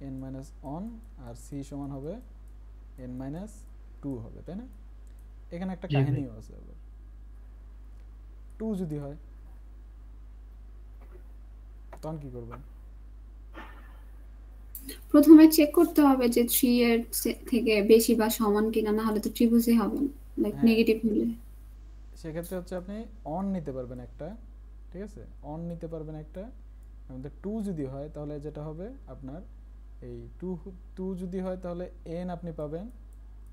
এন মাইনাস ওয়ান আর সি সমান হবে এন মাইনাস টু হবে তাই না? এখানে একটা। কাহিনীও আছে আবার। টু যদি হয় তখন কি করবেন? প্রথমে চেক করতে হবে যে থ্রি এর থেকে বেশি বা সমান কিনা না হলে তো ত্রিভুজই হবে লাইক হ্যাঁ। নেগেটিভ হলে। সেক্ষেত্রে হচ্ছে আপনি অন নিতে পারবেন একটা ঠিক আছে? অন নিতে পারবেন একটা আমাদের টু যদি হয় তাহলে যেটা হবে আপনার এই টু টু যদি হয় তাহলে এন আপনি পাবেন।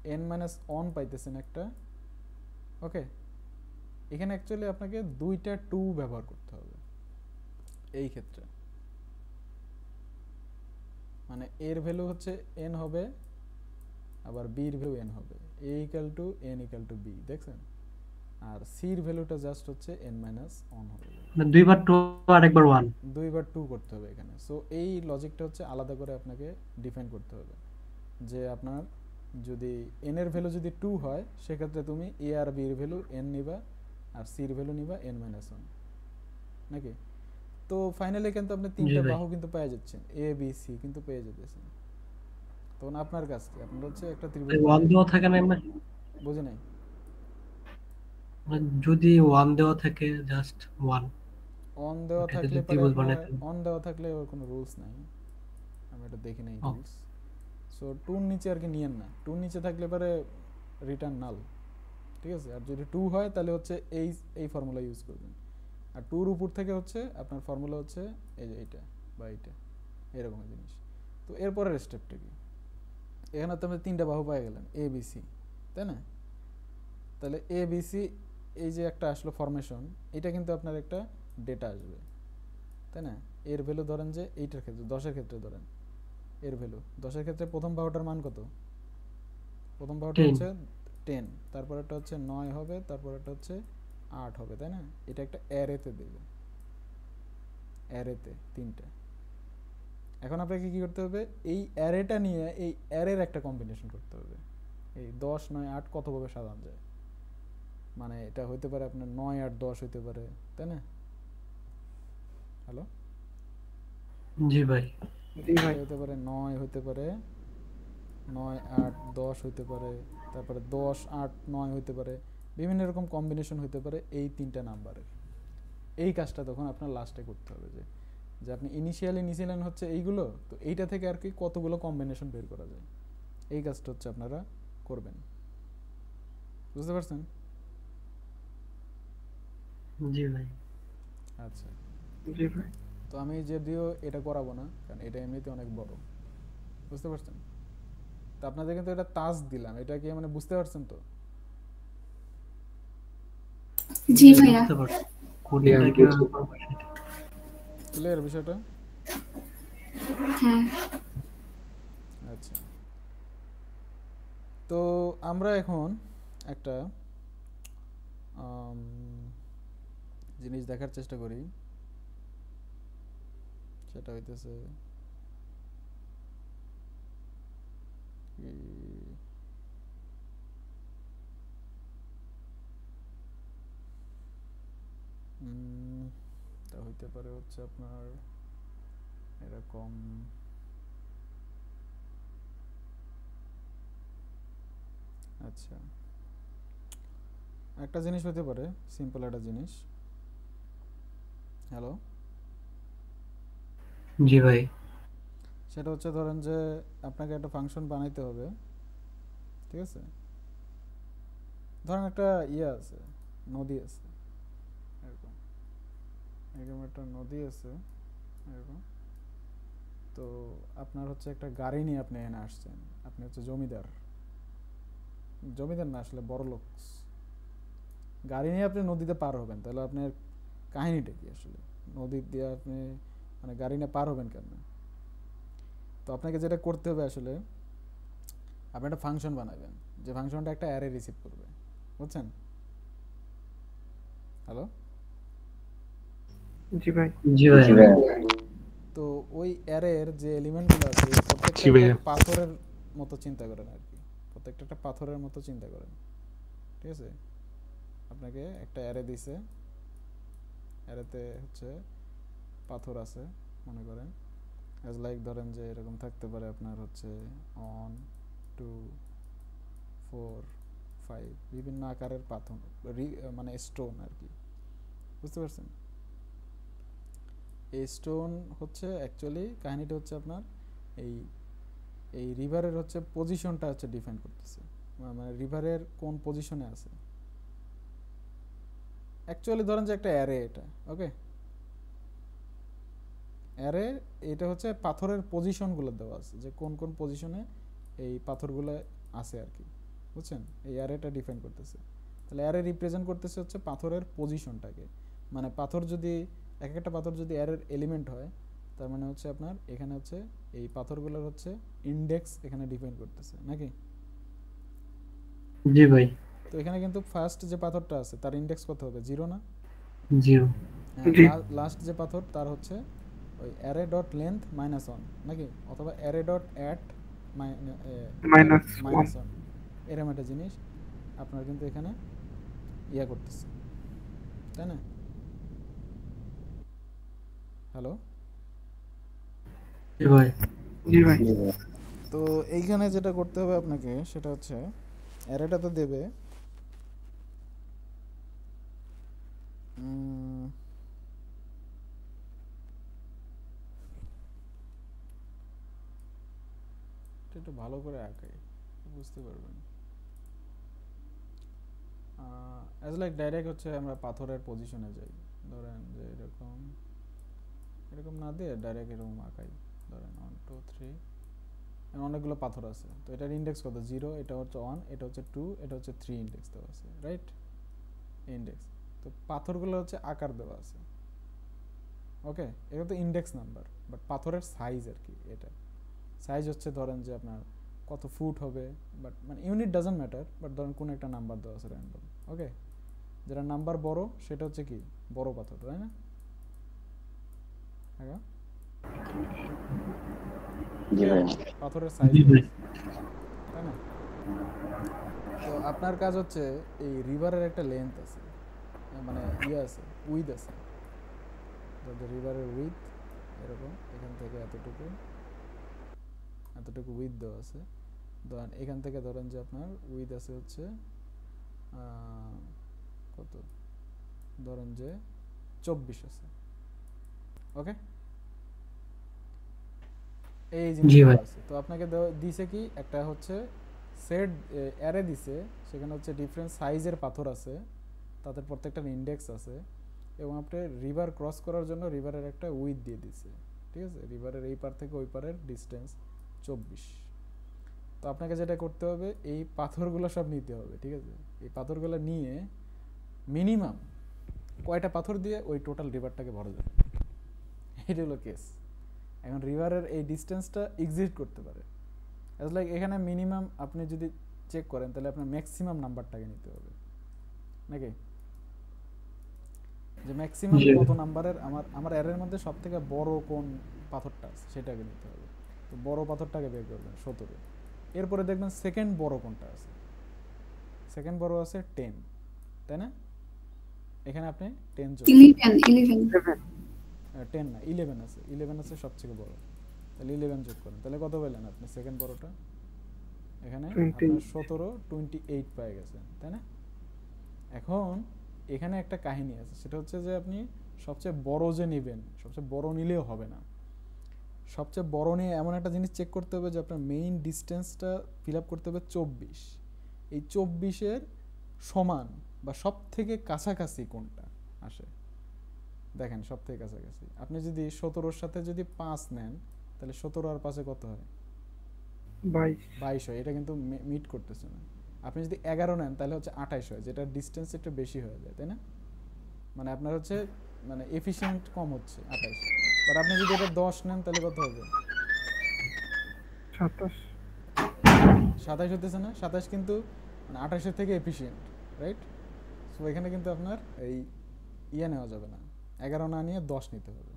এন মাইনাস অন পাইতেছেন একটা। ওকে এখানে অ্যাকচুয়ালি আপনাকে দুইটা টু ব্যবহার করতে হবে। এই ক্ষেত্রে। মানে এর ভ্যালু হচ্ছে এন হবে, আবার বির ভ্যালু এন হবে। A equal to N equal to B দেখছেন? আর সির ভ্যালুটা জাস্ট হচ্ছে মাইনাস অন হবে। মানে দুইবার টু আর একবার ওয়ান দুইবার টু করতে হবে এখানে। সো এই লজিকটা হচ্ছে আলাদা করে আপনাকে ডিফাইন করতে হবে। যে আপনার যদি এন এর ভ্যালু যদি টু হয় সেক্ষেত্রে তুমি এ আর বির ভ্যালু এন নিবা আর সির ভ্যালু নিবা এন মাইনাস ওয়ান নাকি? তো ফাইনালি কিন্তু আপনি তিনটা বাহু কিন্তু পেয়ে যাচ্ছেন। এ বি সি কিন্তু পেয়ে যেতেছেন। তখন আপনার কাছ আপনার হচ্ছে একটা ত্রিভুজ ওয়ান দেওয়া থাকে না? বুঝে নাই? যদি ওয়ান দেওয়া থাকে জাস্ট ওয়ান অন দেওয়া থাকলে। অন দেওয়া থাকলে ওর কোনো রুলস নাই। আমি এটা দেখি নাই রুলস সো টুর নিচে আর কি নিয়েন না টুর নিচে থাকলে পরে রিটার্ন নাল ঠিক আছে? আর যদি টু হয় তাহলে হচ্ছে এই এই ফর্মুলা ইউজ করবেন। আর টুর উপর থেকে হচ্ছে আপনার ফর্মুলা হচ্ছে এই যে এইটা বা এইটা। এরকম জিনিস। তো এরপরের স্টেপটা কি? এখানে তো আপনি তিনটা বাহু পেয়ে গেলেন। এ বি সি তাই না? তাহলে এ বি সি এই যে একটা আসলো ফরমেশন এটা কিন্তু আপনার একটা ডেটা আসবে তাই না? এর ভ্যালু ধরেন যে এইটার ক্ষেত্রে দশের ক্ষেত্রে ধরেন এর ভ্যালু দশের ক্ষেত্রে প্রথম বাহুটার মান কত? প্রথম 10 হচ্ছে টেন তারপরেরটা হচ্ছে নয় হবে তারপরেরটা হচ্ছে আট হবে তাই না? এটা একটা অ্যারেতে দেবে। অ্যারেতে তিনটা। এখন আপনাকে কি করতে হবে? এই অ্যারেটা নিয়ে এই অ্যারের একটা কম্বিনেশন করতে হবে। এই দশ নয় আট কতভাবে সাজানো যায়? মানে এটা হইতে পারে আপনার নয় আট দশ হইতে পারে তাই না? হ্যালো জি ভাই। জি ভাই। হইতে পারে নয় হইতে পারে নয় আট দশ হইতে পারে তারপরে দশ আট নয় হইতে পারে বিভিন্ন রকম কম্বিনেশন হইতে পারে এই তিনটা নাম্বারের এই কাজটা তখন আপনার লাস্টে করতে হবে যে যে আপনি ইনিশিয়ালি নিয়েছিলেন হচ্ছে এইগুলো তো এইটা থেকে আর কি কতগুলো কম্বিনেশন বের করা যায়? এই কাজটা হচ্ছে আপনারা করবেন। বুঝতে পারছেন? জি ভাই। আচ্ছা। জি ভাই। তো আমি যদিও এটা করাবো না কারণ এটা এমনিতে অনেক বড়। বুঝতে পারছেন? তো আপনাদের কিন্তু এটা তাজ দিলাম এটা কি মানে বুঝতে পারছেন তো? জি ভাইয়া। ক্লিয়ার বিষয়টা? হ্যাঁ। আচ্ছা। তো আমরা এখন একটা জিনিস দেখার চেষ্টা করি। সেটা হইতেছে তা হইতে পারে হচ্ছে আপনার এরকম আচ্ছা। একটা জিনিস হতে পারে সিম্পল একটা জিনিস। হ্যালো জি ভাই। সেটা হচ্ছে ধরেন যে আপনাকে একটা ফাংশন বানাইতে হবে ঠিক আছে? ধরেন একটা ইয়ে আছে নদী আছে এরকম। এরকম একটা নদী আছে এরকম। তো আপনার হচ্ছে একটা গাড়ি নিয়ে আপনি এখানে আসছেন আপনি হচ্ছে জমিদার। জমিদার না আসলে বড় লোক গাড়ি নিয়ে আপনি নদীতে পার হবেন তাহলে আপনার কাহিনীটা কি আসলে? নদী দিয়ে আপনি মানে গাড়ি নিয়ে পার হবেন কেন? তো আপনাকে যেটা করতে হবে আসলে আপনি একটা ফাংশন বানাবেন। যে ফাংশনটা একটা অ্যারে রিসিভ করবে। বুঝছেন? হ্যালো জি ভাই। জি ভাই। তো ওই অ্যারের যে এলিমেন্টগুলো আছে প্রত্যেকটা একটা পাথরের মতো চিন্তা করেন আর কি। প্রত্যেকটা একটা পাথরের মতো চিন্তা করেন। ঠিক আছে? আপনাকে একটা অ্যারে দিছে। অ্যারেতে হচ্ছে পাথর আছে, মনে করেন। অ্যাজ লাইক ধরেন যে এরকম থাকতে পারে আপনার হচ্ছে অন টু ফোর ফাইভ বিভিন্ন আকারের পাথর মানে স্টোন আর কি। বুঝতে পারছেন? এই স্টোন হচ্ছে অ্যাকচুয়ালি কাহিনীটা হচ্ছে আপনার এই এই রিভারের হচ্ছে পজিশনটা হচ্ছে ডিফাইন করতেছে। মানে রিভারের কোন পজিশনে আছে? অ্যাকচুয়ালি ধরেন যে একটা অ্যারে এটা ওকে অ্যারে এটা হচ্ছে পাথরের পজিশনগুলো দেওয়া আছে, যে কোন কোন পজিশনে এই পাথরগুলো আছে আর কি, বুঝছেন? এই অ্যারেটা ডিফাইন করতেছে। তাহলে অ্যারে রিপ্রেজেন্ট করতেছে হচ্ছে পাথরের পজিশনটাকে মানে পাথর যদি, এক একটা পাথর যদি অ্যারের এলিমেন্ট হয়, তার মানে হচ্ছে আপনার এখানে হচ্ছে এই পাথরগুলোর হচ্ছে ইন্ডেক্স এখানে ডিফাইন করতেছে, নাকি? জি ভাই। তো এখানে কিন্তু ফার্স্ট যে পাথরটা আছে তার ইন্ডেক্স কত হবে? জিরো না? জিরো লাস্ট যে পাথর তার হচ্ছে ওই array dot length minus one নাকি? অথবা array dot at minus one এরকম একটা জিনিস আপনার কিন্তু এখানে ইয়া করতেছে। তাই না? হ্যালো জি ভাই। ভাই। তো এইখানে যেটা করতে হবে আপনাকে সেটা হচ্ছে অ্যারেটা তো দেবে এটা একটু ভালো করে আঁকাই, বুঝতে পারবেন। অ্যাজ লাইক ডাইরেক্ট হচ্ছে আমরা পাথরের পজিশনে যাই। ধরেন যে এরকম এরকম না দিয়ে ডাইরেক্ট এরকম আঁকাই। ধরেন ওয়ান টু থ্রি অনেকগুলো পাথর আছে। তো এটার ইন্ডেক্স কত? জিরো এটা হচ্ছে ওয়ান এটা হচ্ছে টু এটা হচ্ছে থ্রি ইন্ডেক্স দেওয়া আছে রাইট ইন্ডেক্স তো পাথরগুলো হচ্ছে আকার দেওয়া আছে। ওকে? এটা তো ইন্ডেক্স নাম্বার বাট পাথরের সাইজ আর কি এটা। সাইজ হচ্ছে ধরেন যে আপনার কত ফুট হবে বাট মানে ইউনিট ডাজন্ট ম্যাটার বাট ধরেন কোনো একটা নাম্বার দেওয়া আছে র্যান্ডম ওকে? যেটা নাম্বার বড় সেটা হচ্ছে কি? বড় পাথর তাই না? হ্যাঁ পাথরের সাইজ তাই না? তো আপনার কাজ হচ্ছে এই রিভারের একটা লেন্থ আছে। মানে ইয়ে আছে উইথ আছে। রিভারের উইথ এরকম এখান থেকে এতটুকু এতটুকু উইথ দেওয়া আছে। ধরেন এখান থেকে ধরেন যে আপনার উইথ আছে হচ্ছে কত? ধরেন যে চব্বিশ আছে। ওকে এই জি জিনিসগুলো ভাই। আছে। তো আপনাকে দিছে কি? একটা হচ্ছে সেট অ্যারে দিছে। সেখানে হচ্ছে ডিফারেন্ট সাইজের পাথর আছে। তাদের প্রত্যেকটার ইন্ডেক্স আছে এবং আপনি রিভার ক্রস করার জন্য রিভারের একটা উইথ দিয়ে দিছে, ঠিক আছে? রিভারের এই পার থেকে ওই পারের ডিস্টেন্স চব্বিশ। তো আপনাকে যেটা করতে হবে, এই পাথরগুলো সব নিতে হবে, ঠিক আছে? এই পাথরগুলো নিয়ে মিনিমাম কয়টা পাথর দিয়ে ওই টোটাল রিভারটাকে ভরা যাবে? এটা হলো কেস এখন রিভারের এই ডিস্টেন্সটা এক্সিট করতে পারে। অ্যাজ লাইক এখানে মিনিমাম আপনি যদি চেক করেন, তাহলে আপনার ম্যাক্সিমাম নাম্বারটাকে নিতে হবে। নাকি? যে ম্যাক্সিমাম কত নাম্বারের আমার আমার এর মধ্যে সব থেকে বড় কোন পাথরটা আছে সেটাকে নিতে হবে। তো বড় পাথরটাকে বের করবেন সতেরো। এরপরে দেখবেন সেকেন্ড বড় কোনটা আছে? সেকেন্ড বড় আছে টেন তাই না? এখানে আপনি টেন টেন না ইলেভেন আছে। ইলেভেন আছে সবথেকে বড়। তাহলে ইলেভেন যোগ করেন। তাহলে কত পেলেন আপনি সেকেন্ড বড়টা? এখানে 28 আপনার সতেরো টোয়েন্টি এইট পেয়ে গেছেন তাই না? এখন এখানে একটা কাহিনী আছে সেটা হচ্ছে যে আপনি সবচেয়ে বড় যে নেবেন সবচেয়ে বড় নিলেও হবে না। সবচেয়ে বড় নিয়ে এমন একটা জিনিস চেক করতে হবে যে আপনার মেইন ডিস্টেন্সটা ফিল আপ করতে হবে চব্বিশ। এই চব্বিশের সমান বা সব থেকে কাছাকাছি কোনটা আসে? দেখেন সব থেকে কাছাকাছি। আপনি যদি সতেরোর সাথে যদি পাঁচ নেন তাহলে সতেরো আর পাঁচে কত হয়? বাইশ। বাইশ হয় এটা কিন্তু মিট করতেছে না। আপনি যদি এগারো নেন তাহলে হচ্ছে আঠাইশ হয় যেটা ডিস্টেন্স একটু বেশি হয়ে যায় তাই না? মানে আপনার হচ্ছে মানে এফিসিয়েন্ট কম হচ্ছে আঠাইশ। বাট আপনি যদি এটা দশ নেন তাহলে কত হবে? সাতাশ। হতেছে না? সাতাশ কিন্তু মানে আঠাশের থেকে এফিসিয়েন্ট রাইট সো এখানে কিন্তু আপনার এই ইয়ে নেওয়া যাবে না। এগারো না নিয়ে দশ নিতে হবে।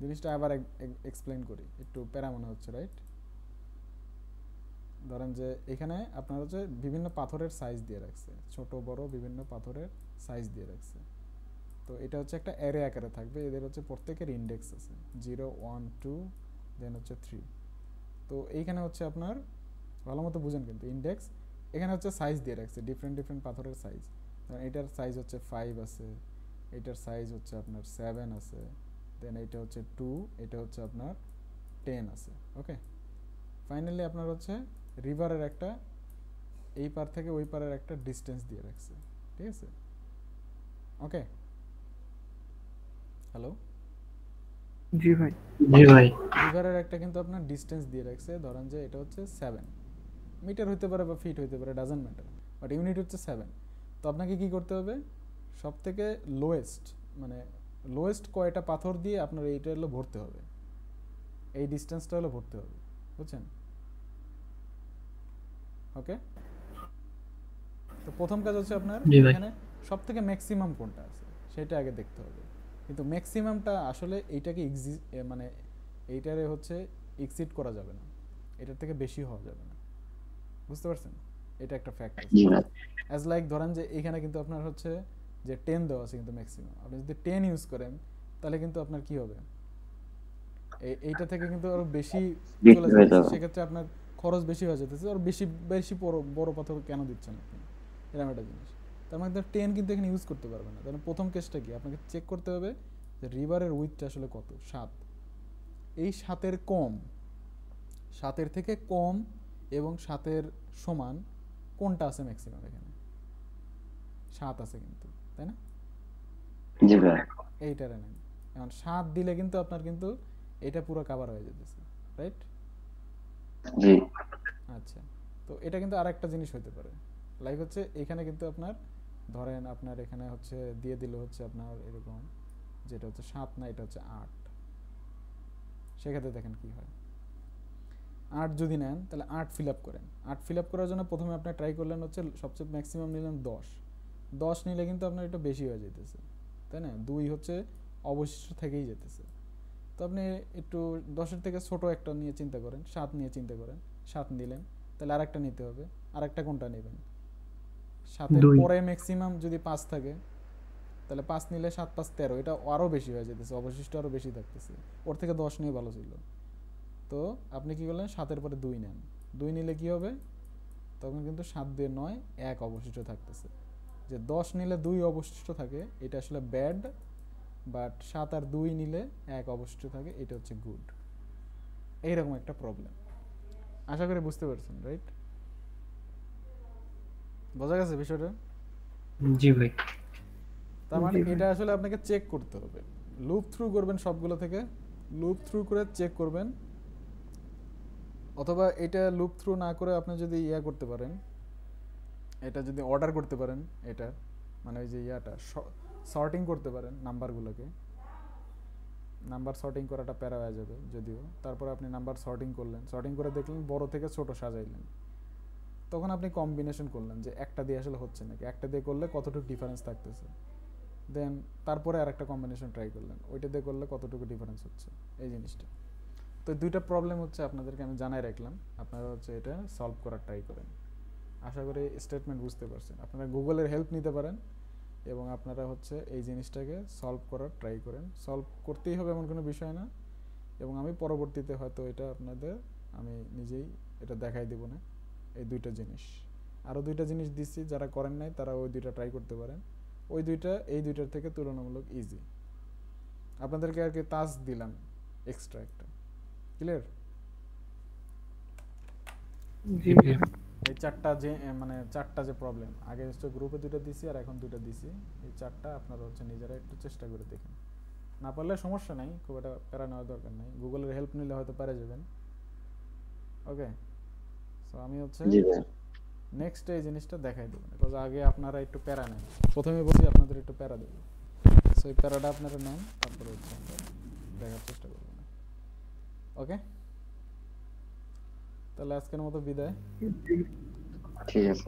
জিনিসটা আবার এক্সপ্লেন করি। একটু প্যারা মনে হচ্ছে রাইট ধরেন যে এখানে আপনার হচ্ছে বিভিন্ন পাথরের সাইজ দিয়ে রাখছে, ছোট, বড় বিভিন্ন পাথরের সাইজ দিয়ে রাখছে। তো এটা হচ্ছে একটা অ্যারে আকারে থাকবে, এদের হচ্ছে প্রত্যেকের ইন্ডেক্স আছে। জিরো ওয়ান টু দেন হচ্ছে থ্রি তো এইখানে হচ্ছে আপনার, ভালো মতো বুঝেন কিন্তু ইন্ডেক্স এখানে হচ্ছে সাইজ দিয়ে রাখছে ডিফারেন্ট ডিফারেন্ট পাথরের সাইজ এটার সাইজ হচ্ছে ফাইভ আছে, এটার সাইজ হচ্ছে আপনার সেভেন আছে দেন এটা হচ্ছে টু এটা হচ্ছে আপনার টেন আছে ওকে ফাইনালি আপনার হচ্ছে রিভারের একটা এই পার থেকে ওই পারের একটা ডিস্টেন্স দিয়ে রাখছে। ঠিক আছে? ওকে হ্যালো জি ভাই। জি ভাই। রিভারের একটা কিন্তু আপনার ডিস্টেন্স দিয়ে রাখছে। ধরেন যে এটা হচ্ছে সেভেন মিটার হতে পারে বা ফিট হতে পারে ডাজেন্ট ম্যাটার বাট ইউনিট হচ্ছে সেভেন তো আপনাকে কি করতে হবে? সব থেকে লোয়েস্ট মানে লোয়েস্ট কয়টা পাথর দিয়ে আপনার এইটা হলো ভরতে হবে। এই ডিস্টেন্সটা হলো ভরতে হবে। বুঝছেন? ওকে? তো প্রথম কাজ হচ্ছে আপনার এখানে সব থেকে ম্যাক্সিমাম কোনটা আছে? সেটা আগে দেখতে হবে। কিন্তু ম্যাক্সিমামটা আসলে এইটাকে মানে এইটারে হচ্ছে এক্সিট করা যাবে না। এটার থেকে বেশি হওয়া যাবে না। বুঝতে পারছেন? এটা একটা ফ্যাক্ট অ্যাজ লাইক ধরেন যে এখানে কিন্তু আপনার হচ্ছে যে টেন দেওয়া আছে কিন্তু ম্যাক্সিমাম আপনি যদি টেন ইউজ করেন তাহলে কিন্তু আপনার কি হবে? এইটা থেকে কিন্তু আরও বেশি চলে যাবে। সেক্ষেত্রে আপনার খরচ বেশি হয়ে যেতেছে আর বেশি বেশি বড় বড় পাথর কেন দিচ্ছেন আপনি? এরকম একটা জিনিস। তার মানে টেন কিন্তু এখানে ইউজ করতে পারবে না। কারণ প্রথম কেসটা কি? আপনাকে চেক করতে হবে যে রিভারের উইথটা আসলে কত? সাত। এই সাতের কম সাতের থেকে কম এবং সাতের সমান কোনটা আছে ম্যাক্সিমাম এখানে? সাত আছে কিন্তু তাই না? এইটারে নেন এখন সাত দিলে কিন্তু আপনার কিন্তু এটা পুরো কাভার হয়ে যেতেছে রাইট জি। আচ্ছা। তো এটা কিন্তু আরেকটা জিনিস হতে পারে। লাইক হচ্ছে এখানে কিন্তু আপনার, ধরেন আপনার এখানে হচ্ছে দিয়ে দিল হচ্ছে আপনার এরকম, যেটা হচ্ছে সাত না, এটা হচ্ছে আট। সেক্ষেত্রে দেখেন কি হয়। আট যদি নেন, তাহলে আট ফিল আপ করেন। আট ফিল আপ করার জন্য প্রথমে আপনি ট্রাই করলেন হচ্ছে সবচেয়ে ম্যাক্সিমাম নিলেন দশ। দশ নিলে কিন্তু আপনার এটা বেশি হয়ে যেতেছে তাই না? দুই হচ্ছে অবশিষ্ট থেকেই যেতেছে তো আপনি একটু দশের থেকে ছোট একটা নিয়ে চিন্তা করেন সাত নিয়ে চিন্তা করেন সাত নিলেন তাহলে আরেকটা নিতে হবে আরেকটা কোনটা নেবেন? সাতের পরে ম্যাক্সিমাম যদি পাঁচ থাকে তাহলে পাঁচ নিলে সাত পাঁচ তেরো এটা আরও বেশি হয়ে যেতেছে অবশিষ্ট আরও বেশি থাকতেছে ওর থেকে দশ নিয়ে ভালো ছিল। তো আপনি কি করলেন? সাতের পরে দুই নেন দুই নিলে কি হবে? তখন কিন্তু সাত দুই নয় এক অবশিষ্ট থাকতেছে যে দশ নিলে দুই অবশিষ্ট থাকে এটা আসলে ব্যাড বাট সাত আর দুই নিলে এক অবশিষ্ট থাকে এটা হচ্ছে গুড এইরকম একটা প্রবলেম আশা করি বুঝতে পারছেন রাইট বোঝা গেছে বিষয়টা? জি ভাই। তার মানে এটা আসলে আপনাকে চেক করতে হবে। লুপ থ্রু করবেন সবগুলো থেকে লুপ থ্রু করে চেক করবেন। অথবা এটা লুপ থ্রু না করে আপনি যদি ইয়া করতে পারেন এটা যদি অর্ডার করতে পারেন এটা মানে ওই যে ইয়াটা সর্টিং করতে পারেন নাম্বারগুলোকে নাম্বার সর্টিং করাটা প্যারা হয়ে যাবে যদিও। তারপরে আপনি নাম্বার সর্টিং করলেন। সর্টিং করে দেখলেন বড় থেকে ছোট সাজাইলেন। তখন আপনি কম্বিনেশন করলেন যে একটা দিয়ে আসলে হচ্ছে নাকি। একটা দিয়ে করলে কতটুকু ডিফারেন্স থাকতেছে। দেন তারপরে আর একটা কম্বিনেশন ট্রাই করলেন। ওইটা দিয়ে করলে কতটুকু ডিফারেন্স হচ্ছে? এই জিনিসটা। তো দুইটা প্রবলেম হচ্ছে আপনাদেরকে আমি জানাই রাখলাম। আপনারা হচ্ছে এটা সলভ করার ট্রাই করেন। আশা করি স্টেটমেন্ট বুঝতে পারছেন। আপনারা গুগলের হেল্প নিতে পারেন। এবং আপনারা হচ্ছে এই জিনিসটাকে সলভ করার ট্রাই করেন। সলভ করতেই হবে এমন কোনো বিষয় না। এবং আমি পরবর্তীতে হয়তো এটা আপনাদের আমি নিজেই এটা দেখাই দেবো না। এই দুইটা জিনিস। আরও দুইটা জিনিস দিচ্ছি, যারা করেন নাই তারা ওই দুইটা ট্রাই করতে পারেন। ওই দুইটা, এই দুইটার থেকে তুলনামূলক ইজি আপনাদেরকে আর কি তাস দিলাম এক্সট্রা একটা। ক্লিয়ার এই চারটা যে মানে চারটা যে প্রবলেম আগে হচ্ছে গ্রুপে দুটো দিছি আর এখন দুটো দিছি এই চারটা আপনারা হচ্ছে নিজেরা একটু চেষ্টা করে দেখেন। না পারলে সমস্যা নাই খুব একটা প্যারা নেওয়ার দরকার নাই। গুগলের হেল্প নিলে হয়তো পারে যাবেন। ওকে সো আমি হচ্ছে নেক্সট এই জিনিসটা দেখাই দেবো। বিকজ আগে আপনারা একটু প্যারা নেন। প্রথমে বলছি আপনাদের একটু প্যারা দেবো। সো এই প্যারাটা আপনারা নেন তারপরে হচ্ছে আমরা দেখার চেষ্টা করব। ওকে তাহলে আজকের মতো বিদায়। ঠিক আছে।